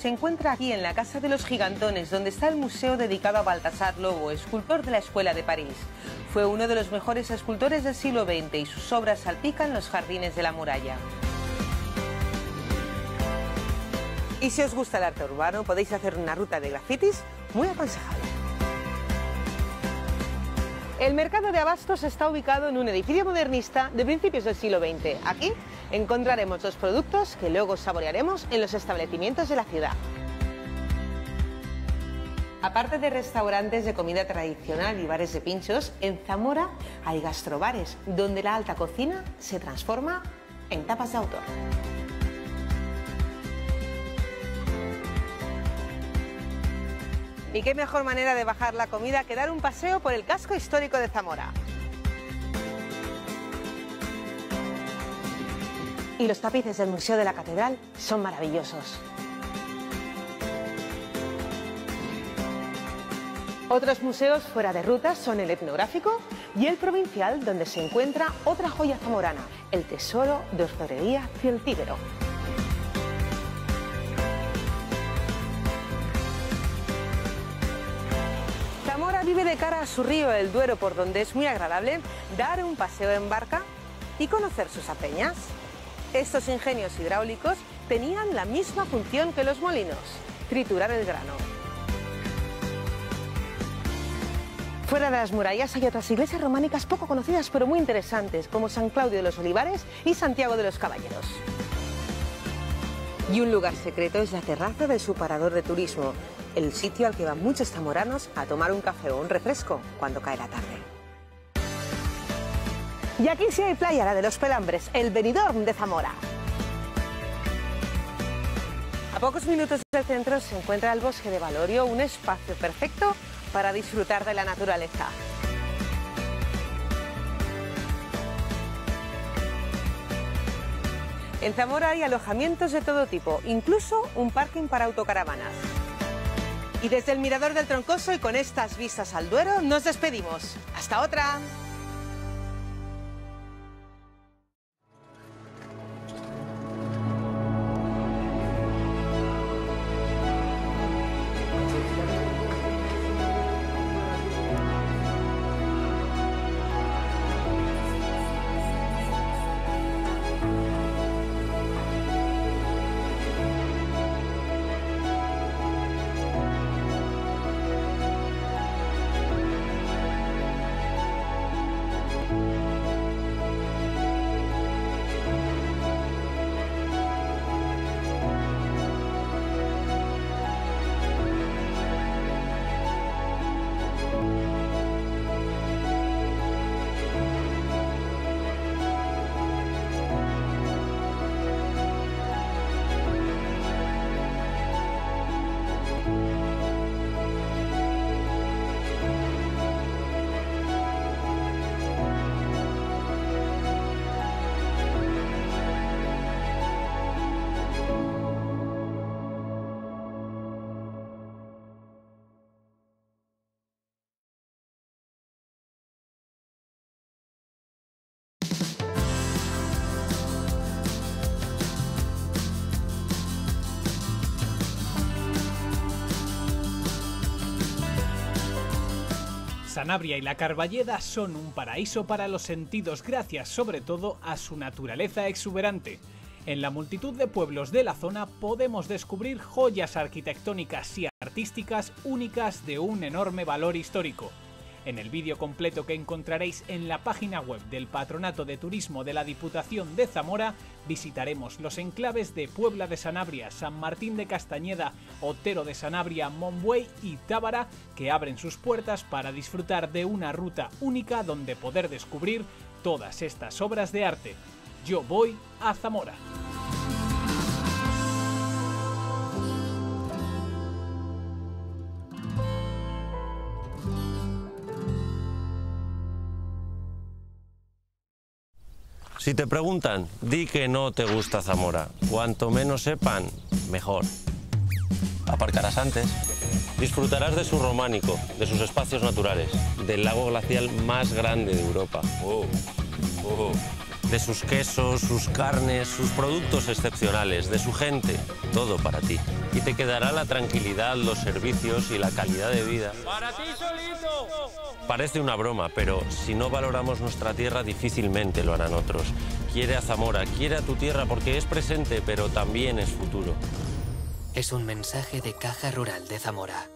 se encuentra aquí en la Casa de los Gigantones, donde está el museo dedicado a Baltasar Lobo, escultor de la Escuela de París. Fue uno de los mejores escultores del siglo XX y sus obras salpican los jardines de la muralla. Y si os gusta el arte urbano, podéis hacer una ruta de grafitis muy aconsejable. El mercado de abastos está ubicado en un edificio modernista de principios del siglo XX. Aquí encontraremos los productos que luego saborearemos en los establecimientos de la ciudad. Aparte de restaurantes de comida tradicional y bares de pinchos, en Zamora hay gastrobares, donde la alta cocina se transforma en tapas de autor. Y qué mejor manera de bajar la comida que dar un paseo por el casco histórico de Zamora. Y los tapices del Museo de la Catedral son maravillosos. Otros museos fuera de ruta son el etnográfico y el provincial, donde se encuentra otra joya zamorana, el tesoro de orfebrería Cieltíbero. Vive de cara a su río el Duero, por donde es muy agradable dar un paseo en barca y conocer sus apeñas. Estos ingenios hidráulicos tenían la misma función que los molinos, triturar el grano. Fuera de las murallas hay otras iglesias románicas poco conocidas pero muy interesantes, como San Claudio de los Olivares y Santiago de los Caballeros. Y un lugar secreto es la terraza del su parador de turismo, el sitio al que van muchos zamoranos a tomar un café o un refresco cuando cae la tarde. Y aquí sí hay playa, la de los Pelambres, el Benidorm de Zamora. A pocos minutos del centro se encuentra el bosque de Valorio, un espacio perfecto para disfrutar de la naturaleza. En Zamora hay alojamientos de todo tipo, incluso un parking para autocaravanas. Y desde el Mirador del Troncoso y con estas vistas al Duero nos despedimos. ¡Hasta otra! Sanabria y la Carballeda son un paraíso para los sentidos gracias sobre todo a su naturaleza exuberante. En la multitud de pueblos de la zona podemos descubrir joyas arquitectónicas y artísticas únicas de un enorme valor histórico. En el vídeo completo que encontraréis en la página web del Patronato de Turismo de la Diputación de Zamora, visitaremos los enclaves de Puebla de Sanabria, San Martín de Castañeda, Otero de Sanabria, Monbuey y Tábara, que abren sus puertas para disfrutar de una ruta única donde poder descubrir todas estas obras de arte. Yo voy a Zamora. Si te preguntan, di que no te gusta Zamora. Cuanto menos sepan, mejor. Aparcarás antes. Disfrutarás de su románico, de sus espacios naturales, del lago glacial más grande de Europa. Oh, oh. De sus quesos, sus carnes, sus productos excepcionales, de su gente. Todo para ti. y te quedará la tranquilidad, los servicios y la calidad de vida. ¡Para ti solito! Parece una broma, pero si no valoramos nuestra tierra difícilmente lo harán otros. Quiere a Zamora, quiere a tu tierra porque es presente, pero también es futuro. Es un mensaje de Caja Rural de Zamora.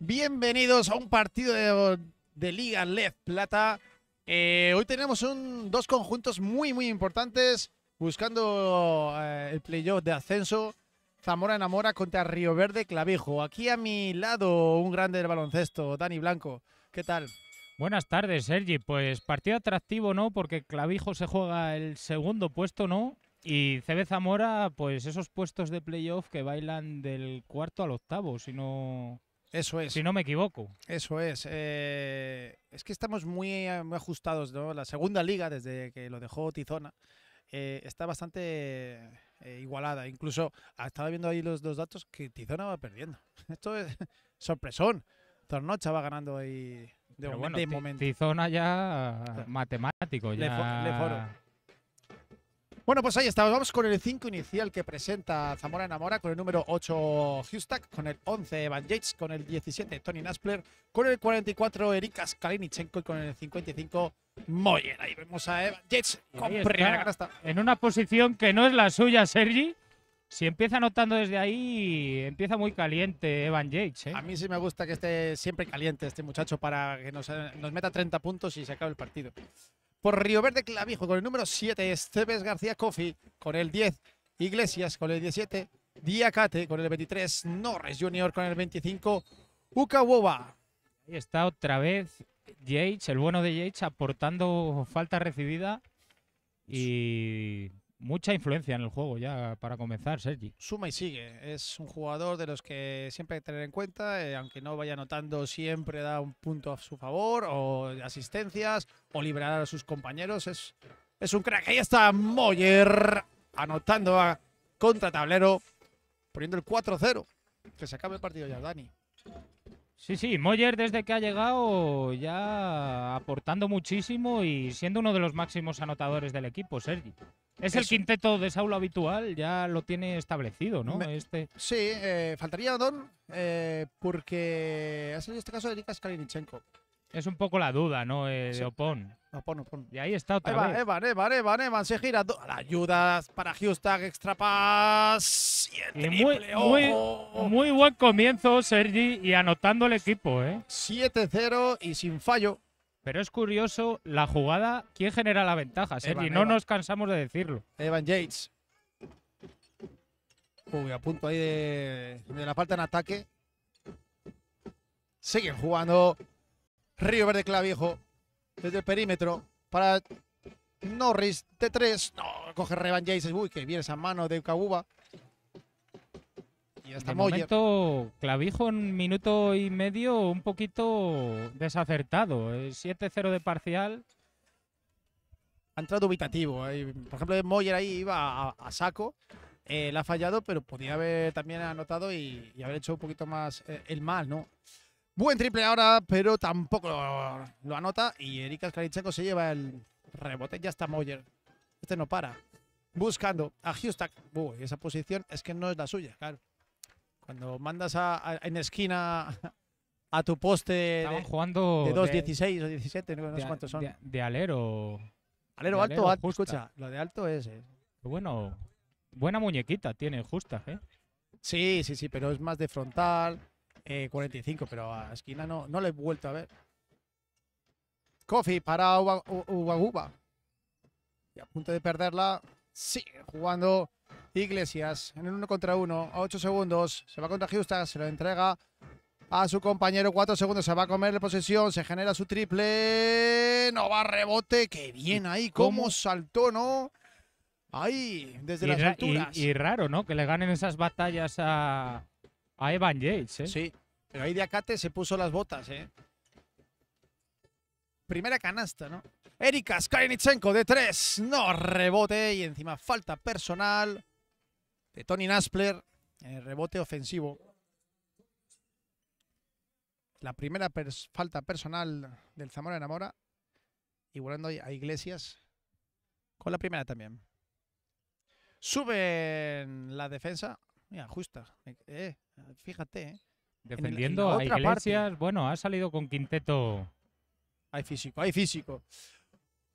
Bienvenidos a un partido de, Liga LED Plata. Eh, hoy tenemos un, dos conjuntos muy, muy importantes buscando eh, el playoff de ascenso. Zamora enamora contra Río Verde Clavijo. Aquí a mi lado, un grande del baloncesto, Dani Blanco. ¿Qué tal? Buenas tardes, Sergi. Pues partido atractivo, ¿no? Porque Clavijo se juega el segundo puesto, ¿no? Y CB Zamora, pues esos puestos de playoff que bailan del cuarto al octavo, si no, Eso es. si no me equivoco. Eso es. eh, es que estamos muy, eh, muy ajustados, ¿no? La segunda liga, desde que lo dejó Tizona, eh, está bastante eh, igualada. Incluso ah, estaba viendo ahí los dos datos que Tizona va perdiendo. Esto es sorpresón. Tornocha va ganando ahí de, Pero momen- bueno, de Ti- momento. Tizona ya Claro. matemático, Le ya. le foro. Bueno, pues ahí estamos. Vamos con el 5 inicial que presenta Zamora Enamora, con el número 8 Hustack, con el 11 Evan Yates, con el 17 Tony Naspler, con el 44 Erika Skalinichenko y con el 55 Moyer. Ahí vemos a Evan Yates con primera canasta. En una posición que no es la suya, Sergi. Si empieza anotando desde ahí, empieza muy caliente Evan Yates, ¿eh? A mí sí me gusta que esté siempre caliente este muchacho para que nos, eh, nos meta 30 puntos y se acabe el partido. Por Río Verde Clavijo, con el número 7, Esteves García Coffey, con el 10, Iglesias con el 17, Diacate con el 23, Norris Junior con el 25, Ukawoba. Ahí está otra vez Yates, el bueno de Yates, aportando falta recibida y mucha influencia en el juego ya para comenzar, Sergi. Suma y sigue. Es un jugador de los que siempre hay que tener en cuenta, eh, aunque no vaya anotando, siempre da un punto a su favor, o asistencias, o liberar a sus compañeros. Es, es un crack. Ahí está Moyer anotando a contra tablero, poniendo el 4-0. Que se acabe el partido ya, Dani. Sí, sí, Moyer desde que ha llegado ya aportando muchísimo y siendo uno de los máximos anotadores del equipo, Sergi. Es el quinteto de Saulo habitual, ya lo tiene establecido, ¿no? Me- Este, Sí, eh, faltaría Don, eh, porque ha salido este caso de Erika Skalinichenko. es un poco la duda, ¿no? Eh, Sí. de Opon. No, pon, no, pon. Y ahí está otra Evan, vez. Evan, Evan, Evan, Evan, se gira. La ayuda para Houston, extra pass. Y el Y muy, muy buen comienzo, Sergi, y anotando el equipo, ¿eh? 7-0 y sin fallo. Pero es curioso la jugada, ¿quién genera la ventaja, Sergi? Evan, no Evan. nos cansamos de decirlo. Evan Yates. Uy, a punto ahí de, de la falta en ataque. Siguen jugando Río Verde Clavijo desde el perímetro para Norris de 3. No, coge Evan Yates. Uy, que viene esa mano de Kabuba. Y hasta De momento, Clavijo en minuto y medio un poquito desacertado. eh, 7-0 de parcial. ha entrado dubitativo. ahí. Por ejemplo, Moyer ahí iba a, a saco. eh, la ha fallado, pero podía haber también anotado y, y haber hecho un poquito más eh, el mal, ¿no? Buen triple ahora, pero tampoco lo, lo anota. Y Erika Skalichenko se lleva el rebote. Ya está Moyer. Este no para. Buscando a Houston. Uy, esa posición es que no es la suya, claro. Cuando mandas a- a- en esquina a tu poste Estaban de, jugando de 2, de- 16 o 17, no, sé cuántos son. de- de alero. alero de alto, alero alto, escucha. Lo de alto es. eh, Bueno, buena muñequita tiene, justa, ¿eh? Sí, sí, sí, pero es más de frontal, eh, 45, pero a esquina no, no le he vuelto a ver. Coffee para Ubaguba. Y a punto de perderla, sigue jugando Iglesias en el uno contra uno, a 8 segundos. Se va contra Houston, se lo entrega a su compañero, 4 segundos, se va a comer la posesión, se genera su triple. No va rebote, qué bien ahí, cómo, ¿Cómo? saltó, ¿no? Ahí, desde Y, las y- alturas. y raro, ¿no? Que le ganen esas batallas a, a Evan Yates, ¿eh? Sí, pero ahí Diacate se puso las botas, ¿eh? Primera canasta, ¿no? Erika Skalinichenko de tres. No rebote y encima falta personal de Tony Naspler. rebote ofensivo. La primera pers- falta personal del Zamora Enamora. Igualando a Iglesias. Con la primera también. Sube en la defensa. Mira, justa. Eh, fíjate, ¿eh? Defendiendo a parte. Iglesias, bueno, ha salido con quinteto. Hay físico, hay físico.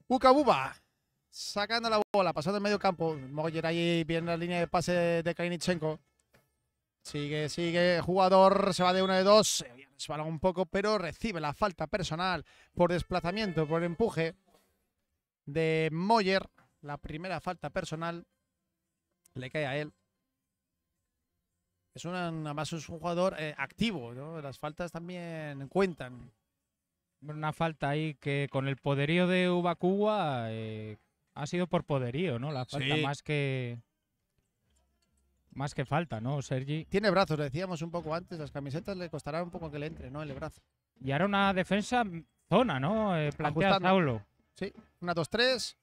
Ukabuba sacando la bola, pasando el medio campo. Moyer ahí viene la línea de pase de Kalinichenko. Sigue, sigue. Jugador se va de una de dos. Se resbala un poco, pero recibe la falta personal por desplazamiento, por empuje de Moyer. La primera falta personal le cae a él. Es una, además es un jugador eh, activo, ¿no? Las faltas también cuentan. Una falta ahí que con el poderío de Ubacuba eh, ha sido por poderío, ¿no? La falta Sí. más que más que falta, ¿no, Sergi? Tiene brazos, lo decíamos un poco antes, las camisetas le costará un poco que le entre, ¿no? El brazo. Y ahora una defensa zona, ¿no? Eh, plantea Ajustando. Saulo. Una, dos, tres.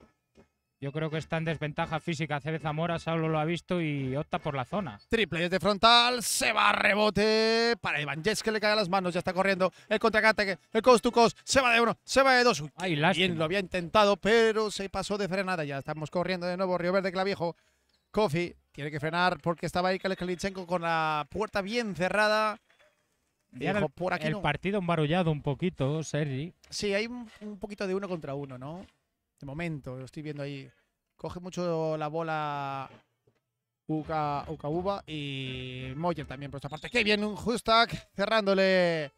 Yo creo que está en desventaja física CB Zamora, Saulo lo ha visto y opta por la zona. Triple desde frontal, se va a rebote para Iván Jets que le cae a las manos, ya está corriendo el contraataque, el to coast, se va de uno, se va de dos. Uy, Ay, bien, lo había intentado, pero se pasó de frenada. Ya estamos corriendo de nuevo, Río Verde Claviejo. Kofi tiene que frenar porque estaba ahí Kalichenko con la puerta bien cerrada. Y ahora Dijo, por aquí el no. partido embarullado un poquito, Sergi. Sí, hay un, un poquito de uno contra uno, ¿no? De momento, lo estoy viendo ahí. Coge mucho la bola Uka, Uba y Moyer también por esta parte. Qué bien, un Justak cerrándole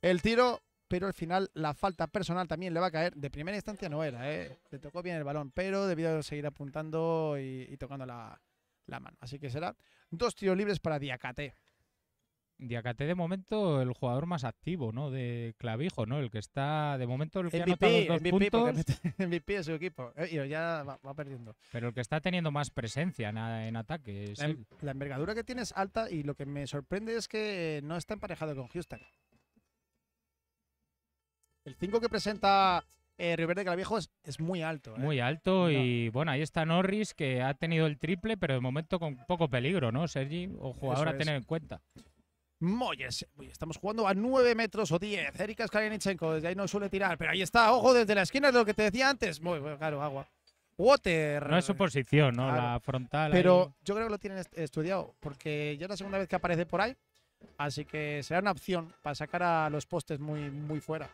el tiro, pero al final la falta personal también le va a caer. De primera instancia no era, ¿eh? Le tocó bien el balón, pero debió seguir apuntando y, y tocando la, la mano. Así que será dos tiros libres para Diacate. Diacate de momento el jugador más activo, ¿no? De Clavijo, ¿no? El que está de momento el que ha MVP, anotado dos MVP, puntos, MVP de su equipo. Eh, y ya va- va perdiendo. pero el que está teniendo más presencia en, ataque. La, em- la envergadura que tiene es alta y lo que me sorprende es que no está emparejado con Houston. El 5 que presenta eh, Río Verde Claviejo es, es muy alto. ¿eh? Muy alto y bueno, ahí está Norris que ha tenido el triple, pero de momento con poco peligro, ¿no, Sergi? O jugador Eso a tener es. en cuenta. Moyes. Uy, estamos jugando a 9 metros o 10. Erika Skalinichenko, desde ahí no suele tirar, pero ahí está, ojo, desde la esquina de lo que te decía antes. Muy bueno, claro, agua. Water. No es su posición, ¿no? Claro. La frontal. Pero ahí. yo creo que lo tienen est- estudiado, porque ya es la segunda vez que aparece por ahí. Así que será una opción para sacar a los postes muy, muy fuera.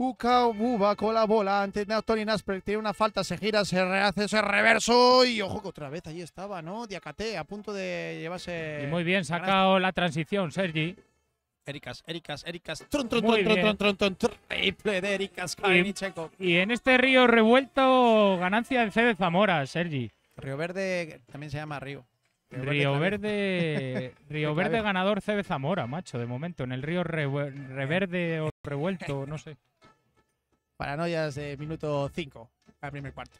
Uka Buba con la bola ante Tony Nasper. Tiene una falta, se gira, se rehace ese reverso. Y ojo que otra vez ahí estaba, ¿no? Diacate a punto de llevarse. Y muy bien sacado la transición, Sergi. Ericas, Ericas, Ericas. Muy trun, trun, bien. trun, trun, trun. Triple de Ericas Kalininchenko. Y en este río revuelto, ganancia de C de Zamora, Sergi. Río Verde también se llama Río. Río. Verde, Río De Verde ganador CB Zamora, macho, de momento. En el río Reverde o revuelto, no sé. Paranoias de minuto 5 al primer cuarto.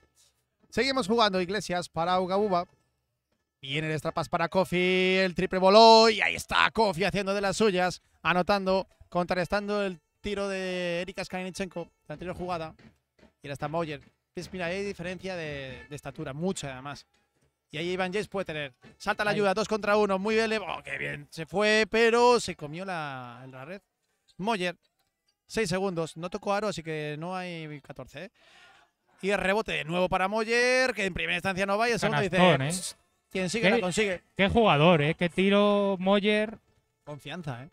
Seguimos jugando Iglesias para Ugabuba. Viene el extrapas para Kofi, el triple voló y ahí está Kofi haciendo de las suyas, anotando, contrarrestando el tiro de Erika Skalinichenko, la anterior jugada. Y ahora está Moyer. Mira, hay diferencia de, de estatura, mucha además. Y ahí Iván Jace puede tener. Salta la ayuda, dos contra uno, muy bien. Oh, qué bien. Se fue, pero se comió la, la red. Moyer, 6 segundos. No tocó aro, así que no hay 14. ¿eh? Y el rebote de nuevo para Moyer, que en primera instancia no va y el segundo dice: ¿eh? "Pss, quien sigue la consigue. Qué jugador, ¿eh? Qué tiro Moyer. Confianza, ¿eh?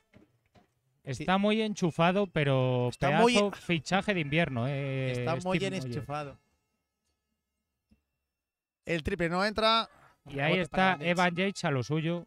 Está muy enchufado, pero Está pedazo muy- fichaje de invierno. Eh, Está Steve Moyer Moyer. enchufado. El triple no entra. Y ahí está. Evan Yates a lo suyo.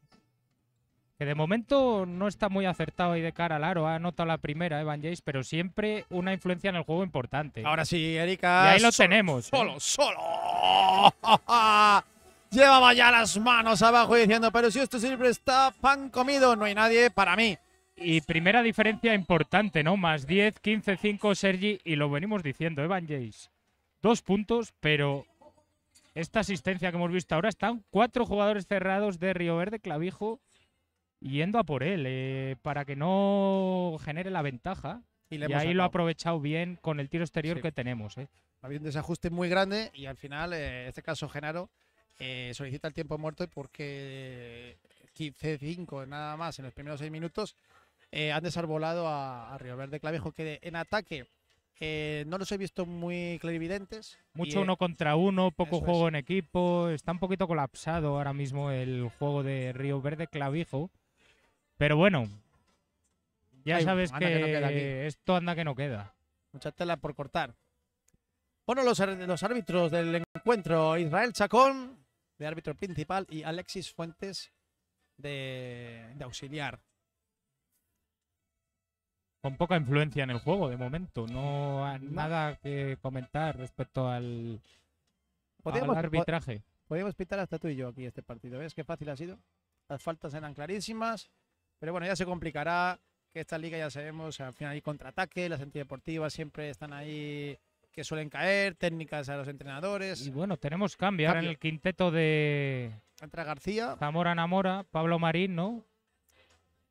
Que de momento no está muy acertado ahí de cara al aro. Ha anotado la primera Evan Yates, pero siempre una influencia en el juego importante. Ahora sí, y Erika. ahí lo solo, tenemos. ¿eh? Solo, solo. Llevaba ya las manos abajo diciendo, pero si esto siempre está pan comido, no hay nadie para mí. Y primera diferencia importante, ¿no? Más 10, 15, 5 Sergi. Y lo venimos diciendo, Evan Jace. Dos puntos, pero esta asistencia que hemos visto ahora están cuatro jugadores cerrados de Río Verde Clavijo yendo a por él eh, para que no genere la ventaja. Y, ahí lo ha aprovechado bien con el tiro exterior Sí. que tenemos. ¿eh? Había un desajuste muy grande y al final, eh, en este caso, Genaro eh, solicita el tiempo muerto porque 15-5 nada más en los primeros 6 minutos eh, han desarbolado a, a Río Verde Clavijo que en ataque eh, no los he visto muy clarividentes. Mucho y, eh, uno contra uno, poco juego en equipo. Está un poquito colapsado ahora mismo el juego de Río Verde Clavijo. Pero bueno, ya Ay, sabes que, que no esto anda que no queda. Mucha tela por cortar. Bueno, los, árbitros del encuentro, Israel Chacón, de árbitro principal, y Alexis Fuentes, de, de auxiliar. con poca influencia en el juego de momento. No hay nada que comentar respecto al, arbitraje. Podríamos pitar hasta tú y yo aquí este partido. ¿Ves qué fácil ha sido? Las faltas eran clarísimas. Pero bueno, ya se complicará. Que esta liga ya sabemos, al final hay contraataque, las antideportivas siempre están ahí que suelen caer, técnicas a los entrenadores. Y bueno, tenemos cambio, ahora en Cambio. el quinteto de Entra García. Zamora Namora, Pablo Marín, ¿no?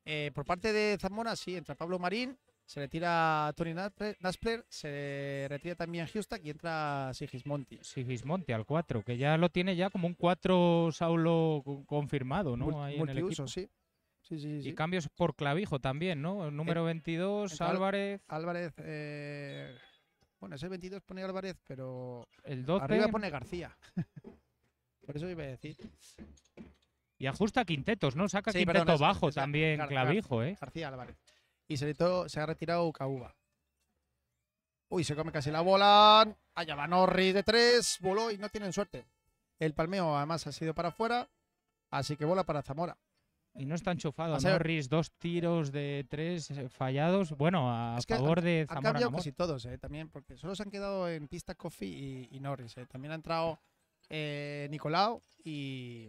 Eh, por parte de Zamora, sí, entra Pablo Marín, se retira Tony Naspler, se retira también Houston y entra Sigismonti. Sigismonti al 4, que ya lo tiene ya como un 4 Saulo co- confirmado, ¿no? Mul- Ahí en el equipo. sí. Sí, sí, sí. Y cambios por clavijo también, ¿no? El número 22, entra Al- Álvarez, Álvarez, eh, bueno, ese 22 pone Álvarez, pero el 12. arriba pone García. por eso iba a decir. Y ajusta quintetos, ¿no? Saca Sí, quinteto perdón, bajo es también Gar- clavijo, ¿eh? García Álvarez. Y se, retiró- se ha retirado Ucauba. Uy, se come casi la bola. Allá va Norris de tres. Voló y no tienen suerte. El palmeo además ha sido para afuera. Así que bola para Zamora. Y no está enchufado. Va a ser- Norris, dos tiros de tres eh, fallados. Bueno, a Es que favor han- de Han Zamora cambiado Namor. casi todos, eh, también, porque solo se han quedado en pista Coffee y, y Norris. eh. También ha entrado eh, Nicolau y,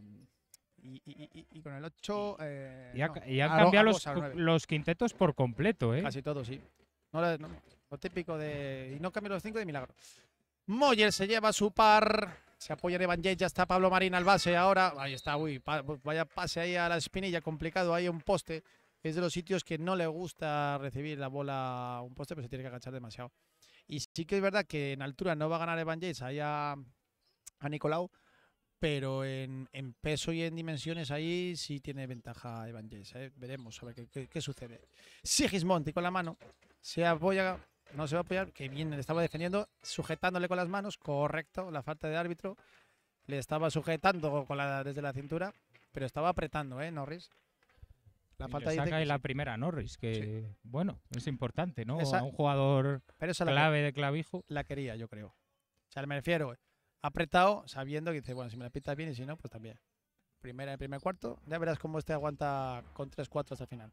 y, y- y- y con el 8. Eh, Y, ha- no, han cambiado los, quintetos por completo, ¿eh? Casi todos, sí. No, la- no, lo típico de. Y no cambia los 5 de milagro. Moyer se lleva su par. Se apoya en Evan Yates, ya está Pablo Marín al base ahora. Ahí está, uy, vaya pase ahí a la espinilla, complicado. Ahí un poste. Es de los sitios que no le gusta recibir la bola a un poste, pero se tiene que agachar demasiado. Y sí que es verdad que en altura no va a ganar Evan Yates ahí a, Nicolau, pero en, peso y en dimensiones ahí sí tiene ventaja Evan Yates. ¿eh? Veremos a ver qué sucede. Sigismonti con la mano se apoya, no se va a apoyar, que bien le estaba defendiendo, sujetándole con las manos, correcto, la falta de árbitro. Le estaba sujetando con la, desde la cintura, pero estaba apretando, ¿eh, Norris? La Y falta le saca ahí la primera Norris, que bueno, es importante, ¿no? Esa- A un jugador Pero esa la, clave de clavijo. la quería, yo creo. O sea, me refiero, apretado, sabiendo que dice, bueno, si me la pitas bien y si no, pues también. Primera y primer cuarto, ya verás cómo este aguanta con 3-4 hasta el final.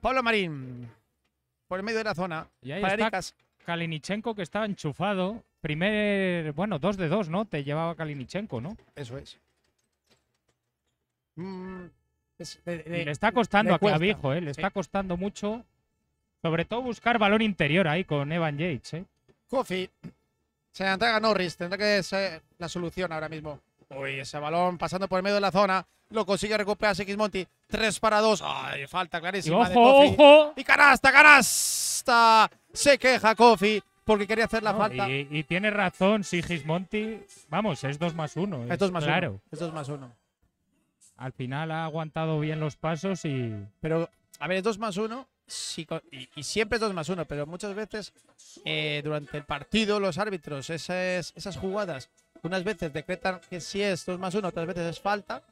Pablo Marín, por el medio de la zona. Y ahí para está Ericas. Kalinichenko que estaba enchufado. Primer, bueno, dos de dos, ¿no? Te llevaba Kalinichenko, ¿no? Eso es. Mm, es- de- Y de- le está costando le a cuesta, Clavijo, ¿eh? Le sí. está costando mucho. Sobre todo buscar balón interior ahí con Evan Yates, ¿eh? Kofi. Se entrega Norris. Tendrá que ser la solución ahora mismo. Uy, ese balón pasando por el medio de la zona. Lo consigue recuperar Monti. 3 para 2. Ay, falta Y clarísima de ojo, Kofi. ojo. Y canasta, canasta. Se queja Kofi porque quería hacer la No, falta. Y, y tiene razón, Sigismonti. Vamos, es 2 más 1. Es 2 más 1. Claro. Es 2 más 1. Al final ha aguantado bien los pasos y. Pero, a ver, es 2 más 1. y, y siempre es 2 más 1, pero muchas veces eh, durante el partido los árbitros, esas, esas jugadas, unas veces decretan que sí es 2 más 1, otras veces es falta.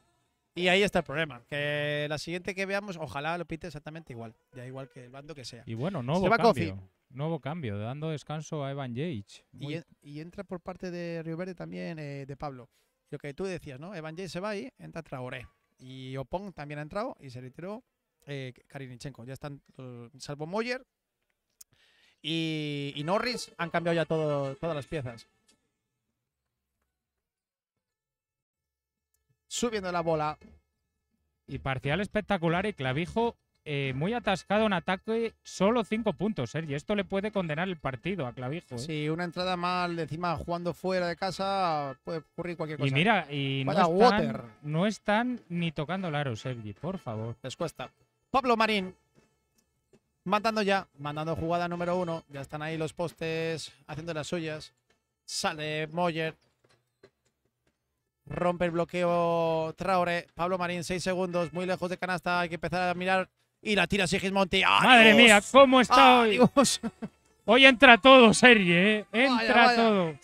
Y ahí está el problema. Que la siguiente que veamos, ojalá lo pite exactamente igual. Ya igual que el bando que sea. Y bueno, nuevo va cambio. Kofi. Nuevo cambio, dando descanso a Evan Yates. Y, Muy- en- y entra por parte de Río Verde también eh, de Pablo. Lo que tú decías, ¿no? Evan Jay se va y entra Traoré. Y Opong también ha entrado y se retiró eh, Karinichenko. Ya están, eh, salvo Moyer y, y Norris, han cambiado ya todo, todas las piezas. Subiendo la bola. Y parcial espectacular y Clavijo eh, muy atascado en ataque, solo 5 puntos, Sergi. Esto le puede condenar el partido a Clavijo. ¿eh? Si una entrada mal, encima jugando fuera de casa, puede ocurrir cualquier cosa. Y mira, y no están, water. no están ni tocando el aro, Sergi, por favor. les cuesta. Pablo Marín, mandando ya, mandando jugada número uno. Ya están ahí los postes haciendo las suyas. Sale Moyer. Rompe el bloqueo Traore. Pablo Marín, seis segundos, muy lejos de canasta. Hay que empezar a mirar. Y la tira Sigismonti. ¡Ah, Madre mía, ¿cómo está ¡Ah, hoy? Hoy entra todo, Sergi, ¿eh? Entra vaya. todo.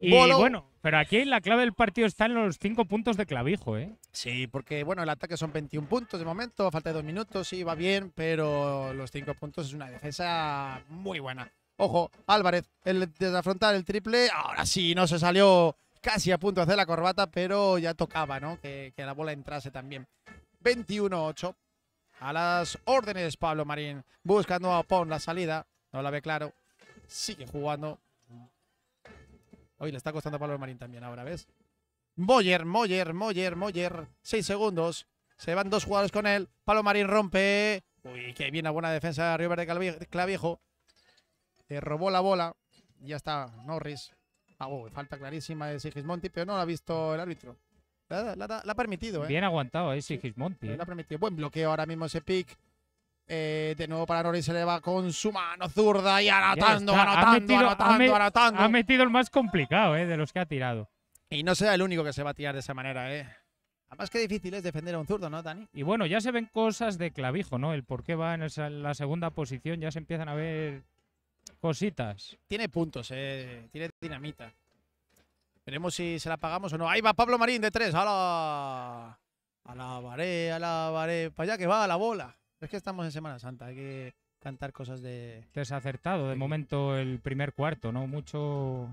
Y Bolo. bueno, pero aquí la clave del partido está en los 5 puntos de Clavijo, ¿eh? Sí, porque bueno, el ataque son 21 puntos de momento, a falta de dos minutos, sí, va bien, pero los cinco puntos es una defensa muy buena. Ojo, Álvarez, el desafrontar el triple, ahora sí, no se salió casi a punto de hacer la corbata, pero ya tocaba, ¿no? Que, la bola entrase también. 21-8. A las órdenes, Pablo Marín. Buscando a Pon la salida. No la ve claro. Sigue jugando. Hoy le está costando a Pablo Marín también ahora, ¿ves? Moyer, Moyer, Moyer, Moyer. Seis segundos. Se van dos jugadores con él. Pablo Marín rompe. Uy, qué bien, buena defensa de Río Verde Clavijo. Le robó la bola. Ya está Norris. Ah, oh, falta clarísima de Sigismonti, pero no la ha visto el árbitro. La, ha permitido, ¿eh? Bien aguantado ahí Sigismonti. La ha permitido. Buen bloqueo ahora mismo ese pick. Eh, de nuevo para Norris se le va con su mano zurda y anotando, anotando, ha metido, anotando, anotando. Ha metido el más complicado eh, de los que ha tirado. Y no sea el único que se va a tirar de esa manera, ¿eh? Además, qué difícil es defender a un zurdo, ¿no, Dani? Y bueno, ya se ven cosas de clavijo, ¿no? El por qué va en la segunda posición, ya se empiezan a ver cositas. Tiene puntos, eh. Tiene dinamita. Veremos si se la pagamos o no. Ahí va Pablo Marín de tres. ¡Hala! Alabaré, alabaré. Para allá que va la bola. Es que estamos en Semana Santa. Hay que cantar cosas de. Desacertado de momento el primer cuarto, ¿no? Mucho.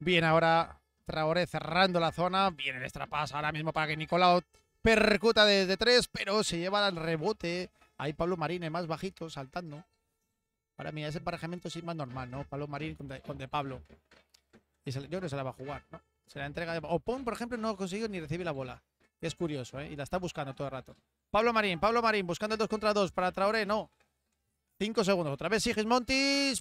Bien, ahora Traoré cerrando la zona. Viene el extrapas ahora mismo para que Nicolau percuta desde tres, pero se lleva el rebote. Ahí Pablo Marín, más bajito, saltando. Ahora mira, ese emparejamiento sí más normal, ¿no? Pablo Marín con de, Pablo. Y yo creo que se la va a jugar, ¿no? Se la entrega. De... Pon, por ejemplo, no consiguió ni recibir la bola. Es curioso, ¿eh? Y la está buscando todo el rato. Pablo Marín, Pablo Marín, buscando el 2 contra 2 para Traoré, no. Cinco segundos. Otra vez Sigismonti.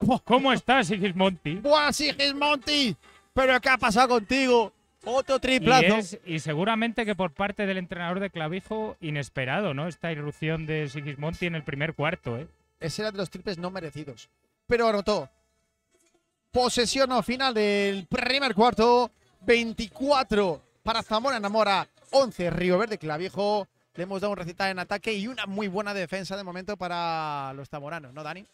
¿Cómo está Sigismonti? ¡Buah, Sigismonti! ¿Pero qué ha pasado contigo? Otro triplazo. Y, y, seguramente que por parte del entrenador de Clavijo, inesperado, ¿no? Esta irrupción de Sigismonti en el primer cuarto, ¿eh? Ese era de los triples no merecidos. Pero anotó. Posesión final del primer cuarto. 24 para Zamora Namora. 11 Río Verde Claviejo. Le hemos dado un recital en ataque y una muy buena defensa de momento para los zamoranos, ¿no, Dani?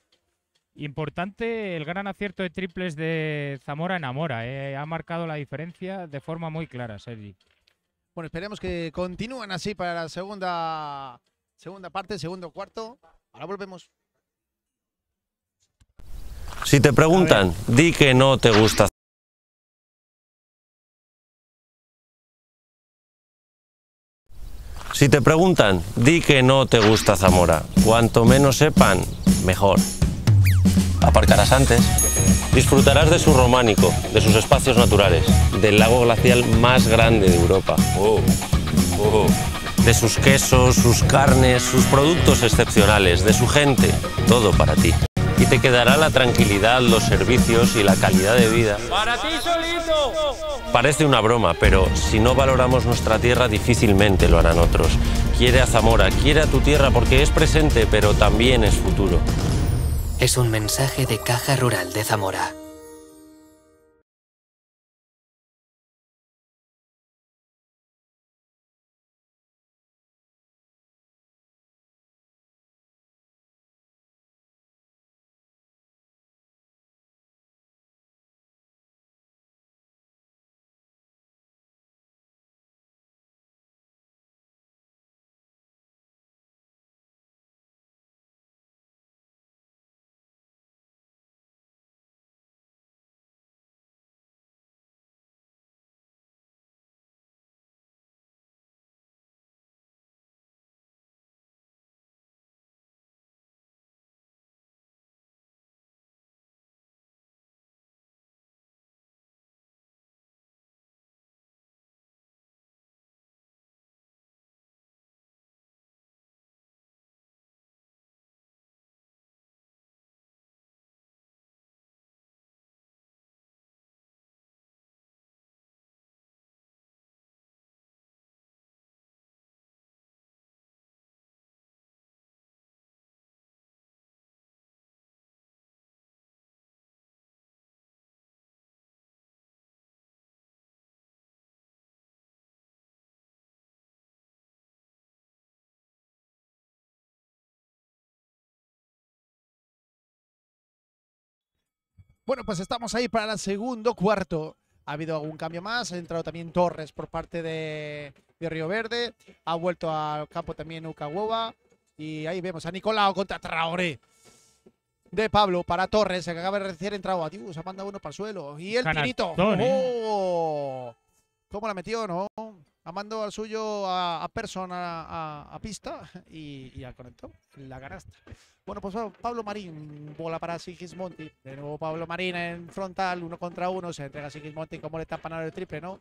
Importante el gran acierto de triples de Zamora Enamora. Eh. Ha marcado la diferencia de forma muy clara, Sergi. Bueno, esperemos que continúen así para la segunda, segunda parte, segundo cuarto. Ahora volvemos. Si te preguntan, di que no te gusta. Si te preguntan, di que no te gusta Zamora. Cuanto menos sepan, mejor. Aparcarás antes. Disfrutarás de su románico, de sus espacios naturales, del lago glacial más grande de Europa. Oh, oh. De sus quesos, sus carnes, sus productos excepcionales, de su gente, todo para ti te quedará la tranquilidad, los servicios y la calidad de vida. ¡Para ti solito! Parece una broma, pero si no valoramos nuestra tierra difícilmente lo harán otros. Quiere a Zamora, quiere a tu tierra porque es presente, pero también es futuro. Es un mensaje de Caja Rural de Zamora. Bueno, pues estamos ahí para el segundo cuarto. Ha habido algún cambio más. Ha entrado también Torres por parte de, Río Verde. Ha vuelto al campo también Ucahuova. Y ahí vemos a Nicolau contra Traoré. De Pablo para Torres, que acaba de recién entrado. Adiós, ha uno para el suelo. Y el tirito. ¿eh? ¡Oh! ¿Cómo la metió, no? Ha mandado al suyo a, a persona a, a pista y, y ha conectado la canasta. Bueno, pues Pablo Marín, bola para Sigismonti. De nuevo Pablo Marín en frontal, uno contra uno. Se entrega a Sigismonti como le tapan el triple, ¿no?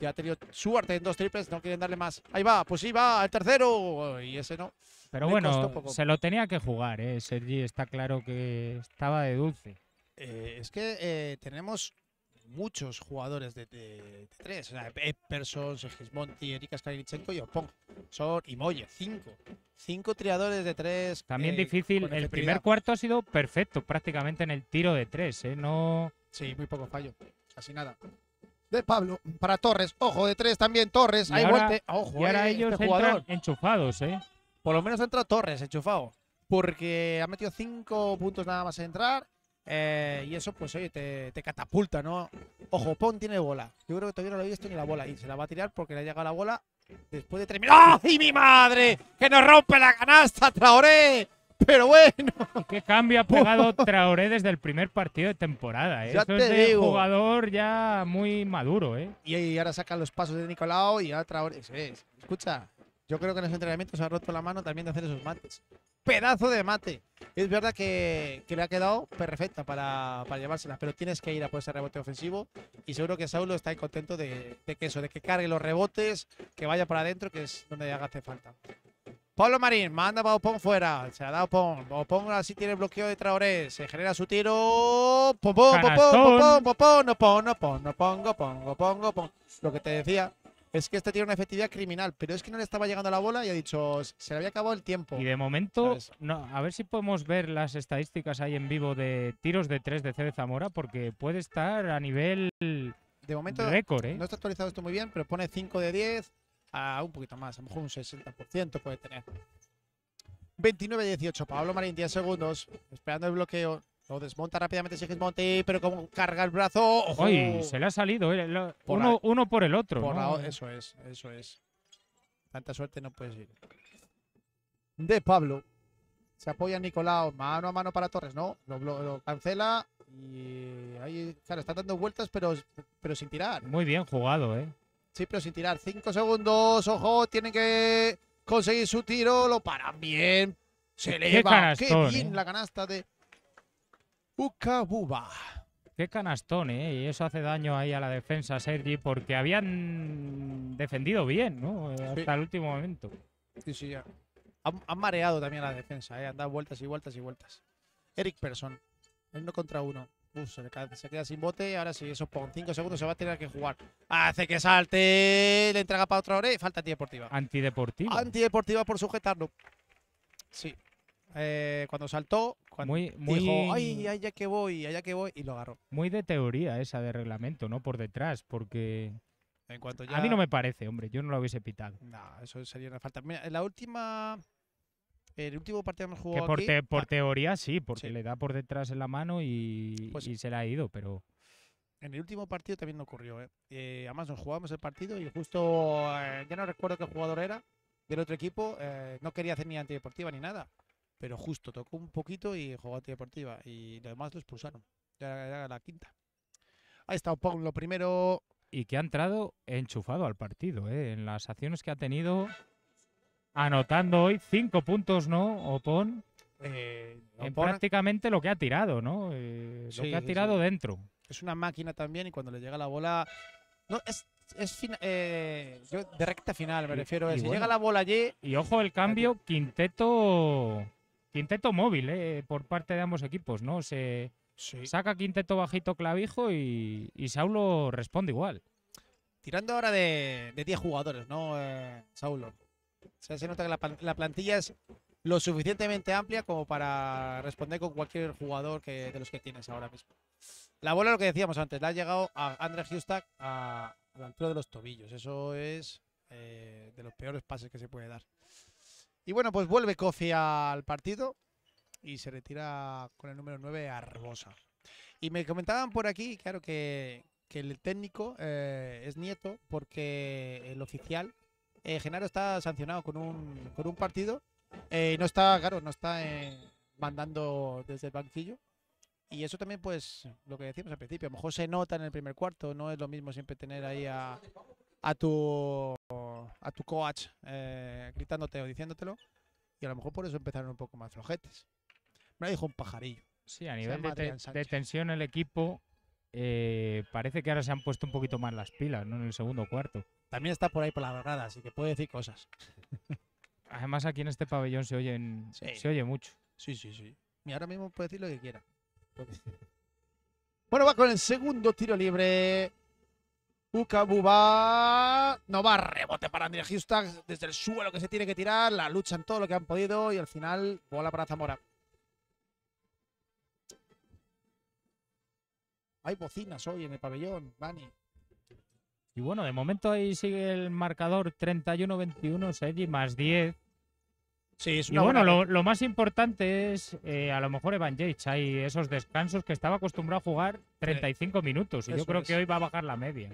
Ya ha tenido suerte en dos triples, no quieren darle más. Ahí va, pues sí va, el tercero. Y ese no. Pero Le bueno, se lo tenía que jugar, ¿eh? Sergi está claro que estaba de dulce. Eh, es que eh, tenemos muchos jugadores de, de- de tres. O sea, Epperson, Erika Skalinichenko y Opong. Son, y Moye, cinco. Cinco triadores de tres. También eh, difícil, el primer cuarto ha sido perfecto prácticamente en el tiro de tres, ¿eh? No... Sí, muy poco fallo. Casi nada. De Pablo para Torres. Ojo, de tres también Torres. Hay ahora- vuelte. Ojo, Y ahora eh, ellos este entran jugador. enchufados, ¿eh? Por lo menos ha entrado Torres, enchufado. Porque ha metido cinco puntos nada más a entrar. Eh, y eso, pues, oye, te, te catapulta, ¿no? Ojo, Pon tiene bola. Yo creo que todavía no lo he visto ni la bola. Y se la va a tirar porque le ha llegado la bola después de terminar. ¡Ah! ¡Y mi madre! ¡Que nos rompe la canasta, Traoré! Pero bueno. ¿Y qué cambio ha pegado Traoré desde el primer partido de temporada? ¿eh? Ya Eso te es de digo. jugador ya muy maduro, ¿eh? Y ahí ahora sacan los pasos de Nicolau y ahora Traoré. Es. Escucha, yo creo que en los entrenamientos se ha roto la mano también de hacer esos mates. Pedazo de mate. Es verdad que, que le ha quedado perfecta para, para llevársela, pero tienes que ir a por ese rebote ofensivo. Y seguro que Saulo está ahí contento de, de que eso, de que cargue los rebotes, que vaya para adentro, que es donde hace falta. Pablo Marín manda a Opón fuera. Se ha dado Opón. Opón así tiene el bloqueo de Traoré. Se genera su tiro. Canastón. pom, pom, pom, no pon, no pon, no pongo, pongo, pongo, pongo. Lo que te decía es que este tiene una efectividad criminal, pero es que no le estaba llegando la bola y ha dicho, se le había acabado el tiempo. Y de momento, ¿Sabes? no, a ver si podemos ver las estadísticas ahí en vivo de tiros de tres de CB Zamora, porque puede estar a nivel De momento récord, ¿eh? no está actualizado esto muy bien, pero pone 5 de 10 a un poquito más, a lo mejor un 60% puede tener. 29-18, Pablo Marín, 10 segundos, esperando el bloqueo. Lo desmonta rápidamente Sigismonti, pero como carga el brazo. ¡ojo! Uy, se le ha salido, ¿eh? Lo- Por uno, uno por el otro. Por ¿no? la- eso es, eso es. Tanta suerte no puedes ir. De Pablo. Se apoya Nicolau, mano a mano para Torres, ¿no? Lo, cancela y ahí, claro, está dando vueltas, pero, pero sin tirar. Muy bien jugado, ¿eh? Sí, pero sin tirar. Cinco segundos, ojo, tienen que conseguir su tiro, lo paran bien. Se Qué eleva. Qué canastón, bien ¿eh? la canasta de Ukabuba. Qué canastón, ¿eh? Y eso hace daño ahí a la defensa, Sergi, porque habían defendido bien, ¿no? Eh, Sí. Hasta el último momento. Sí, sí, ya. Han, han mareado también a la defensa, ¿eh? han dado vueltas y vueltas y vueltas. Eric Persson, el uno contra uno. Uf, se, queda sin bote. Ahora sí, eso por 5 segundos se va a tener que jugar. Hace que salte. Le entrega para otra hora y falta antideportiva. Antideportivo. Antideportiva por sujetarlo. Sí. Eh, cuando saltó, cuando Muy, muy, dijo, ay, allá que voy, allá que voy, y lo agarró. muy de teoría esa de reglamento, ¿no? Por detrás, porque En cuanto ya. a mí no me parece, hombre, yo no lo hubiese pitado. No, eso sería una falta. Mira, en la última. El último partido que hemos Que jugado por, aquí. te- por ah, teoría sí, porque Sí. le da por detrás en la mano y, Pues- y se le ha ido, pero En el último partido también no ocurrió, ¿eh? Eh, además nos jugamos el partido y justo, eh, ya no recuerdo qué jugador era del otro equipo, eh, no quería hacer ni antideportiva ni nada, pero justo tocó un poquito y jugó antideportiva y lo demás lo expulsaron. Ya era la quinta. Ahí está Opon, lo primero. y que ha entrado enchufado al partido, ¿eh? En las acciones que ha tenido, anotando hoy cinco puntos, ¿no? Opon, eh, en Opon prácticamente lo que ha tirado, ¿no? Eh, Sí, lo que ha tirado sí. dentro. es una máquina también y cuando le llega la bola. No, es, es fina- eh, yo de recta final me Y- refiero. y si bueno. llega la bola allí, Y ojo el cambio, quinteto, quinteto móvil, ¿eh? Por parte de ambos equipos, ¿no? Se saca quinteto bajito clavijo y, y Saulo responde igual. Tirando ahora de, de 10 jugadores, ¿no, eh, Saulo? O sea, se nota que la, plan- la plantilla es lo suficientemente amplia como para responder con cualquier jugador que, de los que tienes ahora mismo. La bola, lo que decíamos antes, le ha llegado a André Hustak a, a la altura de los tobillos. Eso es eh, de los peores pases que se puede dar. Y bueno, pues vuelve Kofi al partido y se retira con el número 9 Arbosa. Y me comentaban por aquí, claro, que, que el técnico eh, es nieto porque el oficial, eh, Genaro, está sancionado con un, con un partido. eh, no está, claro, no está eh, mandando desde el banquillo. Y eso también, pues, lo que decíamos al principio, a lo mejor se nota en el primer cuarto, no es lo mismo siempre tener ahí a, a tu a tu coach eh, gritándote o diciéndotelo. Y a lo mejor por eso empezaron un poco más flojetes. Me lo dijo un pajarillo. Sí, a nivel de, te- de tensión el equipo eh, parece que ahora se han puesto un poquito más las pilas, ¿no? En el segundo cuarto. También está por ahí por la grada, así que puede decir cosas. Además aquí en este pabellón se oyen, Sí. se oye mucho. Sí, sí, sí. Y ahora mismo puede decir lo que quiera. Bueno, va con el segundo tiro libre. Ukabuba. No va rebote para Andrea Houston desde el suelo que se tiene que tirar. La luchan todo lo que han podido y al final bola para Zamora. Hay bocinas hoy en el pabellón, Vani. Y bueno, de momento ahí sigue el marcador 31-21, Sergi, más 10. Sí, es Y bueno, lo, lo más importante es, eh, a lo mejor Evan Yates, hay esos descansos que estaba acostumbrado a jugar 35 minutos y yo creo es. que hoy va a bajar la media.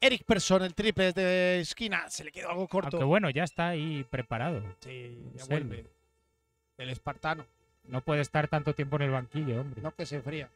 Eric Persson, el triple de esquina. Se le quedó algo corto. Aunque bueno, ya está ahí preparado. Sí, ya vuelve. El espartano. No puede estar tanto tiempo en el banquillo, hombre. No que se enfría.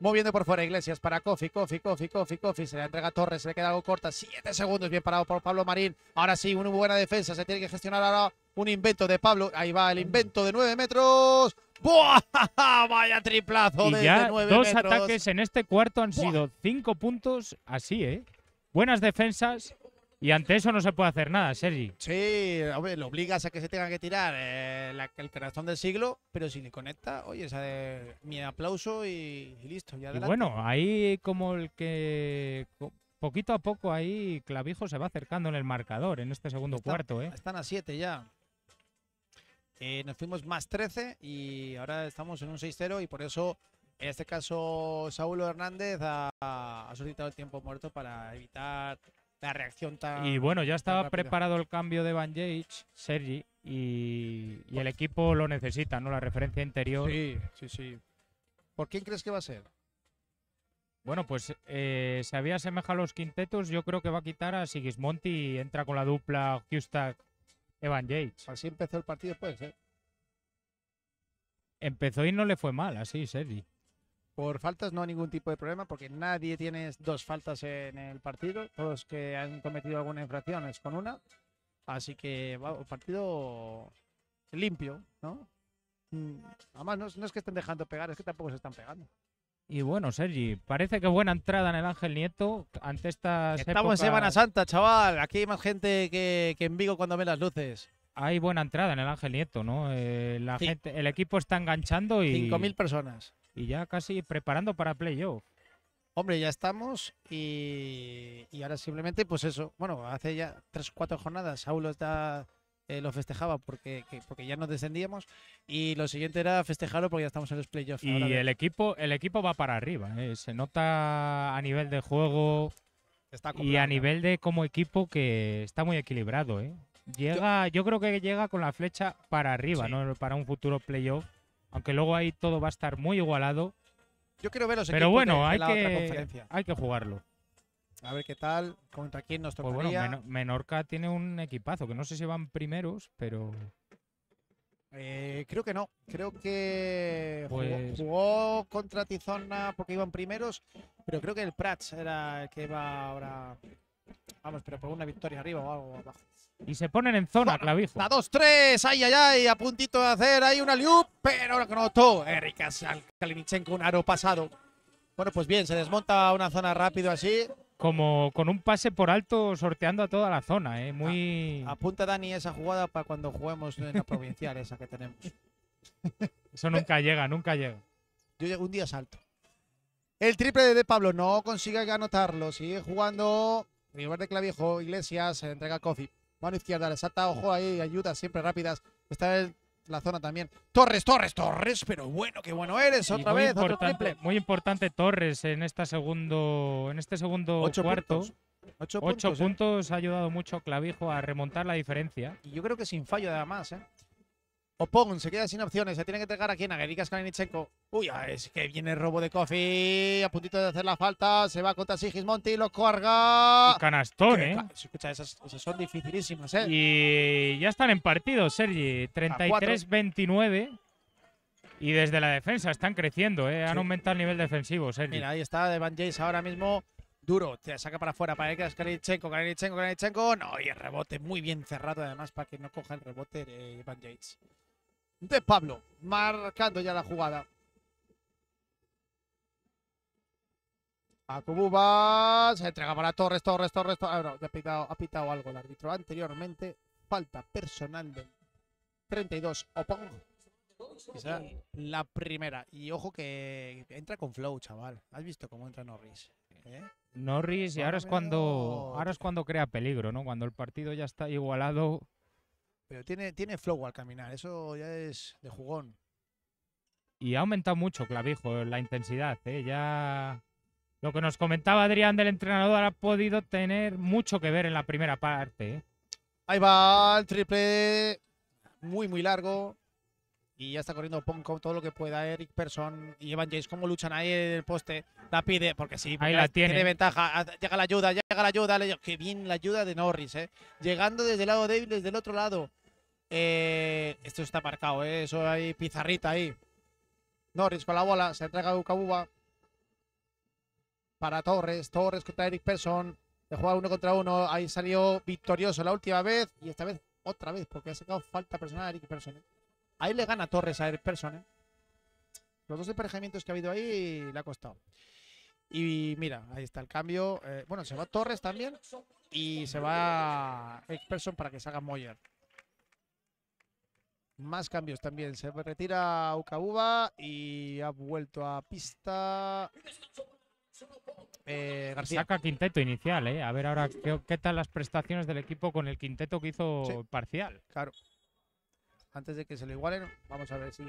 Moviendo por fuera Iglesias para Kofi, Kofi, Kofi, Kofi, Kofi. Se le entrega a Torres, se le queda algo corta. Siete segundos, bien parado por Pablo Marín. Ahora sí, una buena defensa. Se tiene que gestionar ahora un invento de Pablo. Ahí va el invento de nueve metros. ¡Buah! Vaya triplazo Y de ya nueve dos metros. ataques en este cuarto han Buah. sido cinco puntos así, ¿eh? Buenas defensas y ante eso no se puede hacer nada, Sergi. Sí, hombre, lo obligas a que se tenga que tirar eh, la- el corazón del siglo, pero si le conecta, oye, esa de, mi aplauso y, y listo. Ya Y bueno, ahí como el que poquito a poco ahí Clavijo se va acercando en el marcador en este segundo Está- cuarto, ¿eh? Están a 7 ya. Eh, nos fuimos más 13 y ahora estamos en un 6-0 y por eso, en este caso, Saulo Hernández ha, ha solicitado el tiempo muerto para evitar la reacción tan... Y bueno, ya estaba preparado el cambio de Van Yates, Sergi, y, y el equipo lo necesita, ¿no? La referencia interior. Sí, sí, sí. ¿Por quién crees que va a ser? Bueno, pues eh, se había asemejado a los quintetos, yo creo que va a quitar a Sigismonti y entra con la dupla Houston Evan Yates. Así empezó el partido, puede ser. Empezó y no le fue mal, así, Sergi. Por faltas no hay ningún tipo de problema porque nadie tiene dos faltas en el partido. Todos que han cometido alguna infracción es con una. Así que un partido limpio, ¿no? Mm, Además, no no es que estén dejando pegar, es que tampoco se están pegando. Y bueno, Sergi, parece que buena entrada en el Ángel Nieto ante estas Estamos en Semana Santa, chaval. Aquí hay más gente que, que en Vigo cuando ve las luces. Hay buena entrada en el Ángel Nieto, ¿no? Eh, la Sí. gente, el equipo está enganchando y, 5.000 personas. y ya casi preparando para playoff. Hombre, ya estamos y, y ahora simplemente, pues eso. Bueno, hace ya tres o cuatro jornadas Saulo está, eh, lo festejaba porque, que- porque ya nos descendíamos y lo siguiente era festejarlo porque ya estamos en los playoffs. Y Ahora el equipo, el equipo va para arriba. ¿eh? Se nota a nivel de juego está y a nivel de como equipo que está muy equilibrado. ¿eh? Llega, yo, creo que llega con la flecha para arriba, Sí. ¿no? Para un futuro playoff. Aunque luego ahí todo va a estar muy igualado. Yo quiero ver los Pero equipos bueno, de- de hay la otra que, conferencia. hay que jugarlo. A ver qué tal, contra quién nos Pues tocaría. bueno, Meno- Menorca tiene un equipazo, que no sé si van primeros, pero Eh, creo que no. Creo que jugó- Pues- jugó, contra Tizona porque iban primeros, pero creo que el Prats era el que iba ahora. Vamos, pero por una victoria arriba o algo abajo. Y se ponen en zona, Bueno, clavijo. La 2-3, ay, ay, ay, a puntito de hacer ahí una liup, pero lo notó Eric Kalinichenko, un aro pasado. Bueno, pues bien, se desmonta una zona rápido así. Como con un pase por alto sorteando a toda la zona, ¿eh? Muy... Apunta Dani esa jugada para cuando juguemos en la provincial, esa que tenemos. Eso nunca llega, nunca llega. Yo llego un día salto. El triple de Pablo no consigue anotarlo. Sigue jugando. River de Clavijo, Iglesias, entrega Kofi. Mano izquierda, le salta, ojo ahí, ayuda siempre rápidas. Está en la zona también. Torres, Torres, Torres, pero bueno, qué bueno eres. Otra vez, otro importante, triple. muy importante Torres en esta segundo, en este segundo Ocho cuarto. puntos. Ocho, Ocho puntos. ¿eh? puntos ha ayudado mucho a Clavijo a remontar la diferencia. Y yo creo que sin fallo además, ¿eh? Opon se queda sin opciones, se tiene que entregar aquí en Agerikas Kalinichenko. Uy, es que viene el robo de Kofi, a puntito de hacer la falta, se va contra Sigismonti, lo carga. Canastón, Qué ¿eh? Escucha, esas, esas son dificilísimas, ¿eh? Y ya están en partido, Sergi. 33-29. Y desde la defensa están creciendo, ¿eh? Han Sí. aumentado el nivel defensivo, Sergi. Mira, ahí está Evan Jace ahora mismo Duro, te saca para afuera para ir Karenichenko, Karenichenko, Karenichenko. No, y el rebote muy bien cerrado además para que no coja el rebote de Van Yates. De Pablo, marcando ya la jugada. Akububa se entrega para Torres, Torres, Torres. Torres. Ah, ha pitado, ha pitado algo el árbitro anteriormente. Falta personal del 32 Opong. Esa la primera. Y ojo que entra con flow, chaval. ¿Has visto cómo entra Norris? ¿Eh? Norris y ahora es cuando ahora es cuando crea peligro, ¿no? Cuando el partido ya está igualado. Pero tiene, tiene flow al caminar. Eso ya es de jugón. Y ha aumentado mucho, Clavijo, la intensidad. ¿eh? Ya lo que nos comentaba Adrián del entrenador ha podido tener mucho que ver en la primera parte. ¿eh? Ahí va el triple. Muy, muy largo. Y ya está corriendo Pong con todo lo que pueda. Eric Persson y Evan James. ¿Cómo luchan ahí en el poste? La pide, porque sí. Ahí la tiene. ventaja. Ah, Llega la ayuda, llega la ayuda. Qué bien la ayuda de Norris, ¿eh? Llegando desde el lado débil, desde el otro lado. Eh, esto está marcado, ¿eh? Eso hay pizarrita ahí. Norris con la bola. Se entrega a Ukabuba. Para Torres. Torres contra Eric Persson. De jugar uno contra uno. Ahí salió victorioso la última vez. Y esta vez otra vez. Porque ha sacado falta personal a Eric Persson. ¿eh? Ahí le gana Torres a Persson. ¿eh? Los dos emparejamientos que ha habido ahí le ha costado. Y mira, ahí está el cambio. Eh, bueno, se va Torres también. Y se va Persson para que salga Moyer. Más cambios también. Se retira Ukabuba y ha vuelto a pista. Eh, García. Saca quinteto inicial, ¿eh? A ver ahora qué, qué tal las prestaciones del equipo con el quinteto que hizo Sí. parcial. Claro. Antes de que se lo igualen, vamos a ver si.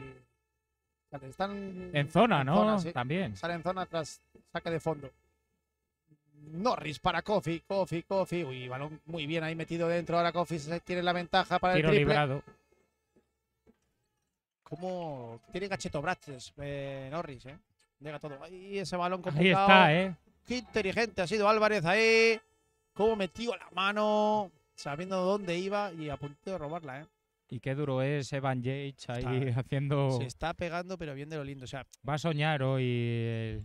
Están En zona, ¿no? zona, sí. También. Sale en zona tras saque de fondo. Norris para Kofi, Kofi, Kofi. Uy, balón muy bien ahí metido dentro. Ahora Kofi tiene la ventaja para Tiro el triple. librado. Como tiene gacheto braches eh, Norris, ¿eh? Llega todo. Ahí ese balón Ahí complicado. está, ¿eh? Qué inteligente ha sido Álvarez ahí. Cómo metió la mano, sabiendo dónde iba y a punto de robarla, ¿eh? Y qué duro es Evan Yates ahí Está- haciendo. Se está pegando, pero bien de lo lindo. O sea, Va a soñar hoy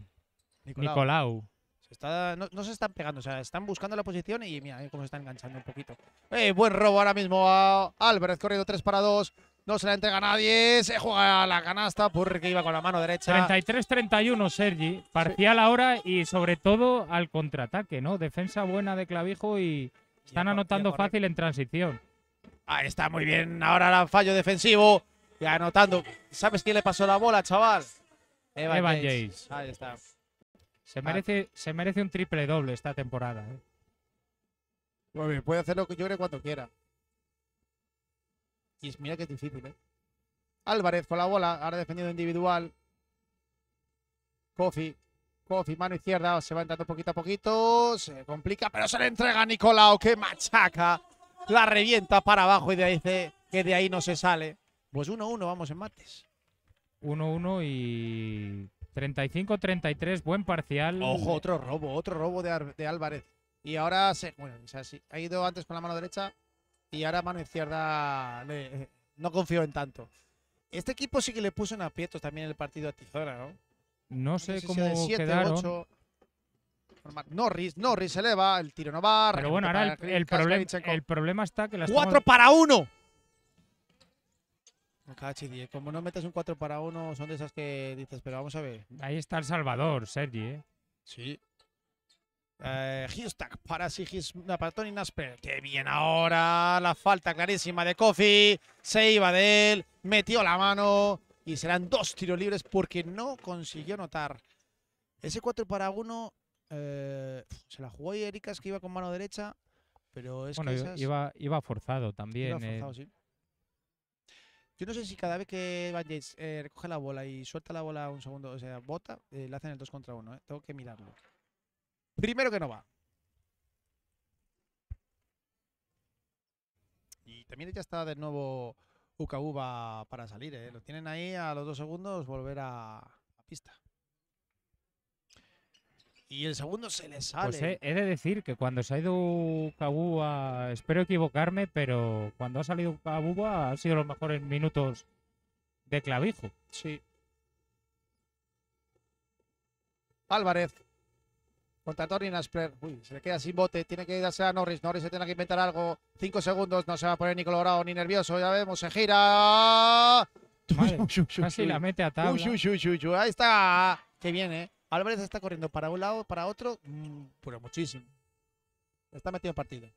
Nicolau, Nicolau. se está, no, no se están pegando, o sea, están buscando la posición y mira ahí cómo se están enganchando un poquito. Eh, buen robo ahora mismo a Álvarez, corriendo 3 para 2. No se la entrega a nadie. Se juega a la canasta porque iba con la mano derecha. 33-31, Sergi. Parcial ahora y sobre todo al contraataque, ¿no? Defensa buena de Clavijo y están Y anotando fácil en transición. Ahí está muy bien. Ahora el fallo defensivo. Y anotando. ¿Sabes quién le pasó la bola, chaval? Evan Yates. Yates. Ahí está. Se merece, se merece un triple doble esta temporada. ¿eh? Muy bien, puede hacer lo que creo cuando quiera. Y es- mira que es difícil, ¿eh? Álvarez con la bola, ahora defendiendo individual. Kofi. Kofi, mano izquierda, se va entrando poquito a poquito. Se complica, pero se le entrega a Nicolau, que machaca la revienta para abajo y de ahí dice que de ahí no se sale. Pues 1-1, vamos en mates. 1-1 y 35-33, buen parcial. Ojo, otro robo, otro robo de, Ar de Álvarez. Y ahora se. Bueno, o sea, sí, ha ido antes con la mano derecha y ahora mano izquierda le, no confío en tanto. Este equipo sí que le puso en aprietos también el partido a Tizona, ¿no? No sé, cómo quedaron. 8. Norris. Norris se eleva, el tiro no va. Pero bueno, ahora el, problema está que las. ¡4 para 1! Cachi, eh, como no metas un 4 para 1, son de esas que dices, pero vamos a ver. Ahí está El Salvador, Sergi, ¿eh? Sí. Eh, para para Tony Nasper. Qué bien ahora. La falta clarísima de Kofi. Se iba de él. Metió la mano. Y serán dos tiros libres porque no consiguió notar. Ese 4 para 1 se la jugó y Ericas que iba con mano derecha. Pero es Bueno, que iba- esas- iba, iba forzado también. iba eh. forzado, sí. Yo no sé si cada vez que Van Yates eh, recoge la bola y suelta la bola un segundo, o sea, bota, eh, le hacen el 2 contra 1. Tengo que mirarlo. Primero que no va. Y también ya está de nuevo Ukabuba para salir. ¿eh? Lo tienen ahí a los dos segundos volver a, a pista. Y el segundo se le sale. Pues he, he de decir que cuando se ha ido Kabua, espero equivocarme, pero cuando ha salido Kabua ha sido los mejores minutos de clavijo. Sí. Álvarez. contra Tony Naspler. Uy, se le queda sin bote, tiene que darse a Norris. Norris se tiene que inventar algo. Cinco segundos, no se va a poner ni colorado ni nervioso. Ya vemos, se gira. Madre, Casi la mete a tabla. Uy, uy, uy, uy, uy, Ahí está. Qué bien, ¿eh? Álvarez está corriendo para un lado, para otro, mm, pero muchísimo. Está metido en partido.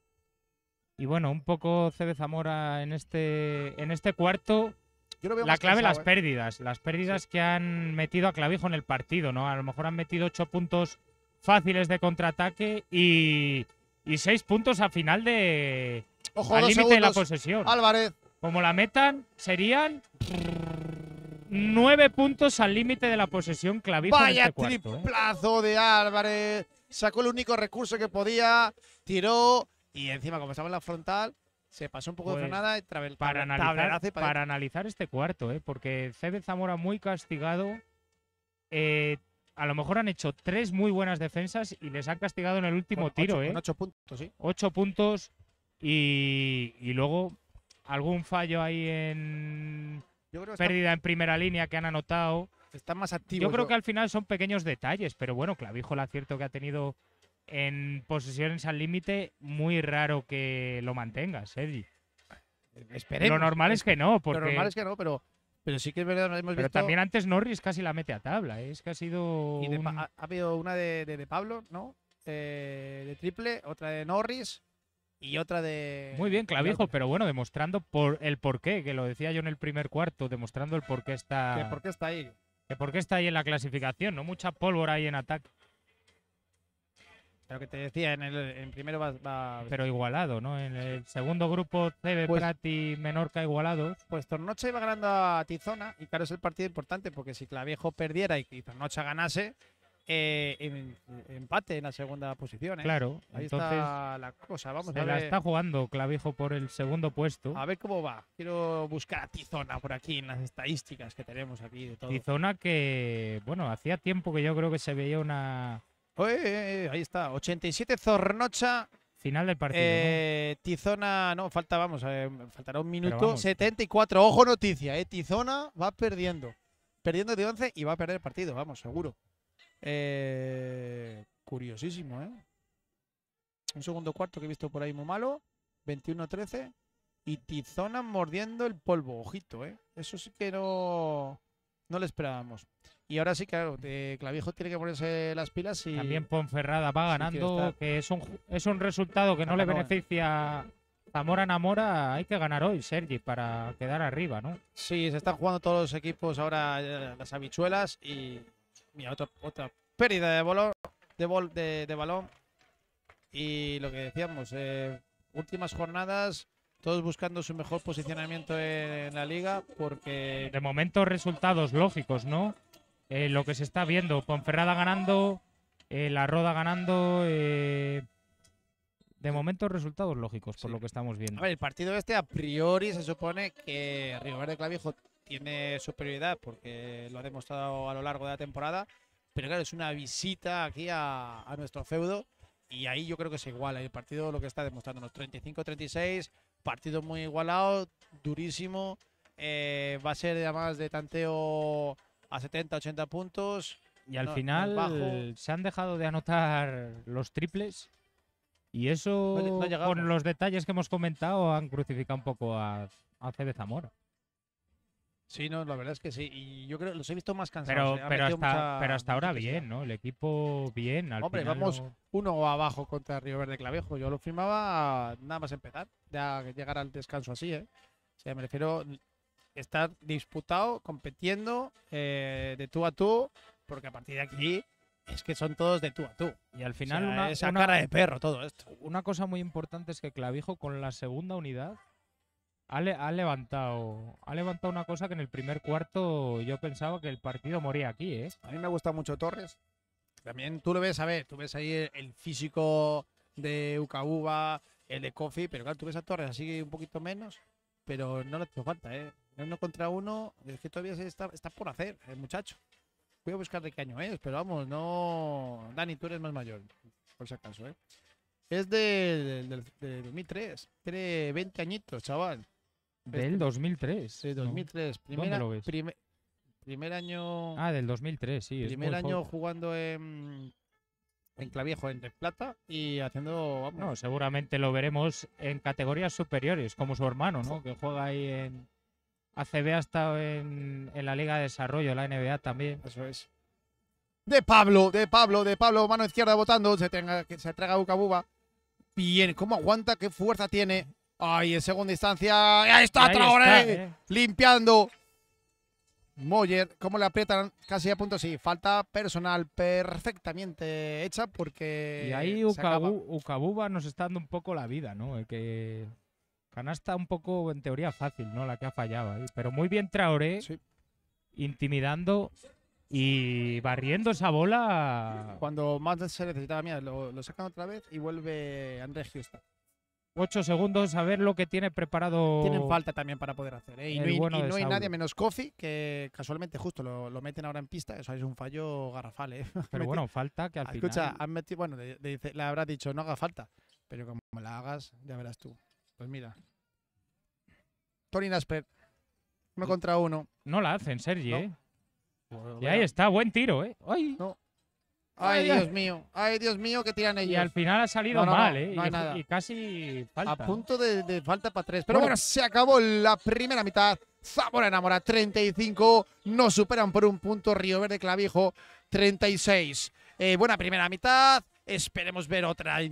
Y bueno, un poco CB Zamora en este, en este cuarto. Yo lo veo La clave, las ¿eh? pérdidas. Las pérdidas que han metido a Clavijo en el partido, ¿no? A lo mejor han metido ocho puntos fáciles de contraataque y, y seis puntos a final de. Ojo, al límite de la posesión. Álvarez. Como la metan, serían nueve puntos al límite de la posesión Clavijo en Vaya este cuarto. ¿eh? triplazo de Álvarez. Sacó el único recurso que podía, tiró y encima, como estaba en la frontal, se pasó un poco de Pues, frenada y travel, para analizar, para para analizar este cuarto, ¿eh? porque CB Zamora muy castigado. eh, a lo mejor han hecho tres muy buenas defensas y les han castigado en el último tiro, ocho- ¿eh? Con ocho puntos, sí. Ocho puntos y, y luego algún fallo ahí en Yo creo que está- pérdida en primera línea que han anotado. están más activos. Yo creo que al final son pequeños detalles, pero bueno, Clavijo el acierto que ha tenido en posesiones al límite, muy raro que lo mantenga, Sergi. Esperemos. Lo normal es que no, porque Lo normal es que no, pero, pero sí que es verdad, hemos Pero visto. también antes Norris casi la mete a tabla. ¿eh? Es que ha sido. y de un- Pa- ha, ha habido una de, de, de Pablo, ¿no? Eh, de triple, otra de Norris y otra de. Muy bien, Clavijo, pero bueno, demostrando por el porqué, que lo decía yo en el primer cuarto, demostrando el por qué Que está. ¿Por qué está ahí? que por qué está ahí en la clasificación, ¿no? Mucha pólvora ahí en ataque, Pero que te decía, en el en primero va, va- pero igualado, ¿no? En el segundo grupo, CB Pues- Prat y Menorca igualados. Pues Tornocha iba ganando a Tizona y claro, es el partido importante porque si Clavijo perdiera y, y Tornocha ganase, eh, en- empate en la segunda posición. ¿eh? Claro, Ahí entonces está la cosa. Vamos se a la ver, está jugando Clavijo por el segundo puesto. a ver cómo va. Quiero buscar a Tizona por aquí en las estadísticas que tenemos aquí de todo. Y zona que, bueno, hacía tiempo que yo creo que se veía una Oye, eh, eh, ahí está, 87 Zornocha, final del partido. ¿no? Tizona, no, falta, vamos, faltará un minuto, vamos. 74, ojo noticia, Tizona va perdiendo, perdiendo de 11 y va a perder el partido, vamos, seguro. Eh, curiosísimo, ¿eh? Un segundo cuarto que he visto por ahí muy malo, 21-13, y Tizona mordiendo el polvo, ojito, ¿eh? Eso sí que no, no lo esperábamos. Y ahora sí, claro, de Clavijo tiene que ponerse las pilas y... También Ponferrada va ganando, que es un, es un resultado que no le eh. beneficia a Zamora Namora. Hay que ganar hoy, Sergi, para quedar arriba, ¿no? Sí, se están jugando todos los equipos ahora eh, las habichuelas y mira, otra, otra pérdida de, balón, de, bol- de, de balón. Y lo que decíamos, eh, últimas jornadas, todos buscando su mejor posicionamiento en, la liga porque De momento, resultados lógicos, ¿no? Eh, lo que se está viendo, Ponferrada ganando, eh, La Roda ganando. de momento, resultados lógicos, por Sí. lo que estamos viendo. A ver, el partido este a priori se supone que Río Verde Clavijo tiene superioridad porque lo ha demostrado a lo largo de la temporada, pero claro, es una visita aquí a, a nuestro feudo y ahí yo creo que se iguala. El partido lo que está demostrando, los 35-36, partido muy igualado, durísimo, eh, va a ser además de tanteo a 70-80 puntos. Y al no- final bajo. se han dejado de anotar los triples. Y eso, No con los detalles que hemos comentado, han crucificado un poco a, a Zamora. Sí, no, la verdad es que sí. Y yo creo que los he visto más cansados. Pero, pero, hasta, mucha- pero hasta ahora bien, ¿no? El equipo bien. Al Hombre, final vamos no- uno abajo contra Río Verde Clavejo. Yo lo firmaba nada más empezar, ya que llegar al descanso así, ¿eh? O sea, me refiero estar disputado, compitiendo eh, de tú a tú, porque a partir de aquí es que son todos de tú a tú. Y al O final sea, una, esa una- cara de perro todo esto. una cosa muy importante es que Clavijo con la segunda unidad ha, le- ha levantado ha levantado una cosa que en el primer cuarto yo pensaba que el partido moría aquí, ¿eh? A mí me gusta mucho Torres. También tú lo ves, a ver, tú ves ahí el, el físico de Ucaúba, el de Kofi, pero claro, tú ves a Torres así un poquito menos, pero no le hace falta, ¿eh? Uno contra uno, es que todavía se está, está por hacer, el muchacho. Voy a buscar de qué año es, pero vamos, no. Dani, tú eres más mayor, por si acaso, ¿eh? Es del, del, del 2003, tiene 20 añitos, chaval. Del 2003. De ¿no? 2003, primera, lo ves? prime- primer año. Ah, del 2003, sí. primer año jugando en, en Clavijo, en Plata y haciendo. Vamos, No, seguramente lo veremos en categorías superiores, como su hermano, ¿no? Que juega ahí en ACB, ha estado en, en la Liga de Desarrollo, la NBA también. Eso es. De Pablo, de Pablo, de Pablo, mano izquierda votando, se, tenga, que se traga Bucabuba. Bien, ¿cómo aguanta? ¿Qué fuerza tiene? Ay, en segunda instancia. ¡Ahí está Ahí Traoré! está, ¿eh? Limpiando. Moller, ¿cómo le aprietan? Casi a punto, sí. Falta personal perfectamente hecha porque. Y ahí. Ucabu- Ucabuba nos está dando un poco la vida, ¿no? El que canasta un poco, en teoría, fácil, ¿no? La que ha fallado ahí. Pero muy bien Traoré, Sí. intimidando y barriendo esa bola. Cuando más se necesitaba, mira, lo, lo sacan otra vez y vuelve Andrés Houston. Ocho segundos a ver lo que tiene preparado. Tienen falta también para poder hacer. ¿eh? Y, no hay, bueno y de no hay Saulo. nadie menos Kofi, que casualmente justo lo, lo meten ahora en pista. Eso es un fallo garrafal, ¿eh? Pero bueno, falta que al final. Escucha, han metido, bueno, le, le habrá dicho no haga falta, pero como la hagas, ya verás tú. Pues mira. Tony Nasper, uno contra uno. No la hacen, Sergi, No. ¿eh? Pues Y ahí está, buen tiro, ¿eh? ¡Ay! No. Ay. Dios mío, ay, Dios mío, que tiran Y ellos. al final ha salido No, no, no, mal, ¿eh? no hay y, nada. y casi falta. A punto de, de falta para tres. Pero Bueno. se acabó la primera mitad. Zamora enamora 35. No superan por un punto Río Verde Clavijo 36. Eh, buena primera mitad. Esperemos ver otra eh,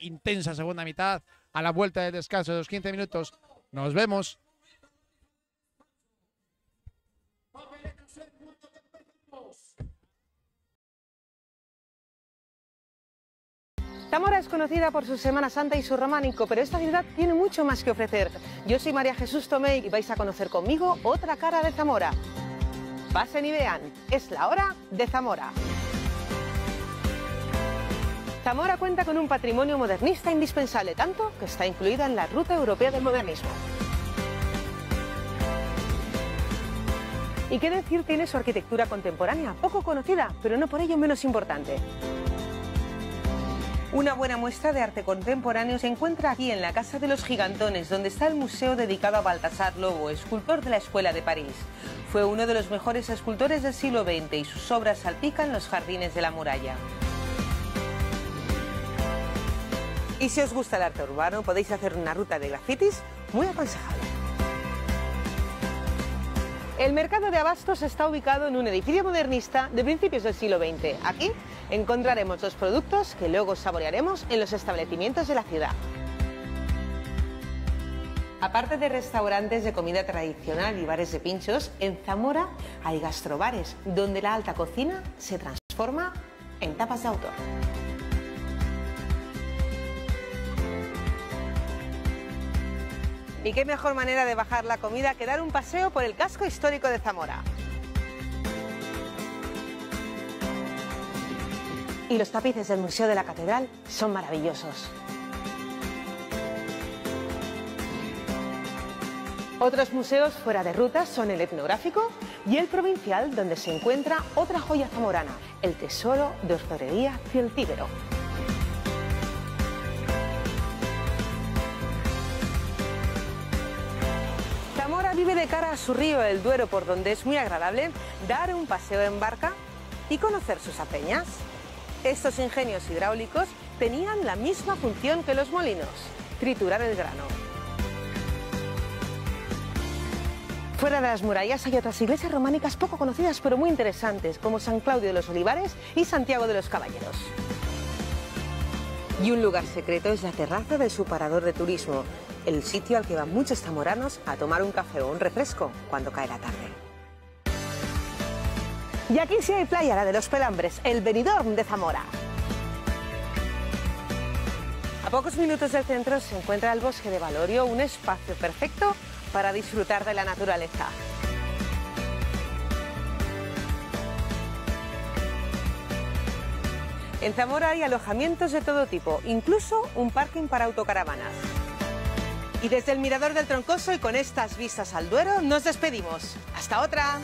intensa segunda mitad. A la vuelta del descanso de los 15 minutos. Nos vemos. Zamora es conocida por su Semana Santa y su románico, pero esta ciudad tiene mucho más que ofrecer. Yo soy María Jesús Tomé y vais a conocer conmigo otra cara de Zamora. Pasen y vean, es la hora de Zamora. Zamora cuenta con un patrimonio modernista indispensable, tanto que está incluida en la Ruta Europea del Modernismo. ¿Y qué decir tiene su arquitectura contemporánea? Poco conocida, pero no por ello menos importante. Una buena muestra de arte contemporáneo se encuentra aquí en la Casa de los Gigantones, donde está el museo dedicado a Baltasar Lobo, escultor de la Escuela de París. Fue uno de los mejores escultores del siglo XX y sus obras salpican los jardines de la muralla. Y si os gusta el arte urbano, podéis hacer una ruta de grafitis muy aconsejable. El mercado de abastos está ubicado en un edificio modernista de principios del siglo XX. Aquí encontraremos los productos que luego saborearemos en los establecimientos de la ciudad. Aparte de restaurantes de comida tradicional y bares de pinchos, en Zamora hay gastrobares, donde la alta cocina se transforma en tapas de autor. Y qué mejor manera de bajar la comida que dar un paseo por el casco histórico de Zamora. Y los tapices del Museo de la Catedral son maravillosos. Otros museos fuera de ruta son el etnográfico y el provincial, donde se encuentra otra joya zamorana, el tesoro de orfebrería Cieltíbero. Zamora vive de cara a su río el Duero, por donde es muy agradable dar un paseo en barca y conocer sus apeñas. Estos ingenios hidráulicos tenían la misma función que los molinos, triturar el grano. Fuera de las murallas hay otras iglesias románicas poco conocidas pero muy interesantes, como San Claudio de los Olivares y Santiago de los Caballeros. Y un lugar secreto es la terraza de su parador de turismo, el sitio al que van muchos zamoranos a tomar un café o un refresco cuando cae la tarde. Y aquí sí hay playa, la de los Pelambres, el Benidorm de Zamora. A pocos minutos del centro se encuentra el bosque de Valorio, un espacio perfecto para disfrutar de la naturaleza. En Zamora hay alojamientos de todo tipo, incluso un parking para autocaravanas. Y desde el Mirador del Troncoso y con estas vistas al Duero nos despedimos. ¡Hasta otra!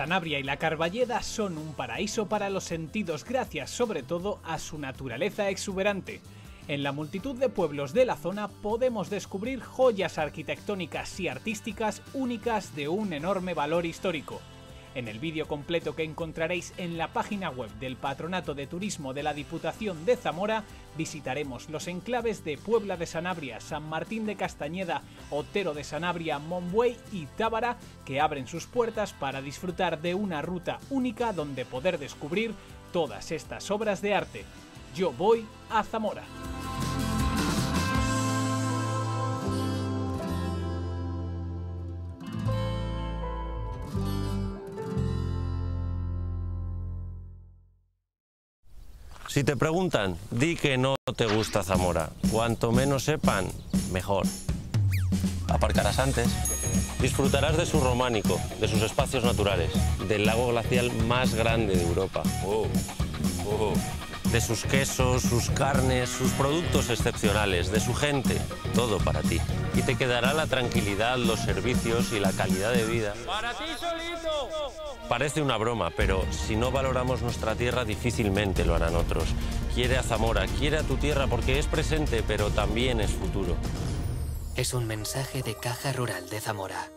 Sanabria y la Carballeda son un paraíso para los sentidos gracias sobre todo a su naturaleza exuberante. En la multitud de pueblos de la zona podemos descubrir joyas arquitectónicas y artísticas únicas de un enorme valor histórico. En el vídeo completo que encontraréis en la página web del Patronato de Turismo de la Diputación de Zamora, visitaremos los enclaves de Puebla de Sanabria, San Martín de Castañeda, Otero de Sanabria, Monbuey y Tábara, que abren sus puertas para disfrutar de una ruta única donde poder descubrir todas estas obras de arte. Yo voy a Zamora. Si te preguntan, di que no te gusta Zamora. Cuanto menos sepan, mejor. Aparcarás antes. Disfrutarás de su románico, de sus espacios naturales, del lago glacial más grande de Europa. Oh, oh. De sus quesos, sus carnes, sus productos excepcionales, de su gente, todo para ti. Y te quedará la tranquilidad, los servicios y la calidad de vida. ¡Para ti solito! Parece una broma, pero si no valoramos nuestra tierra difícilmente lo harán otros. Quiere a Zamora, quiere a tu tierra porque es presente, pero también es futuro. Es un mensaje de Caja Rural de Zamora.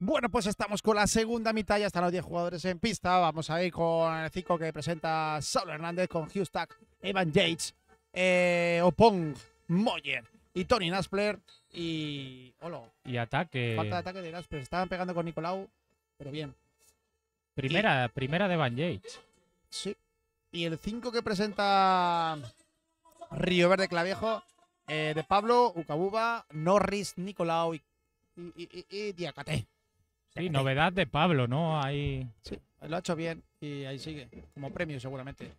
Bueno, pues estamos con la segunda mitad, ya están los 10 jugadores en pista. Vamos a ir con el 5 que presenta Saulo Hernández, con Hugh Evan Yates, eh, Opong, Moyer y Tony Naspler. Y. Olo, Y ataque. falta de ataque de Naspler. Estaban pegando con Nicolau, pero bien. Primera, primera de Van Yates. Sí. Y el 5 que presenta Río Verde Claviejo, eh, de Pablo, Ucabuba, Norris, Nicolau y- y- y Diacate. Sí, novedad de Pablo, ¿no? Ahí. Sí, lo ha hecho bien y ahí sigue, como premio seguramente.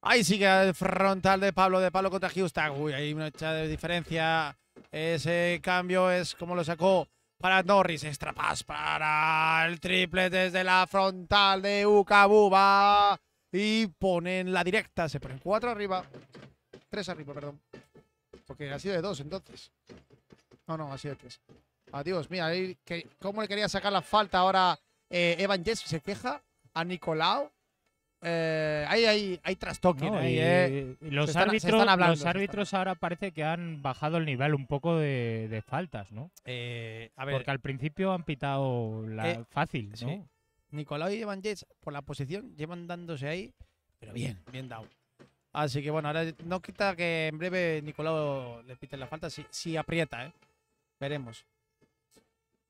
Ahí sigue el frontal de Pablo, de Pablo contra Houston. Uy, hay una hecha de diferencia. Ese cambio es como lo sacó para Norris. Extra pass para el triple desde la frontal de Ucabuba. Y ponen la directa. Se ponen cuatro arriba. Tres arriba, perdón. Porque ha sido de dos entonces. No, no, ha sido de tres. Adiós, mira, ahí que, cómo le quería sacar la falta ahora eh, Evan Jess. Se queja a Nicolau. Eh, ahí hay, hay trastoque. ¿no? ahí, y, eh. los Se árbitros, están hablando, los se están árbitros ahora parece que han bajado el nivel un poco de, de faltas, ¿no? Eh, a ver, Porque al principio han pitado la Eh, fácil, ¿no? sí. Nicolau y Evan por la posición, llevan dándose ahí, pero bien, bien dado. Así que bueno, ahora no quita que en breve Nicolau le pite la falta si, si aprieta, ¿eh? Veremos.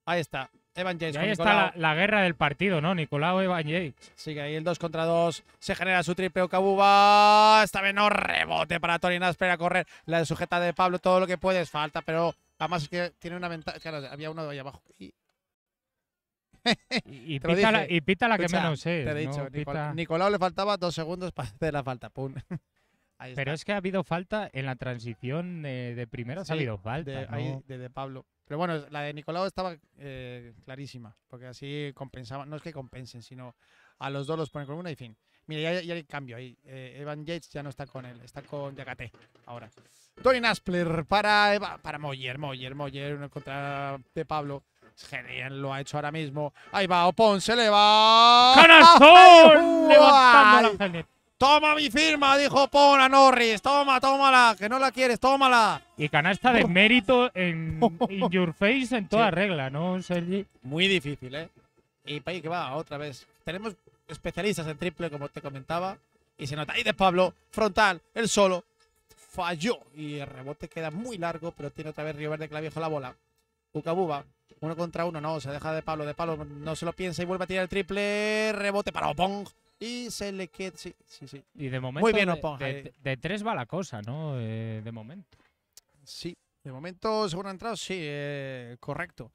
Ahí está, Evan Yates Y ahí está la, la guerra del partido, ¿no? Nicolau Evan Yates. Sigue ahí el 2 contra 2. Se genera su triple Okabuba. Esta vez no rebote para Tony Espera a correr. La sujeta de Pablo, todo lo que puede es falta, pero además es que tiene una ventaja. Claro, había uno ahí abajo. Y pita la, dije. y pita la que menos es. te he dicho, Nicolau le faltaba dos segundos para hacer la falta. Pum. Pero es que ha habido falta en la transición de, de primeras, Sí, ha habido falta. de, ¿no? ahí, de, de Pablo. Pero bueno, la de Nicolau estaba eh, clarísima, porque así compensaban, no es que compensen, sino a los dos los ponen con una y fin. Mira, ya, ya hay cambio ahí. Eh, Evan Yates ya no está con él, está con Diakate ahora. Tony Naspler para, Eva- para Moyer, Moyer, Moyer, uno contra de Pablo. Genial, lo ha hecho ahora mismo. Ahí va, Opon, se le va. ¡Canastón! Levantando la. Toma mi firma, dijo Opon a Norris. Toma, tómala, que no la quieres, tómala. Y canasta de mérito en in your face en toda regla, ¿no, Sergi? Muy difícil, ¿eh? Y para ahí que va, otra vez. Tenemos especialistas en triple, como te comentaba. Y se nota ahí de Pablo, frontal, el solo. Falló. Y el rebote queda muy largo, pero tiene otra vez Río Verde Claviejo la bola. Bucabuba, uno contra uno, no, se deja de Pablo. De Pablo no se lo piensa y vuelve a tirar el triple. Rebote para Opong. Y se le queda. Sí, sí, sí. Y de momento Muy bien, de- Oponja, de, eh. de tres va la cosa, ¿no? Eh, de momento. Sí, de momento, según ha entrado, sí, eh, correcto.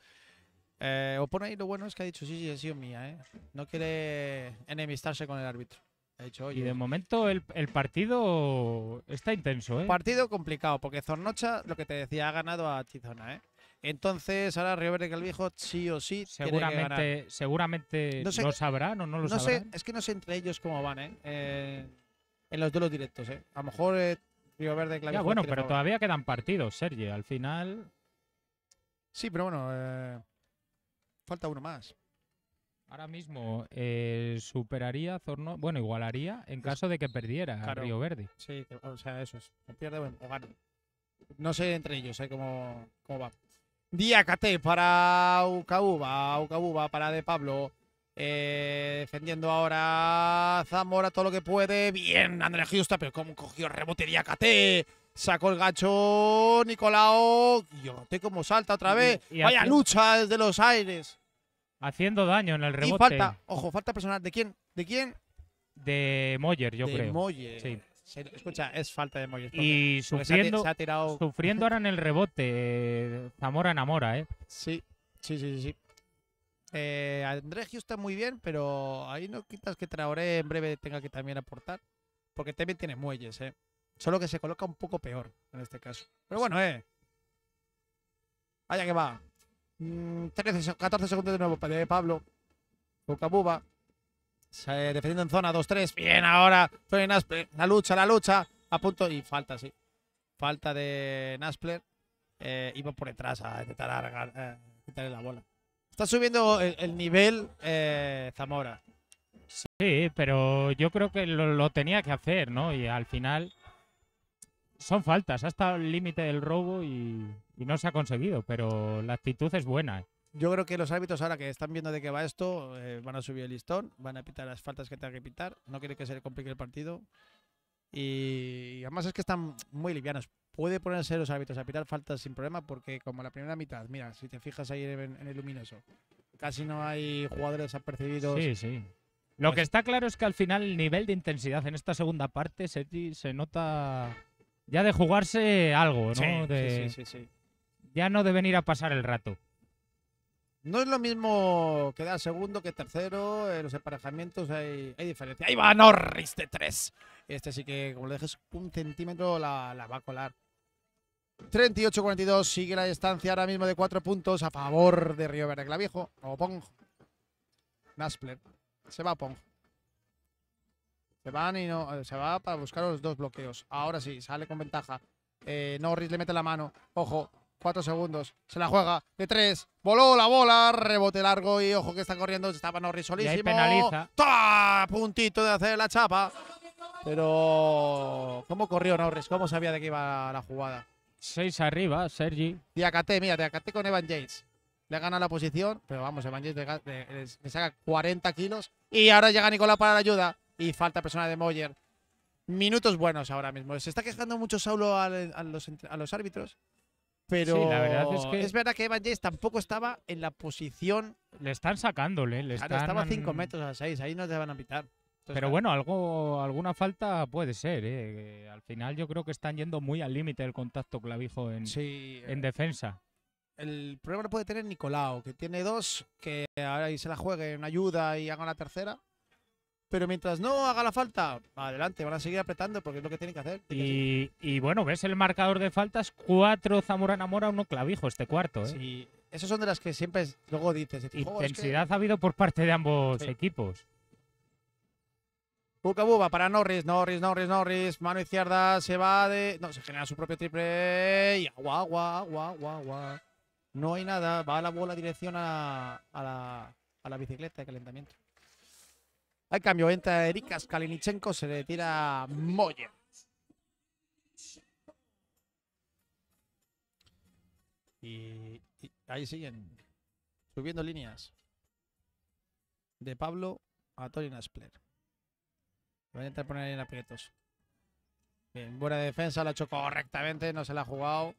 Eh, Opon ahí lo bueno es que ha dicho, sí, sí, ha sido mía, ¿eh? No quiere enemistarse con el árbitro. Ha dicho, Y de oye, momento el, el partido está intenso, ¿eh? partido complicado, porque Zornocha, lo que te decía, ha ganado a Chizona, ¿eh? Entonces, ahora Río Verde Calvijo, sí o sí, tiene que ganar. Seguramente, seguramente No sé- lo sabrán o no lo No sé, sabrán. es que no sé entre ellos cómo van, ¿eh? Eh, en los duelos directos, ¿eh? A lo mejor eh, Río Verde Clavijo. Ya, bueno, pero favor. todavía quedan partidos, Sergi. Al final, Sí, pero bueno, eh, falta uno más. ahora mismo eh, superaría Zorno, bueno, igualaría en caso de que perdiera a. Río Verde. Sí, o sea, eso es. O pierde o gana. No sé entre ellos, ¿eh? Cómo, cómo va. Diacate para Ucabuba. Ucabuba para De Pablo. Eh, defendiendo ahora Zamora todo lo que puede. Bien, André Giusta, pero cómo cogió rebote Diacate. Sacó el gacho Nicolao. Yote como salta otra vez. y Vaya hace- lucha desde los aires. Haciendo daño en el rebote Y falta, ojo, falta personal. ¿De quién? ¿De quién? de Moyer, yo de creo. Moyes. Sí. Se- Escucha, es falta de Moyes. Y se ha sufriendo, se ha tirado sufriendo ahora en el rebote, eh, Zamora enamora, ¿eh? Sí, sí, sí, sí. Eh, André Hughes está muy bien, pero ahí no quitas que Traoré en breve tenga que también aportar. Porque también tiene muelles, ¿eh? Solo que se coloca un poco peor en este caso. Pero bueno, ¿eh? Vaya que va. Mm, 13, se- 14 segundos de nuevo para de Pablo. Bucabuba. Defendiendo en zona 2-3. Bien ahora. Naspler. La lucha, la lucha. A punto. Y falta, sí. Falta de Naspler. Eh, iba por detrás a intentar agarrar, eh, quitarle la bola. Está subiendo el, el nivel eh, Zamora. Sí, pero yo creo que lo, tenía que hacer, ¿no? Y al final son faltas. Ha estado al límite del robo y, y no se ha conseguido, pero la actitud es buena. Yo creo que los árbitros ahora que están viendo de qué va esto, eh, van a subir el listón, van a pitar las faltas que tengan que pitar, no quiere que se le complique el partido. Y además es que están muy livianos. Puede ponerse los árbitros a pitar faltas sin problema porque como la primera mitad, mira, si te fijas ahí en, en el luminoso, casi no hay jugadores apercibidos. Sí, sí. Lo Pues- que está claro es que al final el nivel de intensidad en esta segunda parte se, se nota ya de jugarse algo, ¿no? Sí, De- sí, sí, sí, sí. Ya no de venir a pasar el rato. No es lo mismo quedar segundo que tercero. En los emparejamientos hay, hay diferencia. Ahí va Norris de 3. Este sí que, como le dejes un centímetro, la, la va a colar. 38-42. Sigue la distancia ahora mismo de 4 puntos a favor de Río Verde Clavijo. O Pong. Naspler. Se va Pong. Se van y no. eh, Se va para buscar los dos bloqueos. Ahora sí, sale con ventaja. Eh, Norris le mete la mano. Ojo. 4 segundos. Se la juega. De 3. Voló la bola. Rebote largo. Y ojo que está corriendo. Estaba Norris Y solísimo. ahí penaliza. ¡Toma! Puntito de hacer la chapa. Pero. ¿Cómo corrió Norris? ¿Cómo sabía de qué iba la jugada? Seis arriba, Sergi. Diacate, mira, Diacate con Evan James. Le gana la posición, pero vamos, Evan James le, saca 40 kilos. Y ahora llega Nicolás para la ayuda. Y falta persona de Moyer. Minutos buenos ahora mismo. Se está quejando mucho Saulo los, a los árbitros. Pero Sí, la verdad es que- verdad que Evan James tampoco estaba en la posición. Le están sacándole, le Claro, están... estaba a 5 metros a 6. Ahí no te van a pitar. Entonces, Pero bueno, algo, alguna falta puede ser, ¿eh? Al final yo creo que están yendo muy al límite del contacto clavijo en, Sí, en defensa. el problema lo puede tener Nicolau, que tiene dos, que ahora y se la juegue en ayuda y haga la tercera. Pero mientras no haga la falta, adelante, van a seguir apretando porque es lo que tienen que hacer. Que Y, bueno, ves el marcador de faltas, cuatro Zamorana Mora, uno clavijo este cuarto, ¿eh? Sí, esos son de las que siempre luego dices. decir, "Jo, es que Intensidad ha habido por parte de ambos Sí. equipos. Buca buba para Norris, Norris, Norris, Norris. Mano izquierda se va de. No, se genera su propio triple. Y agua, agua, agua, agua, agua. No hay nada. Va la bola dirección a, a la, a la bicicleta de calentamiento. Hay cambio. Entra Erikas Kalinichenko. Se le tira Moyer. Y, ahí siguen subiendo líneas. De Pablo a Tony Naspler. Voy a intentar poner en aprietos. Bien, buena defensa, la ha hecho correctamente, no se la ha jugado.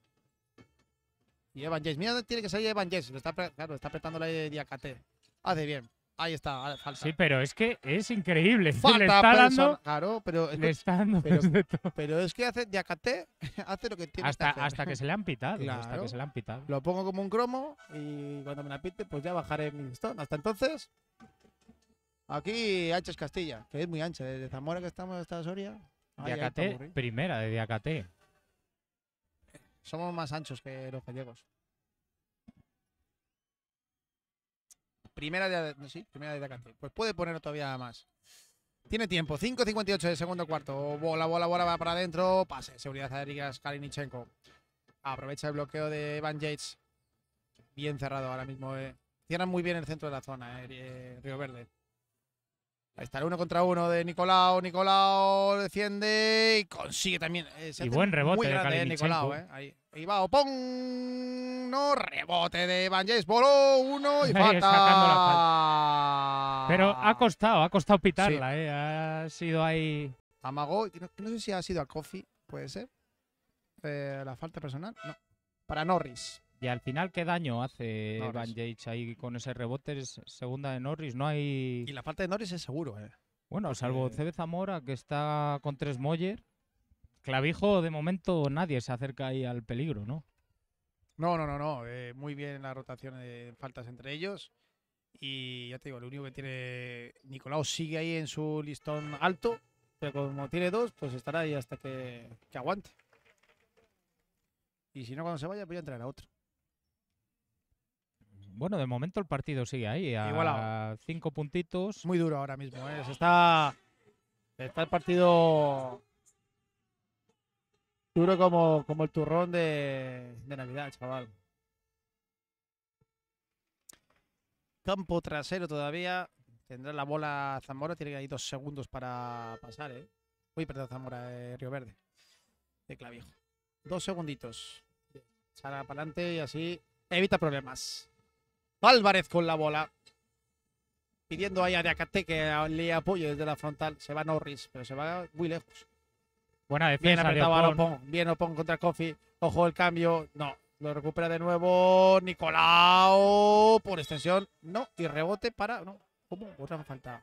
Y Evan James, mira tiene que salir Evan James. Lo está, claro, está apretando la Diacate. Hace bien. Ahí está, ah, falta. Sí, pero es que es increíble. falta le está persona- dando, Claro, pero, es le está dando pero- todo. pero es que hace Diacate, hace lo que tiene hasta, que hacer. hasta que se le han pitado. Hasta que se le han pitado. Lo pongo como un cromo y cuando me la pite, pues ya bajaré mi listón. Hasta entonces, aquí Anches Castilla, que es muy ancha. Desde Zamora que estamos hasta Soria. Diacate, ¿eh? primera de Diacate. Somos más anchos que los gallegos. Primera de, sí, primera de Dacate. Pues puede poner todavía más. Tiene tiempo. 5.58 de segundo cuarto. Bola, bola, bola, va para adentro. Pase. Seguridad Erikas Kalinichenko. Aprovecha el bloqueo de Van Yates. Bien cerrado ahora mismo. Eh. Cierran muy bien el centro de la zona, eh, eh, Río Verde. Ahí está el uno contra uno de Nicolau. Nicolau defiende y consigue también. eh, Y buen rebote Muy de grande, eh. Nicolau, eh. Ahí, ahí va Opon. No, rebote de Van Jays. Voló uno y falta. la Pero ha costado, ha costado pitarla, ¿eh? Ha sido ahí. Amagó. y No, no sé si ha sido a Kofi, puede ser. Eh, la falta personal. No. Para Norris. Y al final, ¿qué daño hace Norris. Van ahí con ese rebote? Es segunda de Norris. No hay. Y la falta de Norris es seguro, eh. Bueno, salvo porque- CB Zamora, que está con tres Moller. Clavijo, de momento, nadie se acerca ahí al peligro, ¿no? No, no, no, no. eh, muy bien la rotación de faltas entre ellos. Y ya te digo, lo único que tiene Nicolau sigue ahí en su listón alto. Pero como tiene dos, pues estará ahí hasta que, que aguante. Y si no, cuando se vaya, pues ya entrará otro. Bueno, de momento el partido sigue ahí, a Igualado. cinco puntitos. Muy duro ahora mismo. ¿eh? Se está, está el partido duro como, como el turrón de, de Navidad, chaval. Campo trasero todavía. Tendrá la bola Zamora. Tiene ahí dos segundos para pasar, ¿eh? Uy, perdón, Zamora, eh, Río Verde. De Clavijo. Dos segunditos. Sale para adelante y así evita problemas. Álvarez con la bola. Pidiendo ahí a Diacate que le apoye desde la frontal. Se va Norris, pero se va muy lejos. Buena Bien defensa de apretado a Ocon. Bien Opon contra Kofi. Ojo el cambio. No. Lo recupera de nuevo Nicolau. Por extensión. No. Y rebote para. No. ¿Cómo? Otra falta.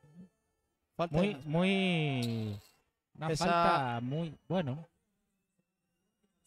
Falta. Muy, muy. Una Esa- falta muy. Bueno.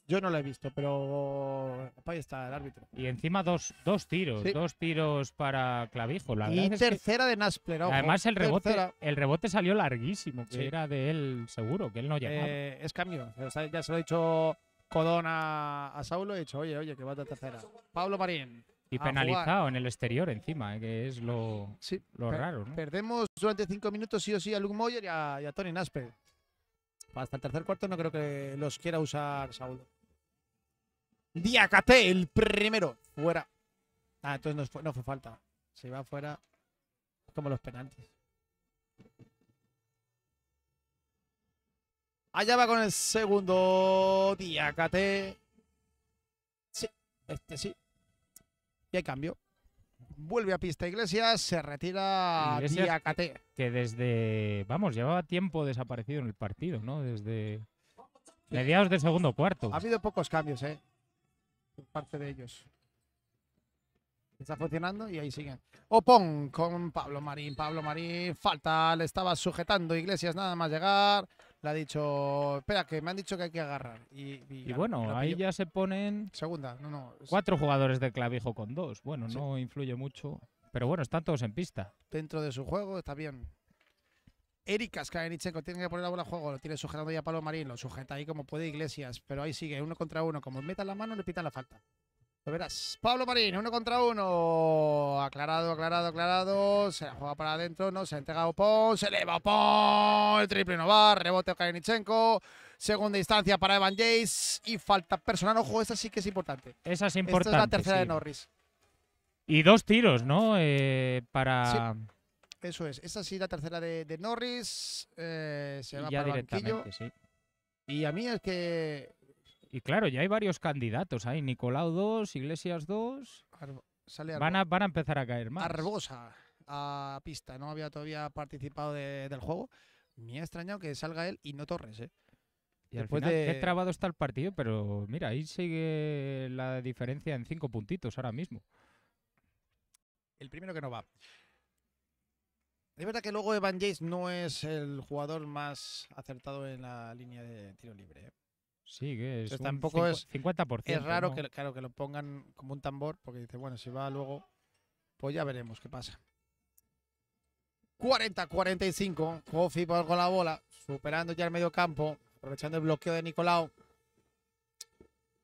Yo no lo he visto, pero. Ahí está el árbitro. Y encima dos, dos tiros. Sí. Dos tiros para Clavijo. La Y verdad es que- tercera de Naspler. ojo. Además, el rebote, Tercera. el rebote salió larguísimo, que Sí. era de él seguro, que él no llegaba. Eh, es cambio. O sea, ya se lo he dicho Codón a, a Saulo. He dicho, oye, oye, que va de tercera. Pablo Marín. y a jugar. penalizado en el exterior encima, eh, que es lo, Sí. lo raro, ¿no? Perdemos durante cinco minutos sí o sí a Luke Moyer y a, y a Tony Nasper. Hasta el tercer cuarto no creo que los quiera usar Saulo. Diacate, el primero. Fuera. Ah, entonces no fue, no fue falta. Se va fuera como los penaltis. Allá va con el segundo Diacate. Sí, este sí. Y hay cambio. Vuelve a pista Iglesias, se retira Iglesias, Diacate. Que desde, vamos, llevaba tiempo desaparecido en el partido, ¿no? Desde mediados del segundo cuarto. Ha habido pocos cambios, ¿eh? Por parte de ellos. Está funcionando y ahí siguen. Opon con Pablo Marín. Pablo Marín, falta, le estaba sujetando Iglesias nada más llegar. Le ha dicho, espera, que me han dicho que hay que agarrar. Y, Y bueno, ahí ya se ponen Segunda, no, no. cuatro jugadores de Clavijo con dos. Bueno, Sí. no influye mucho, pero bueno, están todos en pista. Dentro de su juego, está bien. Eric Kaskaenichenko tiene que poner la bola a juego, lo tiene sujetando ya Pablo Marín, lo sujeta ahí como puede Iglesias, pero ahí sigue, uno contra uno. Como meta la mano, le pitan la falta. Lo verás. Pablo Marín, uno contra uno. Aclarado, aclarado, aclarado. Se la juega para adentro, no se entrega a Opon. Se eleva Opon. El triple no va. Rebote a Kaenichenko. Segunda instancia para Evan Jace. Y falta personal. Ojo, esta sí que es importante. Esa es Esta importante. es la tercera sí. de Norris. Y dos tiros, ¿no? Eh, para Eso es. Esta sí la tercera de, de Norris. Eh, se va para el directamente, sí. Y a mí es que Y claro, ya hay varios candidatos ahí. Nicolau 2, Iglesias 2. Arbo- sale Van a, van a empezar a caer más. Arbosa a pista. No había todavía participado de- del juego. Me ha extrañado que salga él y no Torres, ¿eh? Y al después final, de- qué trabado está el partido, pero mira, ahí sigue la diferencia en cinco puntitos ahora mismo. El primero que no va. Es verdad que luego Evan Jace no es el jugador más acertado en la línea de tiro libre. ¿eh? Sí, que es Entonces tampoco es- 50%. Es raro ¿no? que, claro, que lo pongan como un tambor, porque dice, bueno, si va luego, pues ya veremos qué pasa. 40-45, Kofi con la bola, superando ya el medio campo, aprovechando el bloqueo de Nicolau.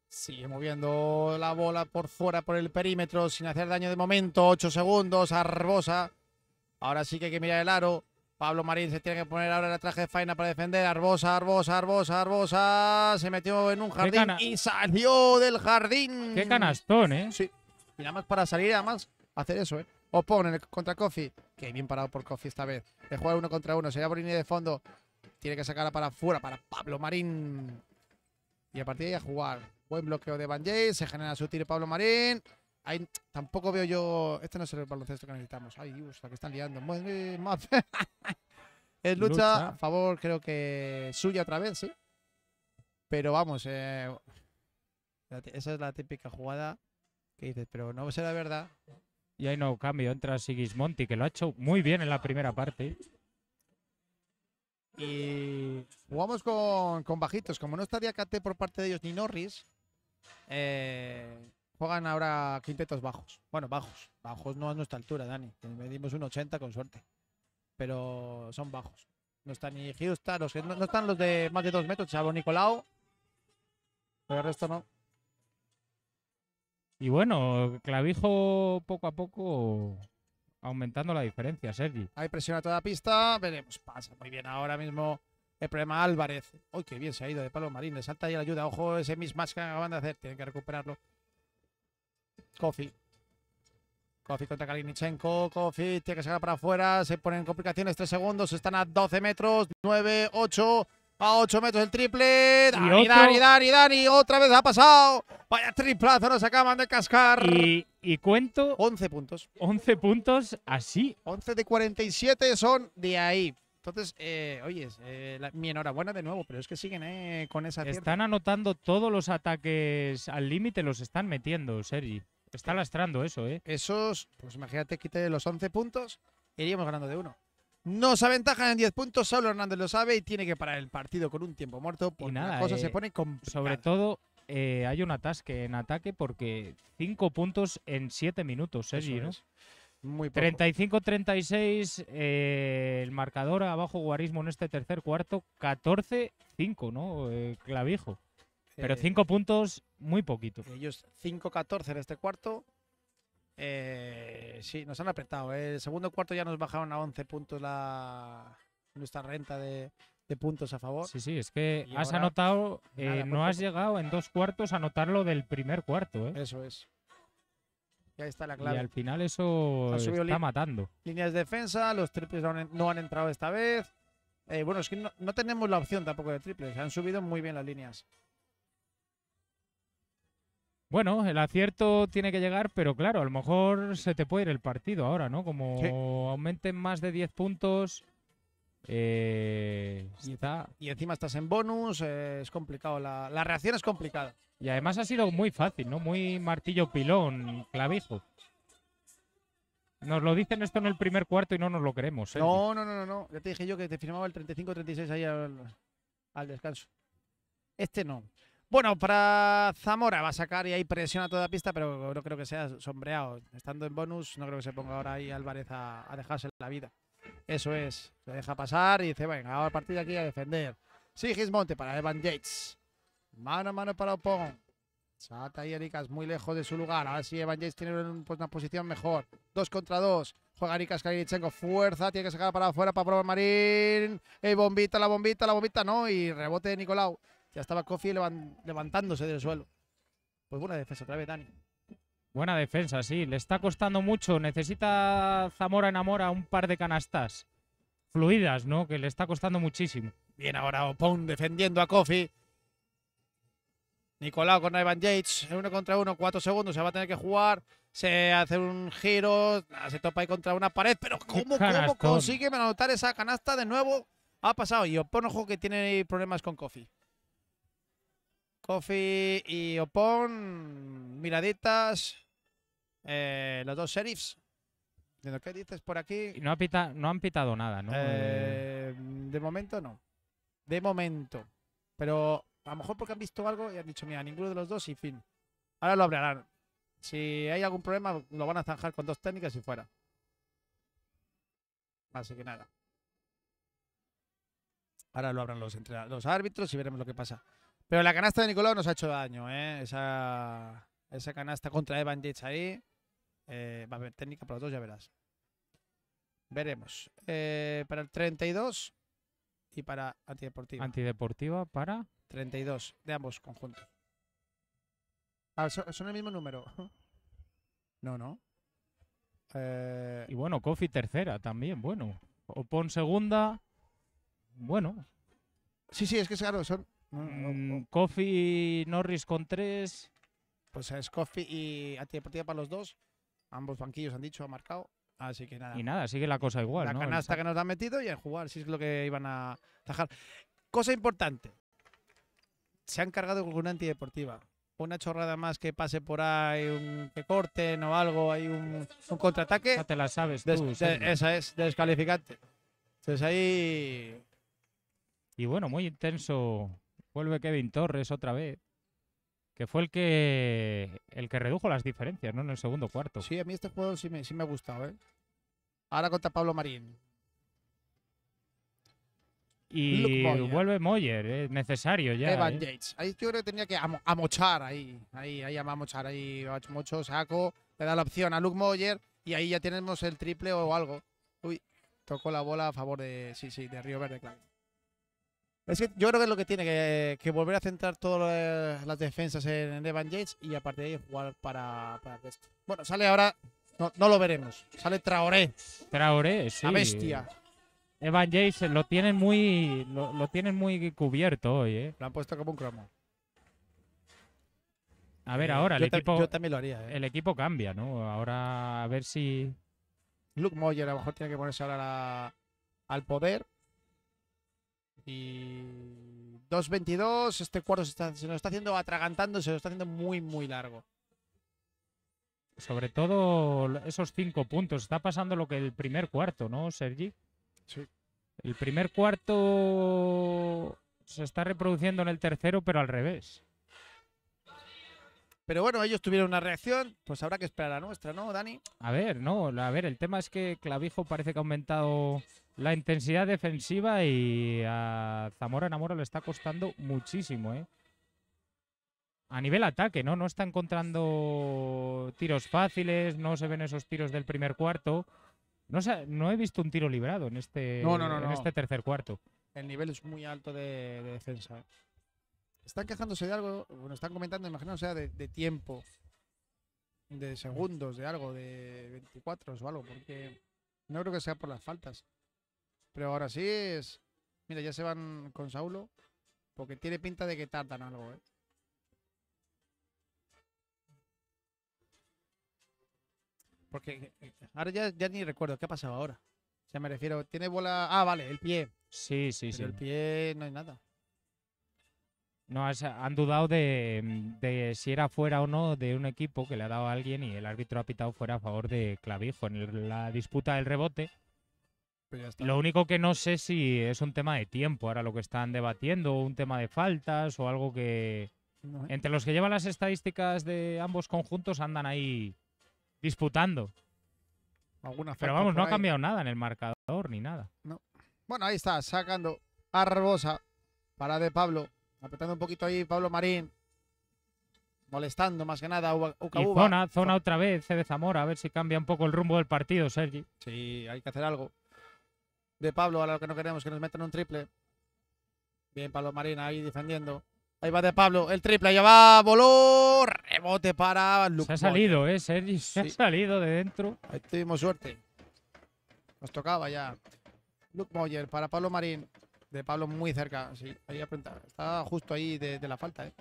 Sigue moviendo la bola por fuera, por el perímetro, sin hacer daño de momento. 8 segundos, Arbosa. Ahora sí que hay que mirar el aro. Pablo Marín se tiene que poner ahora el traje de faena para defender. Arbosa, Arbosa, Arbosa, Arbosa. Se metió en un jardín y salió del jardín. Qué canastón, ¿eh? Sí. Y nada más para salir, además, hacer eso, ¿eh? Opon en el contra Kofi. Qué bien parado por Kofi esta vez. De jugar uno contra uno. Se va por línea de fondo. Tiene que sacarla para afuera, para Pablo Marín. Y a partir de ahí a jugar. Buen bloqueo de Van Jay. Se genera su tiro Pablo Marín. Tampoco veo yo. Este no es el baloncesto que necesitamos. Ay, que están liando. Es lucha, Lucha. a favor, creo que suya otra vez, sí. Pero vamos, eh, esa es la típica jugada que dices, pero no será verdad. Y ahí no cambio, entra Sigismonti, que lo ha hecho muy bien en la primera parte. Y jugamos con, con bajitos. Como no está Diacate por parte de ellos ni Norris, eh, juegan ahora quintetos bajos. Bueno, bajos. Bajos no a nuestra altura, Dani. Medimos un 80 con suerte. Pero son bajos. No está ni Houston, los que no, no están los de más de dos metros, salvo Nicolau. Pero el resto no. Y bueno, Clavijo poco a poco aumentando la diferencia, Sergi. Hay presión a toda pista. Veremos. Pasa muy bien ahora mismo. El problema Álvarez. Uy, qué bien se ha ido de Pablo Marín. Le salta ahí la ayuda. Ojo, ese mismatch que acaban de hacer. Tienen que recuperarlo. Kofi. Kofi contra Kalinichenko. Kofi tiene que sacar para afuera. Se ponen complicaciones. 3 segundos. Están a 12 metros. 9, 8. A 8 metros el triple. Dani, Dani, Dani, Dani. Otra vez ha pasado. Vaya triplazo. Nos acaban de cascar. Y, y cuento 11 puntos. 11 puntos así. 11 de 47 son de ahí. Entonces, eh, oye, eh, la- mi enhorabuena de nuevo, pero es que siguen eh, con esa. Están anotando todos los ataques al límite, los están metiendo, Sergi. Está lastrando eso, ¿eh? Esos, pues imagínate, quite los 11 puntos, iríamos ganando de uno. Nos aventajan en 10 puntos, Saulo Hernández lo sabe y tiene que parar el partido con un tiempo muerto porque nada, la cosa eh, se pone complicada. Sobre todo, eh, hay un atasque en ataque porque 5 puntos en 7 minutos, Eso Sergi, ¿no? es. Muy poco. 35-36, eh, el marcador abajo guarismo en este tercer cuarto, 14-5, ¿no? Eh, clavijo. Pero Eh, 5 puntos, muy poquito. Ellos 5-14 en este cuarto. Eh, sí, nos han apretado. eh. El segundo cuarto ya nos bajaron a 11 puntos la nuestra renta de, de puntos a favor. Sí, sí, es que Y has anotado, nada, muy no has llegado en dos cuartos a anotar lo del primer cuarto, ¿eh? Eso es. Y ahí está la Y clave. al final eso está matando. Líneas de defensa, los triples no han, no han entrado esta vez. Eh, bueno, es que no, no tenemos la opción tampoco de triples. Han subido muy bien las líneas. Bueno, el acierto tiene que llegar, pero claro, a lo mejor se te puede ir el partido ahora, ¿no? Como Sí. aumenten más de 10 puntos, eh, está... Y encima estás en bonus, eh, es complicado. La, la reacción es complicada. Y además ha sido muy fácil, ¿no? Muy martillo pilón, clavijo. Nos lo dicen esto en el primer cuarto y no nos lo creemos. No, no, no, no, no. Ya te dije yo que te firmaba el 35-36 ahí al, al descanso. Este no. Bueno, para Zamora va a sacar y ahí presiona toda pista, pero no creo que sea sombreado. Estando en bonus, no creo que se ponga ahora ahí Álvarez a, a dejarse la vida. Eso es. Se deja pasar y dice, venga, ahora a partir de aquí a defender. Sigismonte para Evan Yates. Mano a mano para Opon. Sata y Ericas muy lejos de su lugar. Ahora sí, Evan Yates tiene pues, una posición mejor. Dos contra dos. Juega Ericas Kalichenko. Fuerza. Tiene que sacar para afuera para probar Marín. Bombita, la bombita, la bombita. No. Y rebote de Nicolau. Ya estaba Kofi levan- levantándose del suelo. Pues buena defensa otra vez, Dani. Buena defensa, sí. Le está costando mucho. Necesita Zamora enamora un par de canastas fluidas, ¿no? Que le está costando muchísimo. Bien ahora Opon defendiendo a Kofi. Nicolau con Evan Yates. en Uno contra uno, cuatro segundos. Se va a tener que jugar. Se hace un giro. Se topa ahí contra una pared. Pero ¿cómo, cómo consigue anotar esa canasta de nuevo? Ha pasado. Y Opon, ojo, que tiene problemas con Kofi. Kofi y Opon. Miraditas. Eh, los dos sheriffs. ¿De lo que dices por aquí? Y no, ha pita- no han pitado nada, ¿no? Eh, Eh, de momento no. De momento. Pero a lo mejor porque han visto algo y han dicho, mira, ninguno de los dos y fin. Ahora lo hablarán. Si hay algún problema, lo van a zanjar con dos técnicas y fuera. Así que nada. Ahora lo hablan los, los árbitros y veremos lo que pasa. Pero la canasta de Nicolau nos ha hecho daño, ¿eh? Esa, esa canasta contra Evan Yates ahí. eh, va a haber técnica para los dos, ya verás. Veremos. Eh, para el 32 y para Antideportiva. Antideportiva para. 32 de ambos conjuntos. Ah, ¿son, son el mismo número? No, no. Eh, Y bueno, Kofi tercera también, bueno. Opon segunda. Bueno. sí, sí, es que claro, son. Mm, Kofi Norris con tres. Pues es Coffee y Antideportiva para los dos. Ambos banquillos han dicho, han marcado. Así que nada. Y nada, sigue la cosa igual, la ¿no? El canasta que nos han metido y a jugar, si es lo que iban a tajar. Cosa importante. Se han cargado con una antideportiva. Una chorrada más que pase por ahí, un, que corten o algo, hay un, un contraataque. Esa te la sabes Des- tú, de- esa es descalificante. Entonces ahí. Y bueno, muy intenso. Vuelve Kevin Torres otra vez. Que fue el que el que redujo las diferencias, ¿no? En el segundo cuarto. Sí, a mí este juego sí me, sí me ha gustado, ¿eh? Ahora contra Pablo Marín. Y Moyer. vuelve Moyer, ¿eh? necesario ya. Evan ¿eh? Yates. Ahí yo creo que tenía que amo- amochar ahí. Ahí, ahí a amochar ahí. Mucho saco. Le da la opción a Luke Moyer. Y ahí ya tenemos el triple o algo. Uy, tocó la bola a favor de. Sí, sí, de Río Verde, claro. Es que yo creo que es lo que tiene que, que volver a centrar todas las defensas en Evan Yates y a partir de ahí jugar para, para el resto. Bueno, sale ahora. No, no lo veremos. Sale Traoré, Traoré, sí. la bestia. Evan Jason lo tienen muy lo, lo tienen muy cubierto hoy, ¿eh? Lo han puesto como un cromo. A ver, Eh, ahora el yo equipo, yo también lo haría. ¿eh? el equipo cambia, ¿no? Ahora a ver si. Luke Moyer a lo mejor tiene que ponerse ahora la- al poder. Y 2.22, este cuarto se, está- se nos está haciendo atragantando, se lo está haciendo muy, muy largo. Sobre todo esos cinco puntos. Está pasando lo que el primer cuarto, ¿no, Sergi? Sí. El primer cuarto se está reproduciendo en el tercero, pero al revés. Pero bueno, ellos tuvieron una reacción, pues habrá que esperar a la nuestra, ¿no, Dani? A ver, no, a ver, el tema es que Clavijo parece que ha aumentado la intensidad defensiva y a Zamora Enamora le está costando muchísimo, ¿eh? A nivel ataque, ¿no? No está encontrando tiros fáciles, no se ven esos tiros del primer cuarto. No, se- no he visto un tiro librado en este, No, no, no, en no. este tercer cuarto. El nivel es muy alto de, de defensa. Están quejándose de algo, bueno, están comentando, imagino, o sea, de, de tiempo, de segundos, de algo, de 24 o algo, porque no creo que sea por las faltas. Pero ahora sí es. Mira, ya se van con Saulo, porque tiene pinta de que tardan algo, ¿eh? Porque eh, ahora ya, ya ni recuerdo qué ha pasado ahora. O sea, me refiero, tiene bola. Ah, vale, el pie. Sí, sí, Pero sí. el pie no hay nada. No, han dudado de, de si era fuera o no de un equipo que le ha dado a alguien y el árbitro ha pitado fuera a favor de Clavijo en el- la disputa del rebote. Pero ya está. Lo único que no sé si es un tema de tiempo, ahora lo que están debatiendo, un tema de faltas o algo que No, ¿eh? entre los que llevan las estadísticas de ambos conjuntos andan ahí disputando. Alguna Pero vamos, no ha ahí. cambiado nada en el marcador ni nada. Bueno, ahí está, sacando a Barbosa para de Pablo. Apretando un poquito ahí Pablo Marín. Molestando más que nada a Uca Y zona, zona otra vez, de Zamora, a ver si cambia un poco el rumbo del partido, Sergi. Sí, hay que hacer algo. De Pablo, ahora lo que no queremos que nos metan un triple. Bien, Pablo Marín ahí defendiendo. Ahí va de Pablo, el triple, ya va, voló, rebote para Luke Se ha salido, ¿eh, Sergi? Se Sí. ha salido de dentro. Ahí tuvimos suerte. Nos tocaba ya. Luke Moyer para Pablo Marín. De Pablo muy cerca. Sí, ahí apunta. Está justo ahí de, de la falta, ¿eh?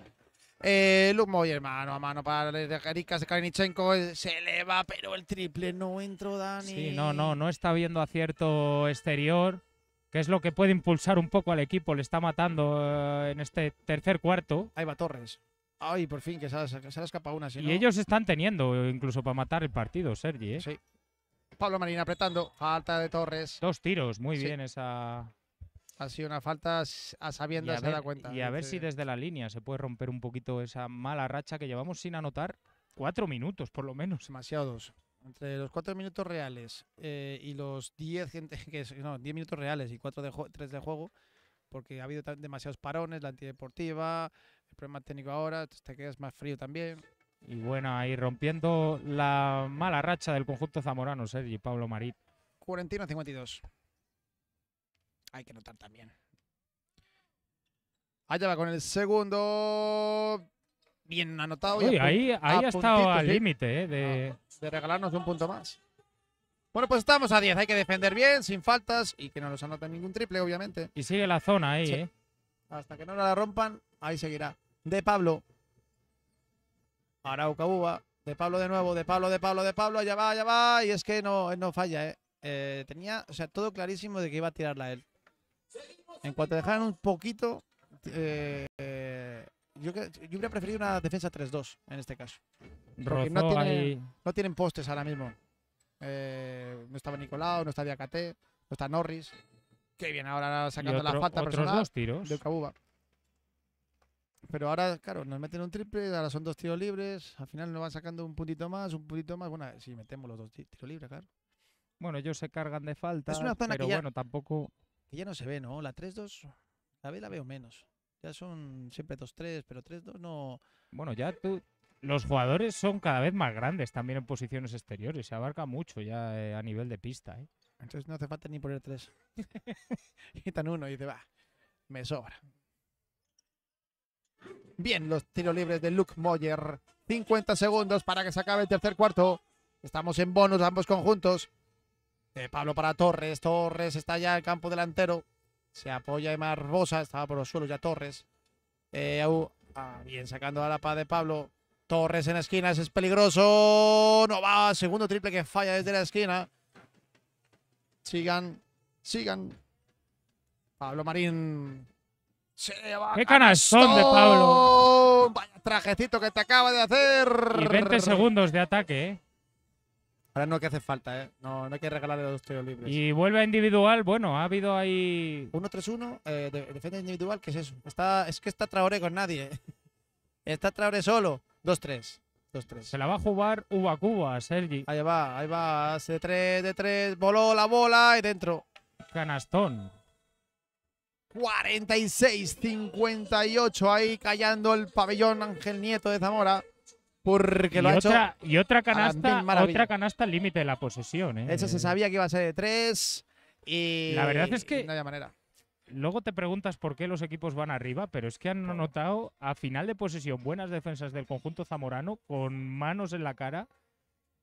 Eh, Luke Moyer, mano a mano para Erika Kalininchenko. eh, Se le va, pero el triple no entró, Dani. Sí, no, no, no está viendo acierto exterior, que es lo que puede impulsar un poco al equipo. Le está matando eh, en este tercer cuarto. Ahí va Torres. Ay, por fin, que se, ha- se le escapa una. Si y no- ellos están teniendo eh, incluso para matar el partido, Sergi. ¿eh? Sí. Pablo Marín apretando. Falta de Torres. Dos tiros, muy Sí. bien esa. Ha sido una falta a sabiendas, a, se da ver, cuenta. y a ver si desde la línea se puede romper un poquito esa mala racha que llevamos sin anotar cuatro minutos, por lo menos. demasiados. Entre los cuatro minutos reales eh, y los 10 gente que es- no, 10 minutos reales y cuatro de tres de juego, porque ha habido demasiados parones, la antideportiva, el problema técnico ahora, te quedas más frío también. Y bueno, ahí rompiendo la mala racha del conjunto zamorano, Sergi, Pablo Marit. 41-52. Hay que notar también. Allá va con el segundo. Bien anotado. Uy, ahí, ha estado al límite, ¿eh? De... de regalarnos un punto más. Bueno, pues estamos a 10. Hay que defender bien, sin faltas y que no nos anoten ningún triple, obviamente. Y sigue la zona ahí, Sí. ¿eh? Hasta que no la rompan, ahí seguirá. De Pablo. Arauca Uba. De Pablo de nuevo, de Pablo, de Pablo, de Pablo. Allá va, allá va. Y es que no, no falla, ¿eh? Eh, Tenía, o sea, todo clarísimo de que iba a tirarla él. En cuanto dejaran un poquito, eh, eh, yo, yo hubiera preferido una defensa 3-2 en este caso. Porque no Rozó tienen postes ahora mismo. Eh, no estaba Nicolau, no está Diacate, no está Norris. Qué bien, ahora sacando la otro- falta otros personal dos tiros. de Cabuba. Pero ahora, claro, nos meten un triple, ahora son dos tiros libres, al final nos van sacando un puntito más, un puntito más. Bueno, si metemos los dos ti- tiros libres, claro. Bueno, ellos se cargan de falta, una zona pero que ya- bueno, tampoco... Que ya no se ve, ¿no? La 3-2, la B la veo menos. Ya son siempre 2-3, pero 3-2 no. Bueno, ya tú... Los jugadores son cada vez más grandes también en posiciones exteriores. Se abarca mucho ya eh, a nivel de pista, ¿eh? Entonces no hace falta ni poner 3. Quitan uno y dice, va, me sobra. Bien, los tiros libres de Luke Moyer. 50 segundos para que se acabe el tercer cuarto. Estamos en bonus ambos conjuntos. Eh, Pablo para Torres. Torres está ya en campo delantero. Se apoya en Barbosa. Estaba por los suelos ya Torres. Eh, ah, bien, sacando a la pa de Pablo. Torres en la esquina, ese es peligroso. No va, segundo triple que falla desde la esquina. Sigan, sigan. Pablo Marín. Se va ¡Qué canastón de Pablo! Vaya trajecito que te acaba de hacer. Y 20 segundos de ataque, ¿eh? Ahora no que hace falta, ¿eh? No, no hay que regalarle los tiros libres. Y vuelve a individual. Bueno, ha habido ahí. 1-3-1, eh, de- defensa individual, ¿qué es eso? Está, es que está Traoré con nadie. Está Traoré solo. 2-3. 2-3. Se la va a jugar Uba Cuba, Sergi. Ahí va, ahí va. De 3, de 3. Voló la bola y dentro. Canastón. 46-58. Ahí callando el pabellón Ángel Nieto de Zamora. Porque Y lo ha hecho. otra, y otra canasta, otra canasta al límite de la posesión, ¿eh? Ese se sabía que iba a ser de 3. Y. La verdad es que- No había manera. Luego te preguntas por qué los equipos van arriba, pero es que han notado a final de posesión buenas defensas del conjunto zamorano con manos en la cara.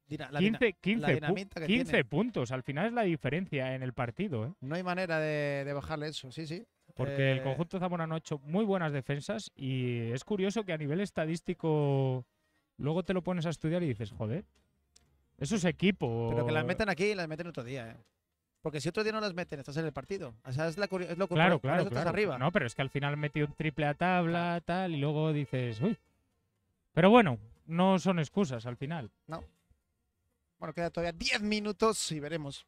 Dina- la dina- 15, 15, pu- dinamita que 15 tiene. puntos. Al final es la diferencia en el partido, ¿eh? No hay manera de, de bajarle eso, sí, sí. Porque el Eh, conjunto zamorano ha hecho muy buenas defensas y es curioso que a nivel estadístico luego te lo pones a estudiar y dices, joder, eso es equipo. Pero que las meten aquí y las meten otro día, ¿eh? Porque si otro día no las meten, estás en el partido. O sea, es, la, es lo Claro, claro, estás claro. arriba. No, pero es que al final metió un triple a tabla, tal, y luego dices, uy. Pero bueno, no son excusas al final. Bueno, queda todavía 10 minutos y veremos.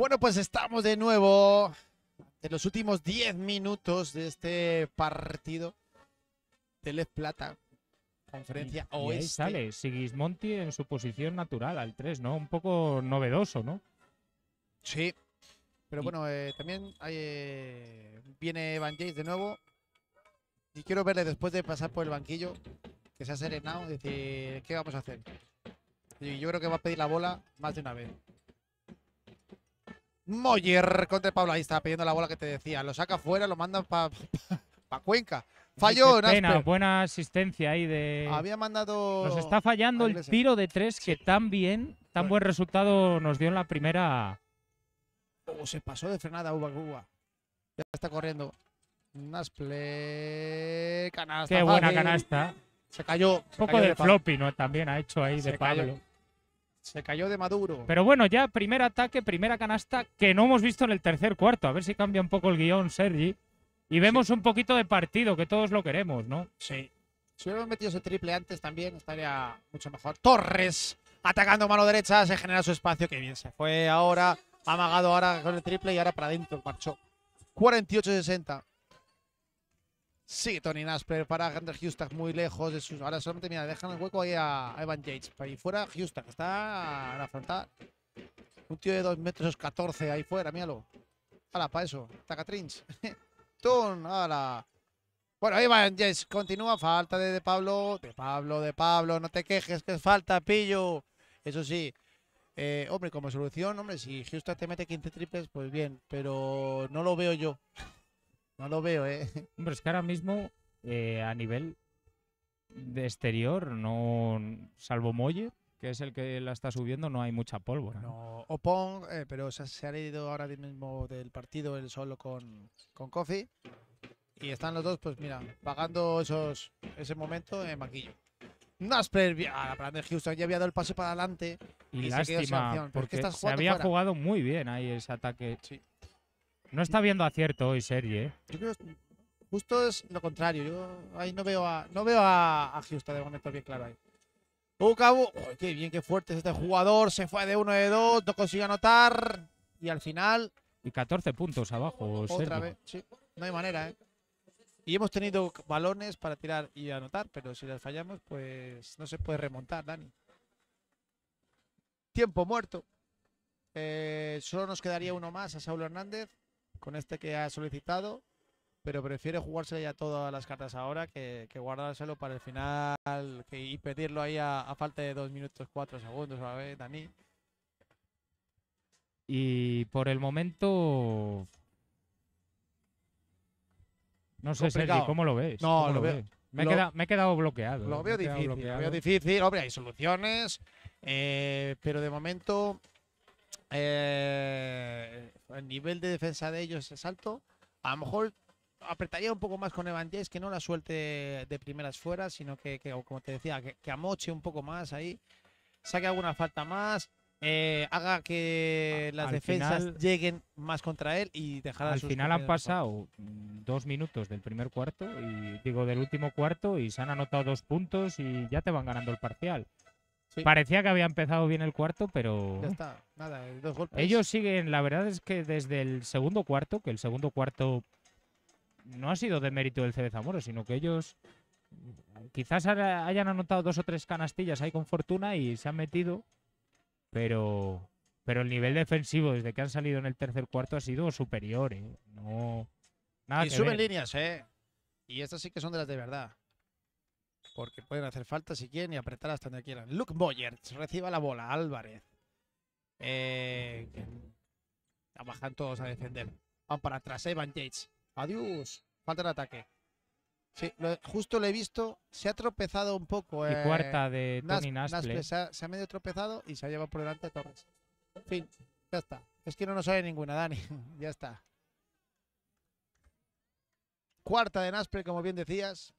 Bueno, pues estamos de nuevo en los últimos 10 minutos de este partido de Les Plata, conferencia Y ahí oeste. sale Sigismonti en su posición natural, al 3, ¿no? Un poco novedoso, ¿no? Sí. Pero Y- bueno, eh, también hay, eh, viene Van Jays de nuevo. Y quiero verle después de pasar por el banquillo, que se ha serenado, decir, ¿qué vamos a hacer? Y yo creo que va a pedir la bola más de una vez. Moyer contra Pablo, ahí estaba pidiendo la bola que te decía. Lo saca fuera, lo manda para Cuenca. Falló, Ay, qué pena, buena asistencia ahí de... Había mandado. Nos está fallando el tiro de tres que tan bien, tan Bueno. buen resultado nos dio en la primera. Oh, se pasó de frenada Uba Cuba. Ya está corriendo. Nasple. Canasta. Qué buena fácil. canasta. Se cayó. Un poco cayó de Pablo. floppy, ¿no? También ha hecho ahí Se de cayó. Se cayó de Maduro. Pero bueno, ya primer ataque, primera canasta que no hemos visto en el tercer cuarto. A ver si cambia un poco el guion, Sergi. Y vemos un poquito de partido, que todos lo queremos, ¿no? sí. Si hubiéramos metido ese triple antes también estaría mucho mejor. Torres atacando mano derecha, se genera su espacio. Qué bien se fue ahora. Ha amagado ahora con el triple y ahora para adentro marchó. 48-60. Sí, Tony Nasper para Hunter Houston muy lejos de sus. Ahora solamente mira, dejan el hueco ahí a a Evan Yates. Ahí fuera Houston, está en la frontal. Un tío de 2 metros 14 ahí fuera, míralo. Hala, para eso. Tacatrins. Tun, hala. Bueno, ahí Yates continúa. Falta de, de Pablo. De Pablo, de Pablo. No te quejes que es falta, pillo. Eso sí. eh, hombre, como solución, hombre, si Houston te mete 15 triples, pues bien. Pero no lo veo yo. No lo veo, ¿eh? Hombre, es que ahora mismo, eh, a nivel de exterior, no salvo Molle, que es el que la está subiendo, no hay mucha pólvora. ¿no? Opon, eh, pero se, se ha ido ahora mismo del partido él solo con, con Kofi. Y están los dos, pues mira, pagando esos, ese momento en banquillo. Nasper, a la de Houston, ya había dado el pase para adelante. Y, y se quedó lástima, porque estás se había fuera. jugado muy bien ahí ese ataque. Sí. No está viendo acierto hoy, Sergi, ¿eh? Yo creo que justo es lo contrario. Yo ahí no veo a, no veo a, a Houston de momento bien claro ahí. Ucabu, ¡Uy, qué bien, qué fuerte es este jugador. Se fue de uno de dos, no consiguió anotar. Y al final, Y 14 puntos abajo, otra vez. Sí, no hay manera, ¿eh? Y hemos tenido balones para tirar y anotar, pero si las fallamos, pues no se puede remontar, Dani. Tiempo muerto. Eh, solo nos quedaría uno más a Saulo Hernández, con este que ha solicitado, pero prefiere jugársele ya todas las cartas ahora que, que guardárselo para el final que- y pedirlo ahí a, a falta de dos minutos, cuatro segundos, a ver, Dani. Y por el momento. No sé, Sergi. ¿cómo lo ves? No, ¿Cómo lo veo- ves? Me, he quedado, me he quedado bloqueado. Lo me veo difícil, lo veo difícil. Hombre, hay soluciones, eh, pero de momento eh, el nivel de defensa de ellos es alto. A lo mejor apretaría un poco más con Evan James, que no la suelte de primeras fuera, sino que, que, como te decía, que, que amoche un poco más ahí, saque alguna falta más, eh, haga que las al defensas final- lleguen más contra él y dejar a Al final han pasado dos minutos del primer cuarto, y digo del último cuarto, y se han anotado dos puntos y ya te van ganando el parcial. Sí. Parecía que había empezado bien el cuarto, pero Ya está, nada, dos golpes. ellos siguen, la verdad es que desde el segundo cuarto, que el segundo cuarto no ha sido de mérito del CB Zamora, sino que ellos quizás hayan anotado dos o tres canastillas ahí con fortuna y se han metido, pero pero el nivel defensivo desde que han salido en el tercer cuarto ha sido superior, ¿eh? No nada y que suben ver. líneas, ¿eh? Y estas sí que son de las de verdad. Porque pueden hacer falta si quieren y apretar hasta donde quieran. Luke Boyer reciba la bola. Álvarez. Eh, bajan todos a defender. Van para atrás. Evan Yates. Adiós. Falta de ataque. Sí, lo- justo lo he visto. Se ha tropezado un poco. Y eh, cuarta de Nas- Tony Nasple. Nasple se, ha, se ha medio tropezado y se ha llevado por delante a Torres. En fin, ya está. Es que no nos sale ninguna, Dani. ya está. Cuarta de Nasple, como bien decías.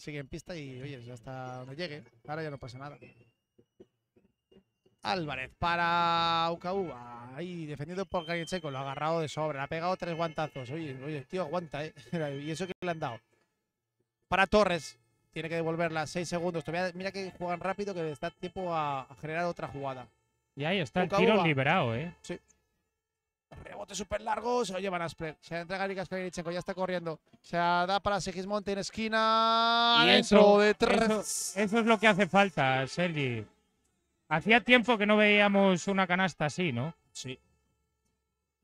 Sigue en pista y, oye, ya hasta donde llegue. Ahora ya no pasa nada. Álvarez para Ucaúa. Ahí defendido por Checo. Lo ha agarrado de sobra. Le ha pegado tres guantazos. Oye, oye, tío, aguanta, ¿eh? y eso que le han dado. Para Torres. Tiene que devolverla. Seis segundos. Todavía, mira que juegan rápido que les da tiempo a, a generar otra jugada. Y ahí está el tiro liberado, ¿eh? Rebote súper largo. Se lo llevan Asper. Se la entrega a Rikas Kajerichenko. Ya está corriendo. Se la da para Segismonte en esquina. Dentro de eso- tres. Eso es lo que hace falta, Sergi. Hacía tiempo que no veíamos una canasta así, ¿no? Sí.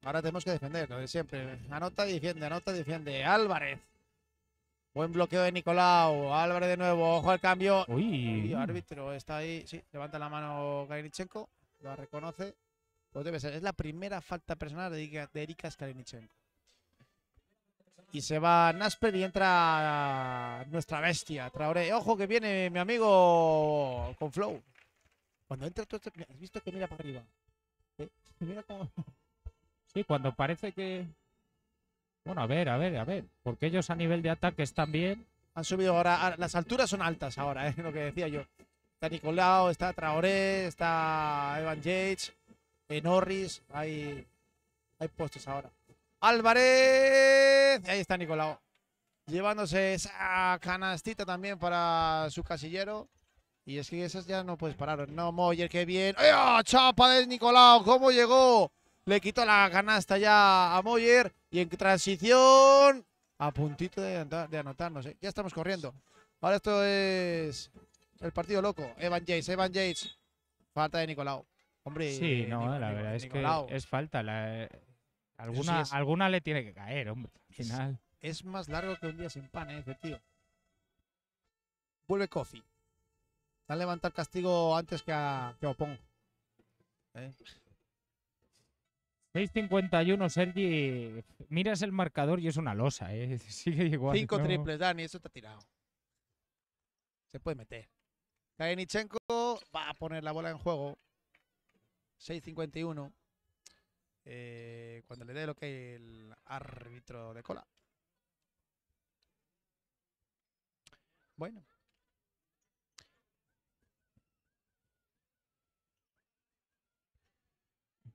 Ahora tenemos que defender, lo de siempre. Anota y defiende, anota y defiende. Álvarez. Buen bloqueo de Nicolau. Álvarez de nuevo. Ojo al cambio. Uy, Uy, árbitro está ahí. Sí, levanta la mano Kalinichenko. La reconoce. Pues debe ser. Es la primera falta personal de Erika, Skalinichenko. Y se va Nasper y entra nuestra bestia, Traoré. Ojo que viene mi amigo con flow. Cuando entra todo mira, has visto que mira para arriba. ¿Eh? Mira sí, cuando parece que... Bueno, a ver, a ver, a ver. Porque ellos a nivel de ataque están bien. Han subido ahora. Las alturas son altas ahora, ¿eh? lo que decía yo. Está Nicolau, está Traoré, está Evan Yates, eh, Norris. Hay, hay puestos ahora. Álvarez. Ahí está Nicolau. Llevándose esa canastita también para su casillero. Y es que esas ya no puedes parar. No, Moyer, qué bien. ¡Ay, ah! Chapa de Nicolau. ¿Cómo llegó? Le quitó la canasta ya a Moyer. Y en transición. A puntito de, anotar- de anotarnos. ¿eh? Ya estamos corriendo. Ahora esto es el partido loco. Evan Yates, Evan Yates. Falta de Nicolau. Hombre, Sí, eh, no, la verdad es Nicolau. que es falta. la- alguna, es- alguna le tiene que caer, hombre. Al final. Es más largo que un día sin pan, ¿eh? ese tío. Vuelve Kofi. Va a levantar castigo antes que a, que a Opon. 6.51, Sergi. Miras el marcador y es una losa, ¿eh? Sigue igual. Cinco ¿no? triples, Dani, eso te ha tirado. Se puede meter. Kajenichenko árbitro va a poner la bola en juego. 6.51. eh, cuando le dé lo que el árbitro de cola. Bueno.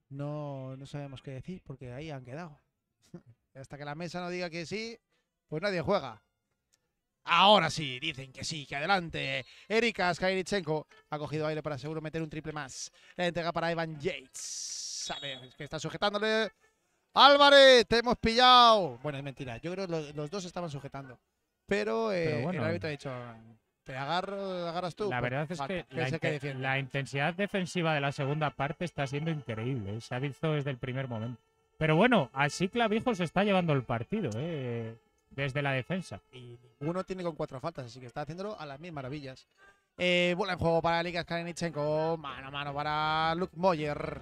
No, no sabemos qué decir porque ahí han quedado. Hasta que la mesa no diga que sí, pues nadie juega. Ahora sí, dicen que sí, que adelante. Erika Skyrichenko ha cogido aire para seguro meter un triple más. La entrega para Evan Yates. A ver, es que está sujetándole. Álvarez, te hemos pillado. Bueno, es mentira. Yo creo que los, los dos estaban sujetando. Pero, eh, Pero bueno. el árbitro ha dicho, te agarro, agarras tú. La Pues, verdad es que la, que defiende. la intensidad defensiva de la segunda parte está siendo increíble. ¿eh? Se ha visto desde el primer momento. Pero bueno, así Clavijo se está llevando el partido, ¿eh? Desde la defensa. Y ninguno tiene con cuatro faltas, así que está haciéndolo a las mil maravillas. Eh, bola en juego para Ligas Kalinichenko. Mano a mano para Luke Moyer.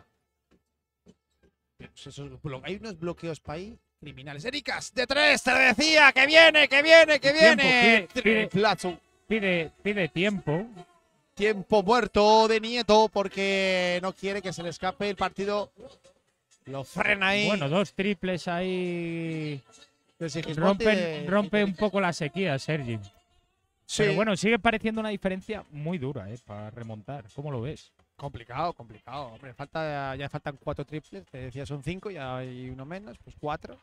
Pues esos blo- hay unos bloqueos para ahí criminales. Ericas, de tres, te lo decía, que viene, que viene, que Tiempo, viene. pide-. Pide, pide tiempo. Tiempo muerto de Nieto porque no quiere que se le escape el partido. Lo frena ahí. Bueno, dos triples ahí. Sigismondi Rompen, de- rompe un poco la sequía, Sergi. Sí, Pero bueno, sigue pareciendo una diferencia muy dura ¿eh? para remontar. ¿Cómo lo ves? Complicado, complicado. Hombre, falta, ya faltan cuatro triples. Te decía son cinco, ya hay uno menos, pues cuatro.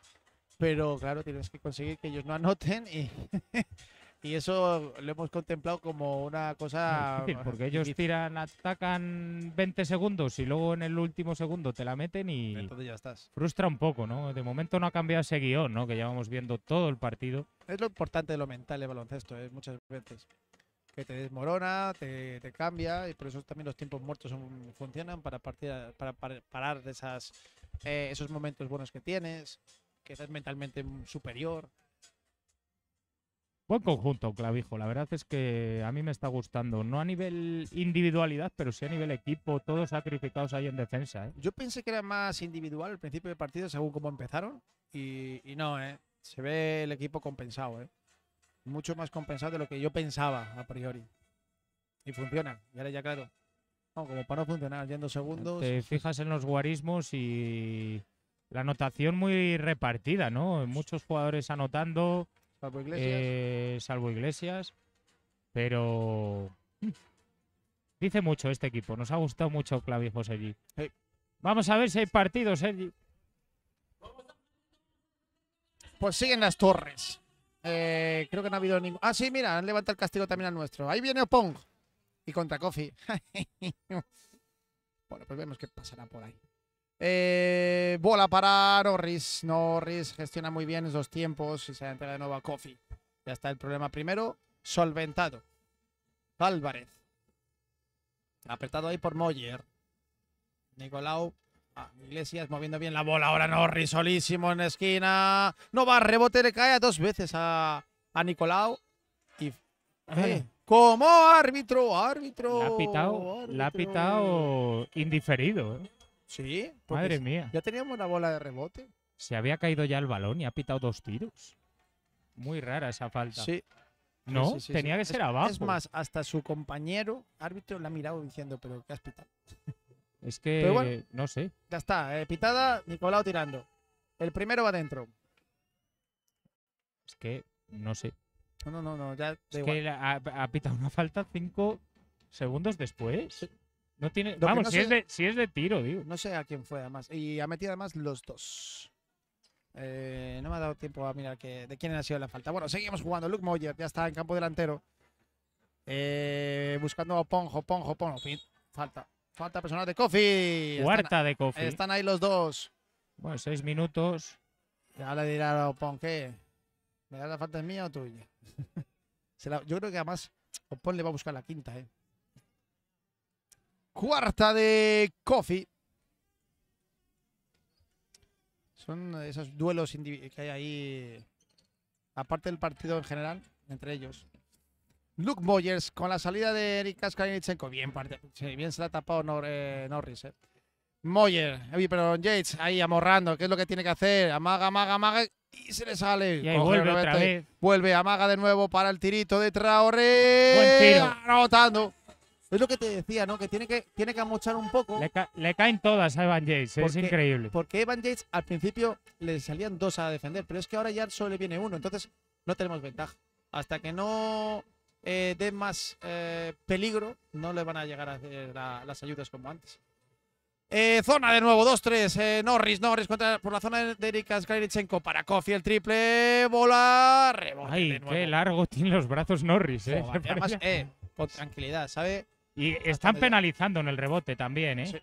Pero claro, tienes que conseguir que ellos no anoten y, y eso lo hemos contemplado como una cosa. Difícil, porque ellos difícil. tiran, atacan 20 segundos y luego en el último segundo te la meten y Entonces ya estás. frustra un poco, ¿no? De momento no ha cambiado ese guion, ¿no? Que llevamos viendo todo el partido. Es lo importante de lo mental de baloncesto, ¿eh? muchas veces. Que te desmorona, te, te cambia y por eso también los tiempos muertos son- funcionan para, partir, para, para parar de esas, eh, esos momentos buenos que tienes, que estás mentalmente superior. Buen conjunto, Clavijo. La verdad es que a mí me está gustando. No a nivel individualidad, pero sí a nivel equipo. Todos sacrificados ahí en defensa, ¿eh? Yo pensé que era más individual al principio del partido según cómo empezaron y, y no, ¿eh? Se ve el equipo compensado, ¿eh? Mucho más compensado de lo que yo pensaba a priori. Y funciona. Y ahora ya claro. No, como para no funcionar, ya en dos segundos. Te fijas en los guarismos y la anotación muy repartida, ¿no? Muchos jugadores anotando, Salvo Iglesias. eh, salvo Iglesias. Pero mm, dice mucho este equipo. Nos ha gustado mucho Clavijo, Sergi. Vamos a ver si hay partidos, Sergi. Pues siguen las torres. Eh, creo que no ha habido ningún. Ah, sí, mira, han levantado el castigo también al nuestro. Ahí viene Opong. Y contra Kofi. bueno, pues vemos qué pasará por ahí. Eh, bola para Norris. Norris gestiona muy bien esos tiempos y se entrega de nuevo a Kofi. Ya está el problema primero solventado. Álvarez. Apretado ahí por Moyer. Nicolau. Ah, Iglesias moviendo bien la bola. Ahora Norris solísimo en la esquina. No va, rebote, le cae dos veces a, a Nicolau. Y. Eh, como árbitro, árbitro. La ha pitado, la ha árbitro. pitado indiferido. ¿eh? Sí, Madre mía. Ya teníamos la bola de rebote. Se había caído ya el balón y ha pitado dos tiros. Muy rara esa falta. Sí. no, sí, sí, tenía sí. que Es- ser abajo. Es más, hasta su compañero árbitro le ha mirado diciendo, pero ¿qué has pitado? Es que, bueno. no sé. Ya está, eh, pitada, Nicolau tirando. El primero va dentro. Es que, no sé. No, no, no, no, ya da Es igual. que la- ha, ha pitado una falta cinco segundos después. No tiene. Lo que Vamos, no si, sé- es de, si es de tiro, digo. No sé a quién fue además. Y ha metido además los dos. Eh, no me ha dado tiempo a mirar que, de quién ha sido la falta. Bueno, seguimos jugando. Luke Moyer ya está en campo delantero. Eh, buscando a Ponjo, Ponjo, Ponjo. Fin. Falta. Falta personal de Kofi. Cuarta de Kofi. están ahí los dos. Bueno, seis minutos. Ya le dirá a Opon que. ¿Me das la falta es mía o tuya? Se la- yo creo que además Opon le va a buscar la quinta, ¿eh? Cuarta de Kofi. Son esos duelos que hay ahí. Aparte del partido en general, entre ellos. Luke Boyers con la salida de Eric Kaskanichenko. Bien, parte, sí, bien se la ha tapado Nor- eh, Norris, ¿eh? Moyer, oye, pero Yates ahí amorrando, ¿qué es lo que tiene que hacer? Amaga, amaga, amaga y se le sale. Y ahí Coge vuelve otra vez. Vuelve, amaga de nuevo para el tirito de Traoré. Buen tiro. Anotando. Es lo que te decía, ¿no? Que tiene que, tiene que amochar un poco. Le, ca- le caen todas a Evan Yates, es Porque- increíble. Porque Evan Yates al principio le salían dos a defender, pero es que ahora ya solo le viene uno, entonces no tenemos ventaja. Hasta que no eh, den más eh, peligro, no le van a llegar a hacer la- las ayudas como antes. Eh, zona de nuevo, 2-3. eh, Norris, Norris contra, por la zona de- Erika Skrylichenko para Kofi, el triple, bola, rebote Ay, de nuevo. qué largo tienen los brazos Norris, ¿eh? Joder, además, eh, con tranquilidad, ¿sabe? Y están penalizando en el rebote también, ¿eh? Sí.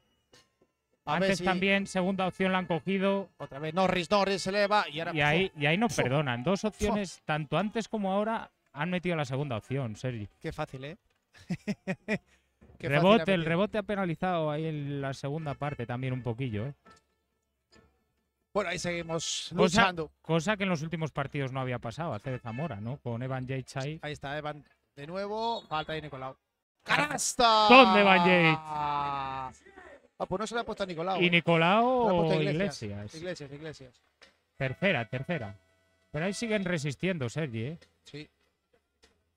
A Antes si- también, segunda opción la han cogido Otra vez Norris, Norris se eleva y ahora. y ahí, y ahí no perdonan. Dos opciones, tanto antes como ahora, han metido la segunda opción, Sergi. Qué fácil, ¿eh? Qué fácil rebote, ha el rebote ha penalizado ahí en la segunda parte también un poquillo, ¿eh? Bueno, ahí seguimos luchando. Cosa que en los últimos partidos no había pasado, hace de Zamora, ¿no? Con Evan Yates ahí. Ahí está Evan de nuevo. Falta de Nicolau. ¡Canasta! ¿Dónde Evan Yates? Ah, pues no se le ha puesto a Nicolau. Y ¿eh? Nicolau a Iglesias. Iglesias, Iglesias. Tercera, tercera. Pero ahí siguen resistiendo, Sergi, ¿eh? Sí.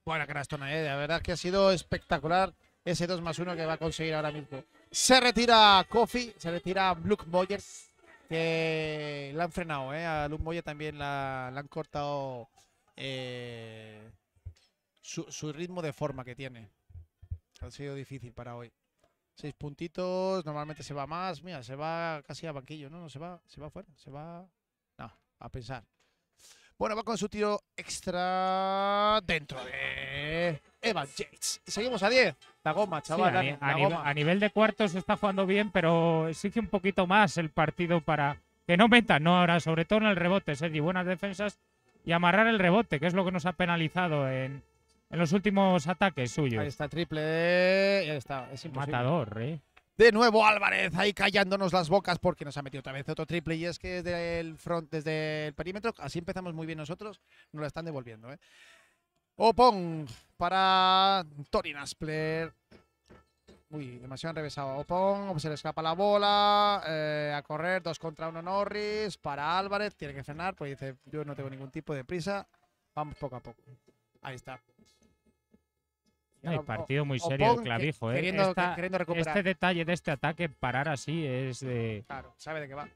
Buena canastona, ¿eh? La verdad que ha sido espectacular ese 2 más 1 que va a conseguir ahora mismo. Se retira Kofi, se retira Luke Boyer, que la han frenado, ¿eh? A Luke Boyer también la, la han cortado eh, su, su ritmo de forma que tiene. Ha sido difícil para hoy. Seis puntitos, normalmente se va más. Mira, se va casi a banquillo, ¿no? No se va, se va fuera, se va. No, a pensar. Bueno, va con su tiro extra dentro de Evan Yates. Seguimos a 10. La goma, Sí, chaval. a, Dani, ni- a la nive- goma. a nivel de cuartos está jugando bien, pero exige un poquito más el partido para que no metan, no ahora, sobre todo en el rebote, Sergi, buenas defensas y amarrar el rebote, que es lo que nos ha penalizado en, en los últimos ataques suyos. Ahí está triple. Y ahí está. Es imposible. Matador, ¿eh? De nuevo Álvarez ahí callándonos las bocas porque nos ha metido otra vez otro triple y es que desde el front, desde el perímetro, así empezamos muy bien nosotros, nos la están devolviendo. ¿eh? Opon para Tori Naspler. Uy, demasiado enrevesado. Opon, se le escapa la bola. eh, a correr, dos contra uno Norris. Para Álvarez, tiene que frenar, pues dice, yo no tengo ningún tipo de prisa. Vamos poco a poco. Ahí está. Ahora, partido muy serio el que- clavijo, ¿eh? Queriendo, Esta- queriendo recuperar. este detalle de este ataque, parar así, es de. Claro, sabe de qué va.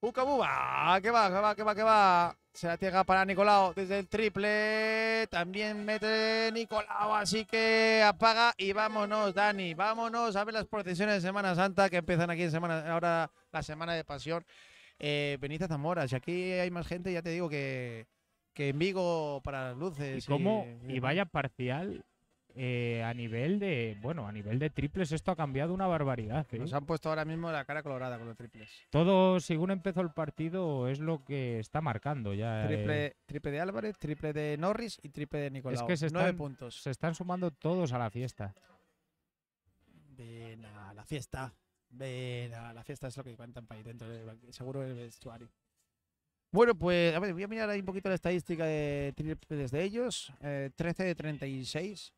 Bucabuba, que va, que va, que va, que va. Se la llega para Nicolau desde el triple. También mete Nicolau, así que apaga y vámonos, Dani. Vámonos a ver las procesiones de Semana Santa que empiezan aquí en semana, ahora la semana de pasión. Eh, Benítez Zamora, si aquí hay más gente, ya te digo que, que en Vigo para las luces. Y cómo, y- y vaya parcial eh, a nivel de. Bueno, a nivel de triples, esto ha cambiado una barbaridad. ¿eh? Nos han puesto ahora mismo la cara colorada con los triples. Todo, según empezó el partido, es lo que está marcando ya. eh, Triple, de Álvarez, triple de Norris y triple de Nicolau. que se Nueve están- puntos. se están sumando todos a la fiesta. Ven a la fiesta. Ven a la fiesta, es lo que cuentan para ahí dentro del seguro el vestuario. Bueno, pues a ver, voy a mirar ahí un poquito la estadística de triples de ellos. Eh, 13 de 36.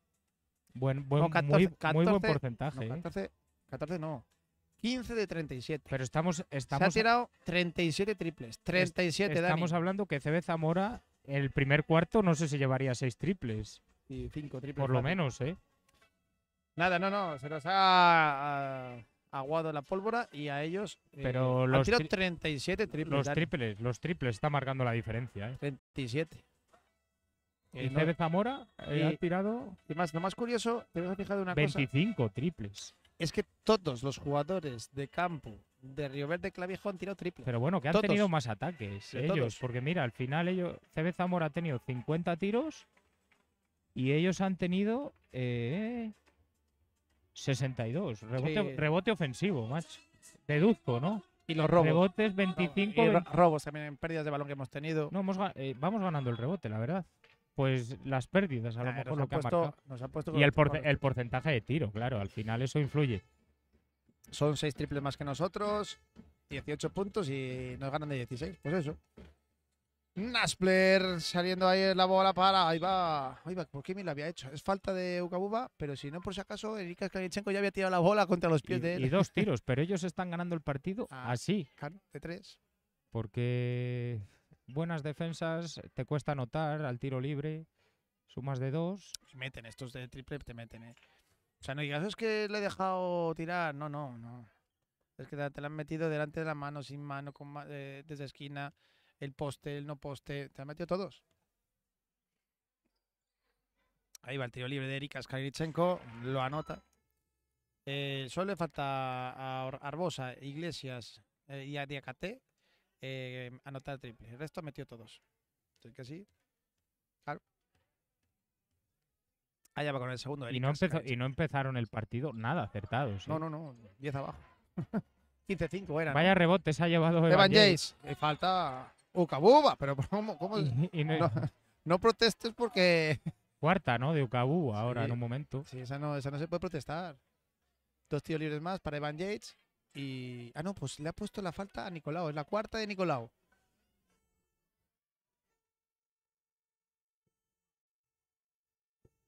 Buen, buen, No, 14, muy, muy buen 14, porcentaje. No, ¿eh? 14, 14 no. 15 de 37. Pero estamos, Se ha estamos, tirado 37 triples. 37, estamos Dani. hablando que CB Zamora, el primer cuarto, no sé si llevaría seis triples. Y 5 triples. Por lo menos, ¿eh? Nada, no, no. Se nos ha ah, aguado la pólvora y a ellos. eh, Pero han tirado tri- 37 triples. Los Dani. triples, los triples está marcando la diferencia, ¿eh? 37. Y Eh, no- Zamora eh, ha tirado Y más, lo más curioso, te vas a fijar una cosa, 25 triples. es que todos los jugadores de campo de Río Verde Clavijo han tirado triple. Pero bueno, que han Todos. tenido más ataques De ellos. todos. Porque mira, al final ellos, CB Zamora ha tenido 50 tiros y ellos han tenido eh, 62. Rebote, Sí. rebote ofensivo, macho. Deduzco, ¿no? y los robos. Rebotes 25. y ro- 20. robos también en pérdidas de balón que hemos tenido. No, hemos eh, vamos ganando el rebote, la verdad. Pues las pérdidas, a lo mejor nos, lo que ha puesto, nos han puesto Y el, con- el porcentaje de tiro, claro, al final eso influye. Son 6 triples más que nosotros, 18 puntos y nos ganan de 16. Pues eso. Naspler saliendo ahí la bola para. Ahí va. Ahí va. ¿Por qué me lo había hecho? Es falta de Ukabuba, pero si no, por si acaso, Erika Skalichenko ya había tirado la bola contra los pies Y, de él. y dos tiros, pero ellos están ganando el partido Ah. así. Claro, de 3. porque buenas defensas te cuesta anotar al tiro libre, sumas de dos. Meten estos de triple, te meten, eh. O sea, no digas, es que le he dejado tirar. No, no, no. Es que te te la han metido delante de la mano, sin mano, con ma- eh, desde esquina, el poste, el no poste. Te han metido todos. Ahí va el tiro libre de Erika Skalichenko, lo anota. Eh, solo le falta a Arbosa, Iglesias eh, y a Diacate eh, anotar el triple. El resto ha metido todos. Así que sí. Claro. Allá va con el segundo. Y no, empezó, y no empezaron el partido nada acertados. ¿eh? No, no, no. 10 abajo. 15-5 era. Vaya rebote se ha llevado Evan James. Jace. Y falta Ucabuba. Pero ¿cómo? cómo? Y- y no- No, no protestes porque. Cuarta, ¿no? De Ucabu ahora Sí. en un momento. Sí, esa no, esa no se puede protestar. Dos tiros libres más para Evan Yates. Y. Ah, no, pues le ha puesto la falta a Nicolau. Es la cuarta de Nicolau.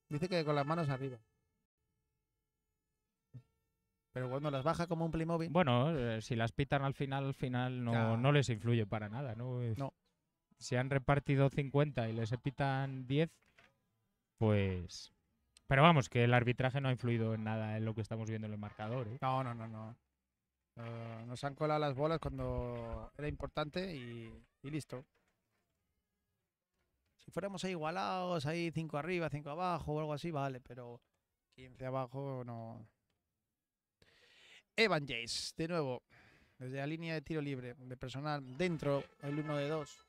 Dice que con las manos arriba. Pero cuando las baja como un Playmobil. Bueno, eh, si las pitan al final, al final no, Ya. no les influye para nada, ¿no? No. Si han repartido 50 y les pitan 10, pues... Pero vamos, que el arbitraje no ha influido en nada en lo que estamos viendo en el marcador, ¿eh? No, no, no, no. Eh, nos han colado las bolas cuando era importante y, y listo. Si fuéramos ahí igualados, ahí 5 arriba, 5 abajo o algo así, vale, pero 15 abajo no. Evan Jace, de nuevo, desde la línea de tiro libre, de personal, dentro, el 1 de 2.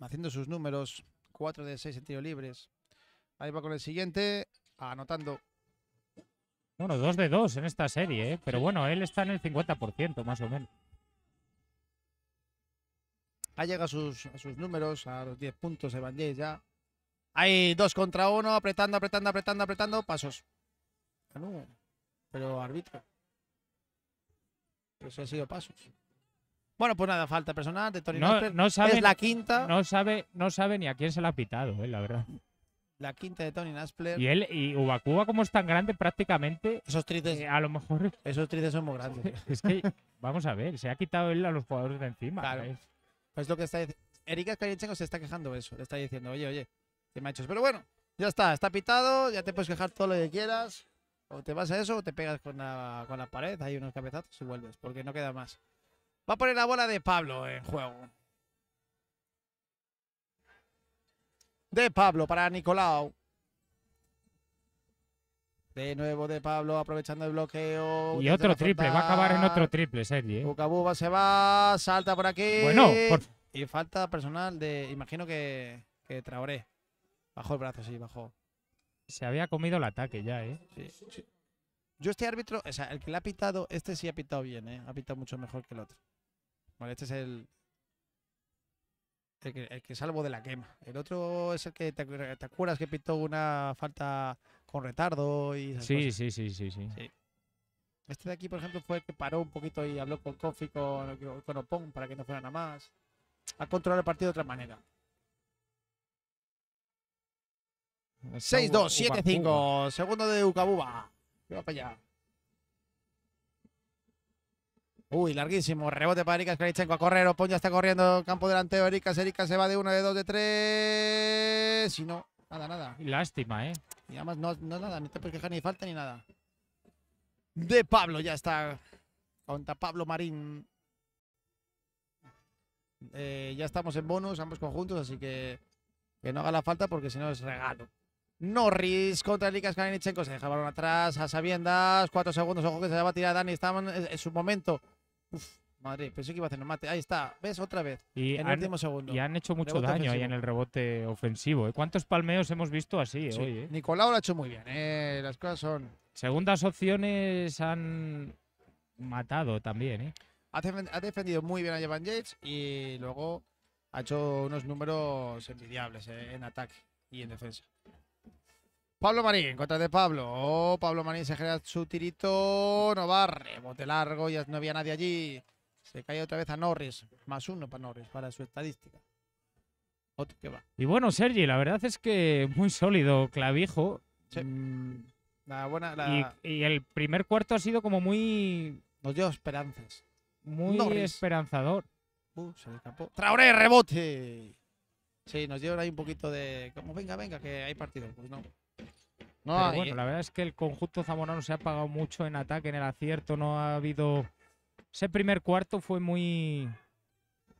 Haciendo sus números, 4 de 6 en tiro libres. Ahí va con el siguiente, anotando. Bueno, 2 de 2 en esta serie, ¿eh? Pero bueno, él está en el 50% más o menos. Ahí llega a sus, a sus números, a los 10 puntos, Evan Jace ya. Hay 2 contra 1, apretando, apretando, apretando, apretando, pasos. Ah, no, pero árbitro. Eso ha sido pasos. Bueno, pues nada, falta personal de Tony No, Nasper. no sabe, Es la quinta, no, sabe, no sabe ni a quién se la ha pitado, ¿eh? La verdad. la quinta de Tony Naspler. Y él, y Ubacuba como es tan grande, prácticamente, Esos trices, eh, a lo mejor esos trices son muy grandes. es que, vamos a ver, se ha quitado él a los jugadores de encima. Claro. ¿eh? Es lo que está diciendo. Erika Skalichenko se está quejando de eso. Le está diciendo, oye, oye, machos. Pero bueno, ya está, está pitado, ya te puedes quejar todo lo que quieras. O te vas a eso o te pegas con la, con la pared, hay unos cabezazos y vuelves, porque no queda más. Va a poner la bola de Pablo en juego. De Pablo para Nicolau. De nuevo de Pablo, aprovechando el bloqueo. Y otro triple, va a acabar en otro triple, Sergi. ¿eh? Bucabuba se va, salta por aquí. Bueno, por, Y falta personal de. Imagino que, que Traoré. Bajó el brazo, sí, bajó. se había comido el ataque ya, ¿eh? Sí, sí. Yo este árbitro, o sea, el que le ha pitado, este sí ha pitado bien, ¿eh? Ha pitado mucho mejor que el otro. Vale, este es el. El que, el que salvo de la quema. El otro es el que te, te acuerdas que pitó una falta con retardo y esas Sí, cosas? sí, sí, sí, sí. Sí. Este de aquí, por ejemplo, fue el que paró un poquito y habló con Kofi, con, con Opon, para que no fuera nada más. Ha controlado el partido de otra manera. Está 6-2, Uba- 7-5. Segundo de Ucabuba. Va para allá. Uy, larguísimo. Rebote para Erika Skalichenko a correr. Opon ya está corriendo. Campo delantero. Erika, Erika se va de 1, de 2, de 3. Y no, nada, nada. Lástima, ¿eh? Y además no, no nada, ni te puedes quejar ni falta ni nada. De Pablo ya está. Contra Pablo Marín. Eh, ya estamos en bonus, ambos conjuntos, así que que no haga la falta porque si no es regalo. Norris contra Likas Kalinichenko. Se deja el balón atrás a sabiendas. Cuatro segundos. Ojo que se la va a tirar Dani. Estamos en, su momento. Uf, madre, pensé que iba a hacer un mate. Ahí está. ¿Ves? Otra vez. Y En el han, último segundo. y han hecho mucho Rebote daño ahí ofensivo. en el rebote ofensivo. ¿eh? ¿Cuántos palmeos hemos visto así eh, Sí. hoy? eh? Nicolau lo ha hecho muy bien. eh, Las cosas son. Segundas opciones han matado también, ¿eh? Ha defendido muy bien a Evan Yates y luego ha hecho unos números envidiables eh, en ataque y en defensa. Pablo Marín, contra de Pablo. Oh, Pablo Marín se genera su tirito. No va, rebote largo, ya no había nadie allí. Se cae otra vez a Norris. Más uno para Norris, para su estadística. Otro que va. Y bueno, Sergi, la verdad es que muy sólido clavijo. Sí. Mm, La buena, y, la, y el primer cuarto ha sido como muy, nos dio esperanzas. muy Norris. esperanzador. Uh, se le escapó. Traoré, rebote. Sí, nos dieron ahí un poquito de. Como venga, venga, que hay partido. Pues no. No, Pero y- bueno, la verdad es que el conjunto zamorano se ha pagado mucho en ataque, en el acierto, no ha habido... Ese primer cuarto fue muy...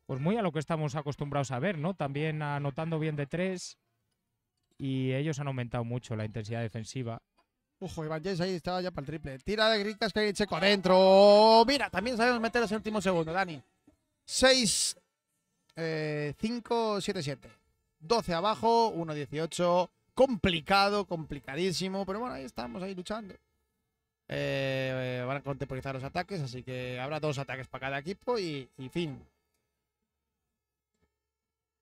Pues muy a lo que estamos acostumbrados a ver, ¿no? También anotando bien de tres y ellos han aumentado mucho la intensidad defensiva. Ojo, Iván James ahí estaba ya para el triple. Tira de Gricas que Checo dentro. Mira, también sabemos meterlos en el último segundo, Dani. 6, 5, 7, 7. 12 abajo, 1, 18. Complicado, complicadísimo. Pero bueno, ahí estamos, ahí luchando. Eh, eh, van a contemporizar los ataques, así que habrá dos ataques para cada equipo y, y fin.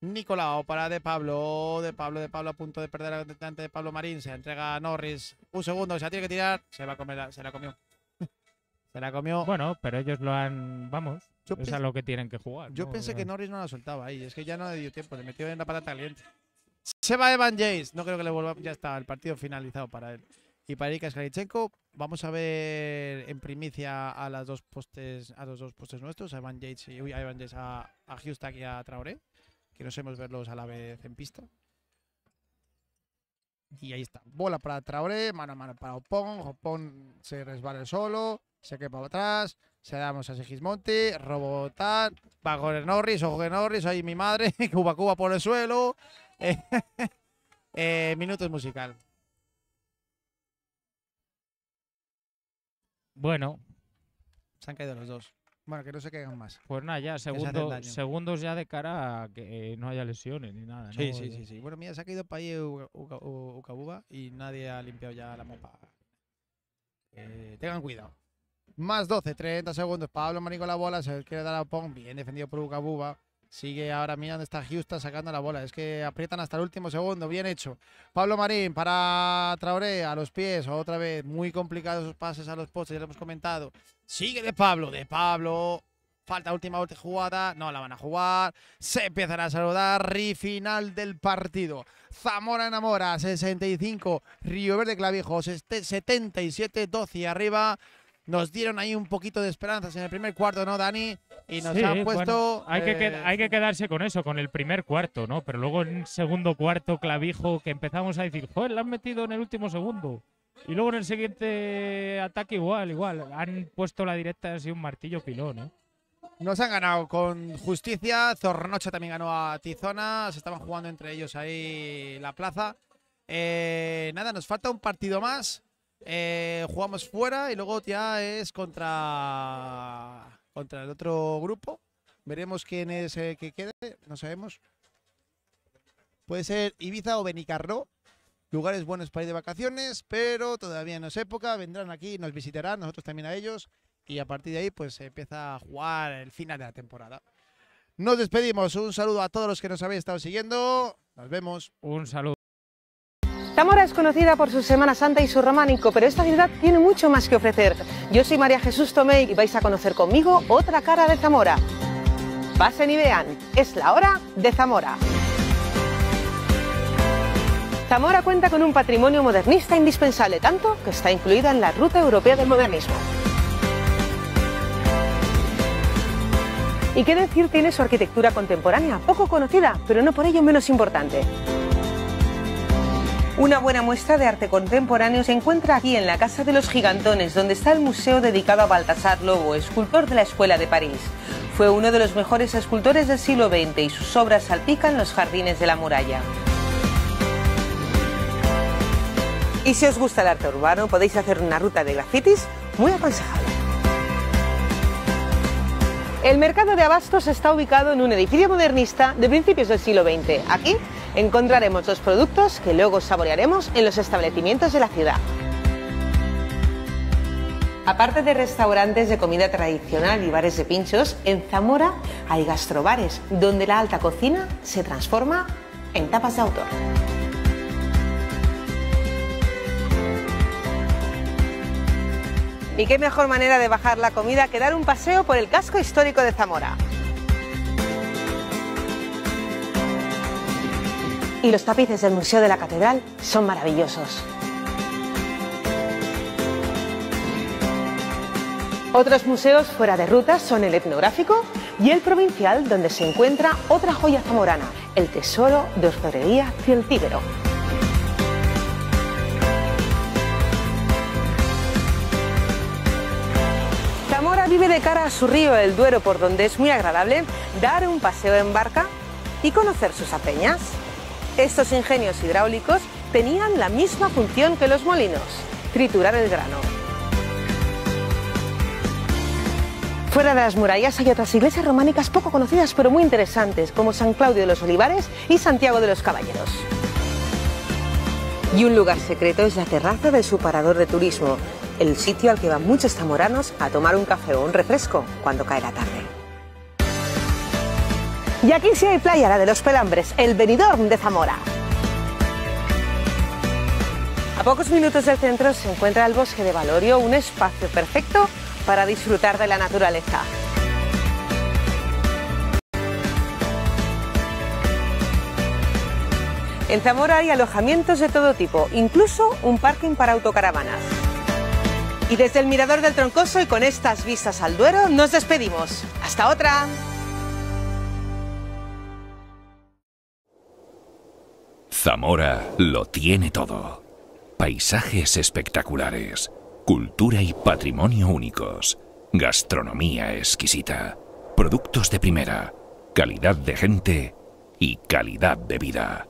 Nicolau para De Pablo, De Pablo, De Pablo a punto de perder ante de Pablo Marín, se entrega a Norris, un segundo, se la tiene que tirar, se va a comer, la- se la comió. se la comió. Bueno, pero ellos lo han... Vamos, yo es a lo que tienen que jugar. yo ¿no? pensé que. Norris no la soltaba ahí, es que ya no le dio tiempo, le metió en la patata caliente. Se va Evan James, no creo que le vuelva, ya está, el partido finalizado para él. Y para Erika Skalichenko, vamos a ver en primicia a las dos postes, a los dos postes nuestros, a Evan James y uy, a Evan James, a, a Houston y a Traoré, que nos hemos verlos a la vez en pista. Y ahí está. Bola para Traoré, mano a mano para Opón. Opón se resbala solo, se queda para atrás. Se damos a Sigismonti, Robotar, va con el Norris, ojo que Norris, ahí mi madre, Cuba Cuba por el suelo. Eh, eh, minutos musical. Bueno, Se han caído los dos. Bueno, que no se caigan más. pues nada, ya segundo- segundos ya de cara a que no haya lesiones ni nada. Sí, ¿no? sí, sí, sí. Bueno, mira, se ha caído para U- Ucabuba y nadie ha limpiado ya la mopa. Eh, tengan cuidado. Más 12, 30 segundos. Pablo Marín con la bola, se quiere dar a Pong. Bien defendido por Ucabuba. Sigue ahora, mira dónde está Houston sacando la bola. Es que aprietan hasta el último segundo. Bien hecho. Pablo Marín para Traoré a los pies. Otra vez, muy complicados esos pases a los postes, ya lo hemos comentado. Sigue de Pablo, de Pablo. Falta última jugada. No la van a jugar. Se empiezan a saludar. Y final del partido. Zamora enamora, 65. Río Verde Clavijos, este 77, 12 arriba. Nos dieron ahí un poquito de esperanzas en el primer cuarto, ¿no, Dani? Y nos Sí, han bueno, puesto. hay, que eh, hay que quedarse con eso, con el primer cuarto, ¿no? Pero luego en segundo cuarto, clavijo, que empezamos a decir, joder, la han metido en el último segundo. Y luego en el siguiente ataque igual, igual. Han puesto la directa así un martillo pilón, ¿eh? Nos han ganado con justicia. Zornocha también ganó a Tizona. Se estaban jugando entre ellos ahí la plaza. Eh, nada, nos falta un partido más. Eh, jugamos fuera y luego ya es contra, contra el otro grupo. Veremos quién es el que quede. No sabemos. Puede ser Ibiza o Benicarro. Lugares buenos para ir de vacaciones, pero todavía no es época. Vendrán aquí, nos visitarán, nosotros también a ellos y a partir de ahí pues se empieza a jugar el final de la temporada. Nos despedimos, un saludo a todos los que nos habéis estado siguiendo, nos vemos. Un saludo. Zamora es conocida por su Semana Santa y su románico, pero esta ciudad tiene mucho más que ofrecer. Yo soy María Jesús Tomé y vais a conocer conmigo otra cara de Zamora. Pasen y vean, es la hora de Zamora. Zamora cuenta con un patrimonio modernista indispensable, tanto que está incluida en la Ruta Europea del Modernismo. ¿Y qué decir tiene su arquitectura contemporánea? Poco conocida, pero no por ello menos importante. Una buena muestra de arte contemporáneo se encuentra aquí en la Casa de los Gigantones, donde está el museo dedicado a Baltasar Lobo, escultor de la Escuela de París. Fue uno de los mejores escultores del siglo XX y sus obras salpican los jardines de la muralla. Y si os gusta el arte urbano, podéis hacer una ruta de grafitis muy aconsejable. El mercado de abastos está ubicado en un edificio modernista de principios del siglo XX. Aquí encontraremos los productos que luego saborearemos en los establecimientos de la ciudad. Aparte de restaurantes de comida tradicional y bares de pinchos, en Zamora hay gastrobares, donde la alta cocina se transforma en tapas de autor. Y qué mejor manera de bajar la comida que dar un paseo por el casco histórico de Zamora. Y los tapices del Museo de la Catedral son maravillosos. Otros museos fuera de ruta son el etnográfico, y el provincial donde se encuentra otra joya zamorana, el tesoro de orfebrería Cielcíbero. Zamora vive de cara a su río el Duero por donde es muy agradable dar un paseo en barca y conocer sus apeñas. Estos ingenios hidráulicos tenían la misma función que los molinos, triturar el grano. Fuera de las murallas hay otras iglesias románicas poco conocidas pero muy interesantes, como San Claudio de los Olivares y Santiago de los Caballeros. Y un lugar secreto es la terraza del parador de turismo, el sitio al que van muchos zamoranos a tomar un café o un refresco cuando cae la tarde. Y aquí sí hay playa, la de los Pelambres, el Benidorm de Zamora. A pocos minutos del centro se encuentra el bosque de Valorio, un espacio perfecto para disfrutar de la naturaleza. En Zamora hay alojamientos de todo tipo, incluso un parking para autocaravanas. Y desde el Mirador del Troncoso y con estas vistas al Duero nos despedimos. ¡Hasta otra! Zamora lo tiene todo. Paisajes espectaculares, cultura y patrimonio únicos, gastronomía exquisita, productos de primera, calidad de gente y calidad de vida.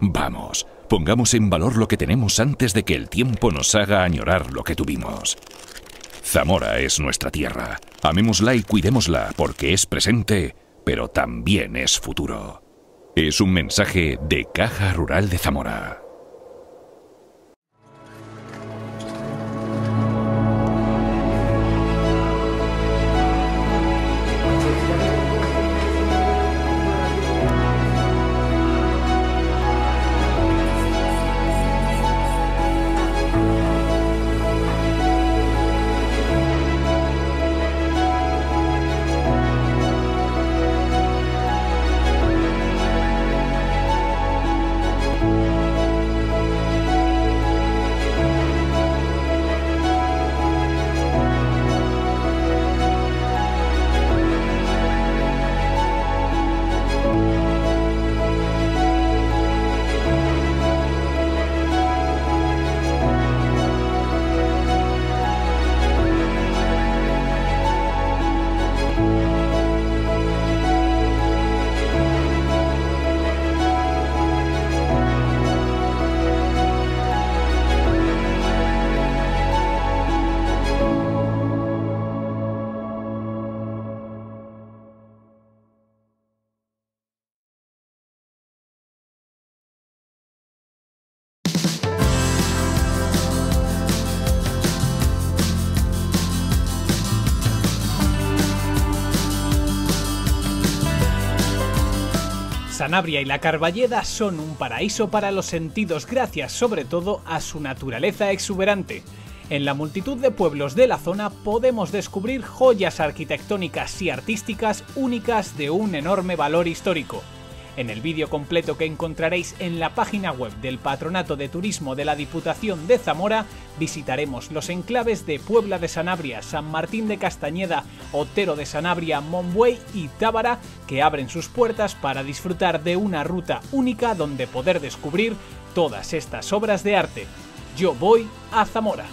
Vamos, pongamos en valor lo que tenemos antes de que el tiempo nos haga añorar lo que tuvimos. Zamora es nuestra tierra. Amémosla y cuidémosla porque es presente, pero también es futuro. Es un mensaje de Caja Rural de Zamora. Sanabria y la Carballeda son un paraíso para los sentidos gracias sobre todo a su naturaleza exuberante. En la multitud de pueblos de la zona podemos descubrir joyas arquitectónicas y artísticas únicas de un enorme valor histórico. En el vídeo completo que encontraréis en la página web del Patronato de Turismo de la Diputación de Zamora, visitaremos los enclaves de Puebla de Sanabria, San Martín de Castañeda, Otero de Sanabria, Monbuey y Tábara, que abren sus puertas para disfrutar de una ruta única donde poder descubrir todas estas obras de arte. Yo voy a Zamora.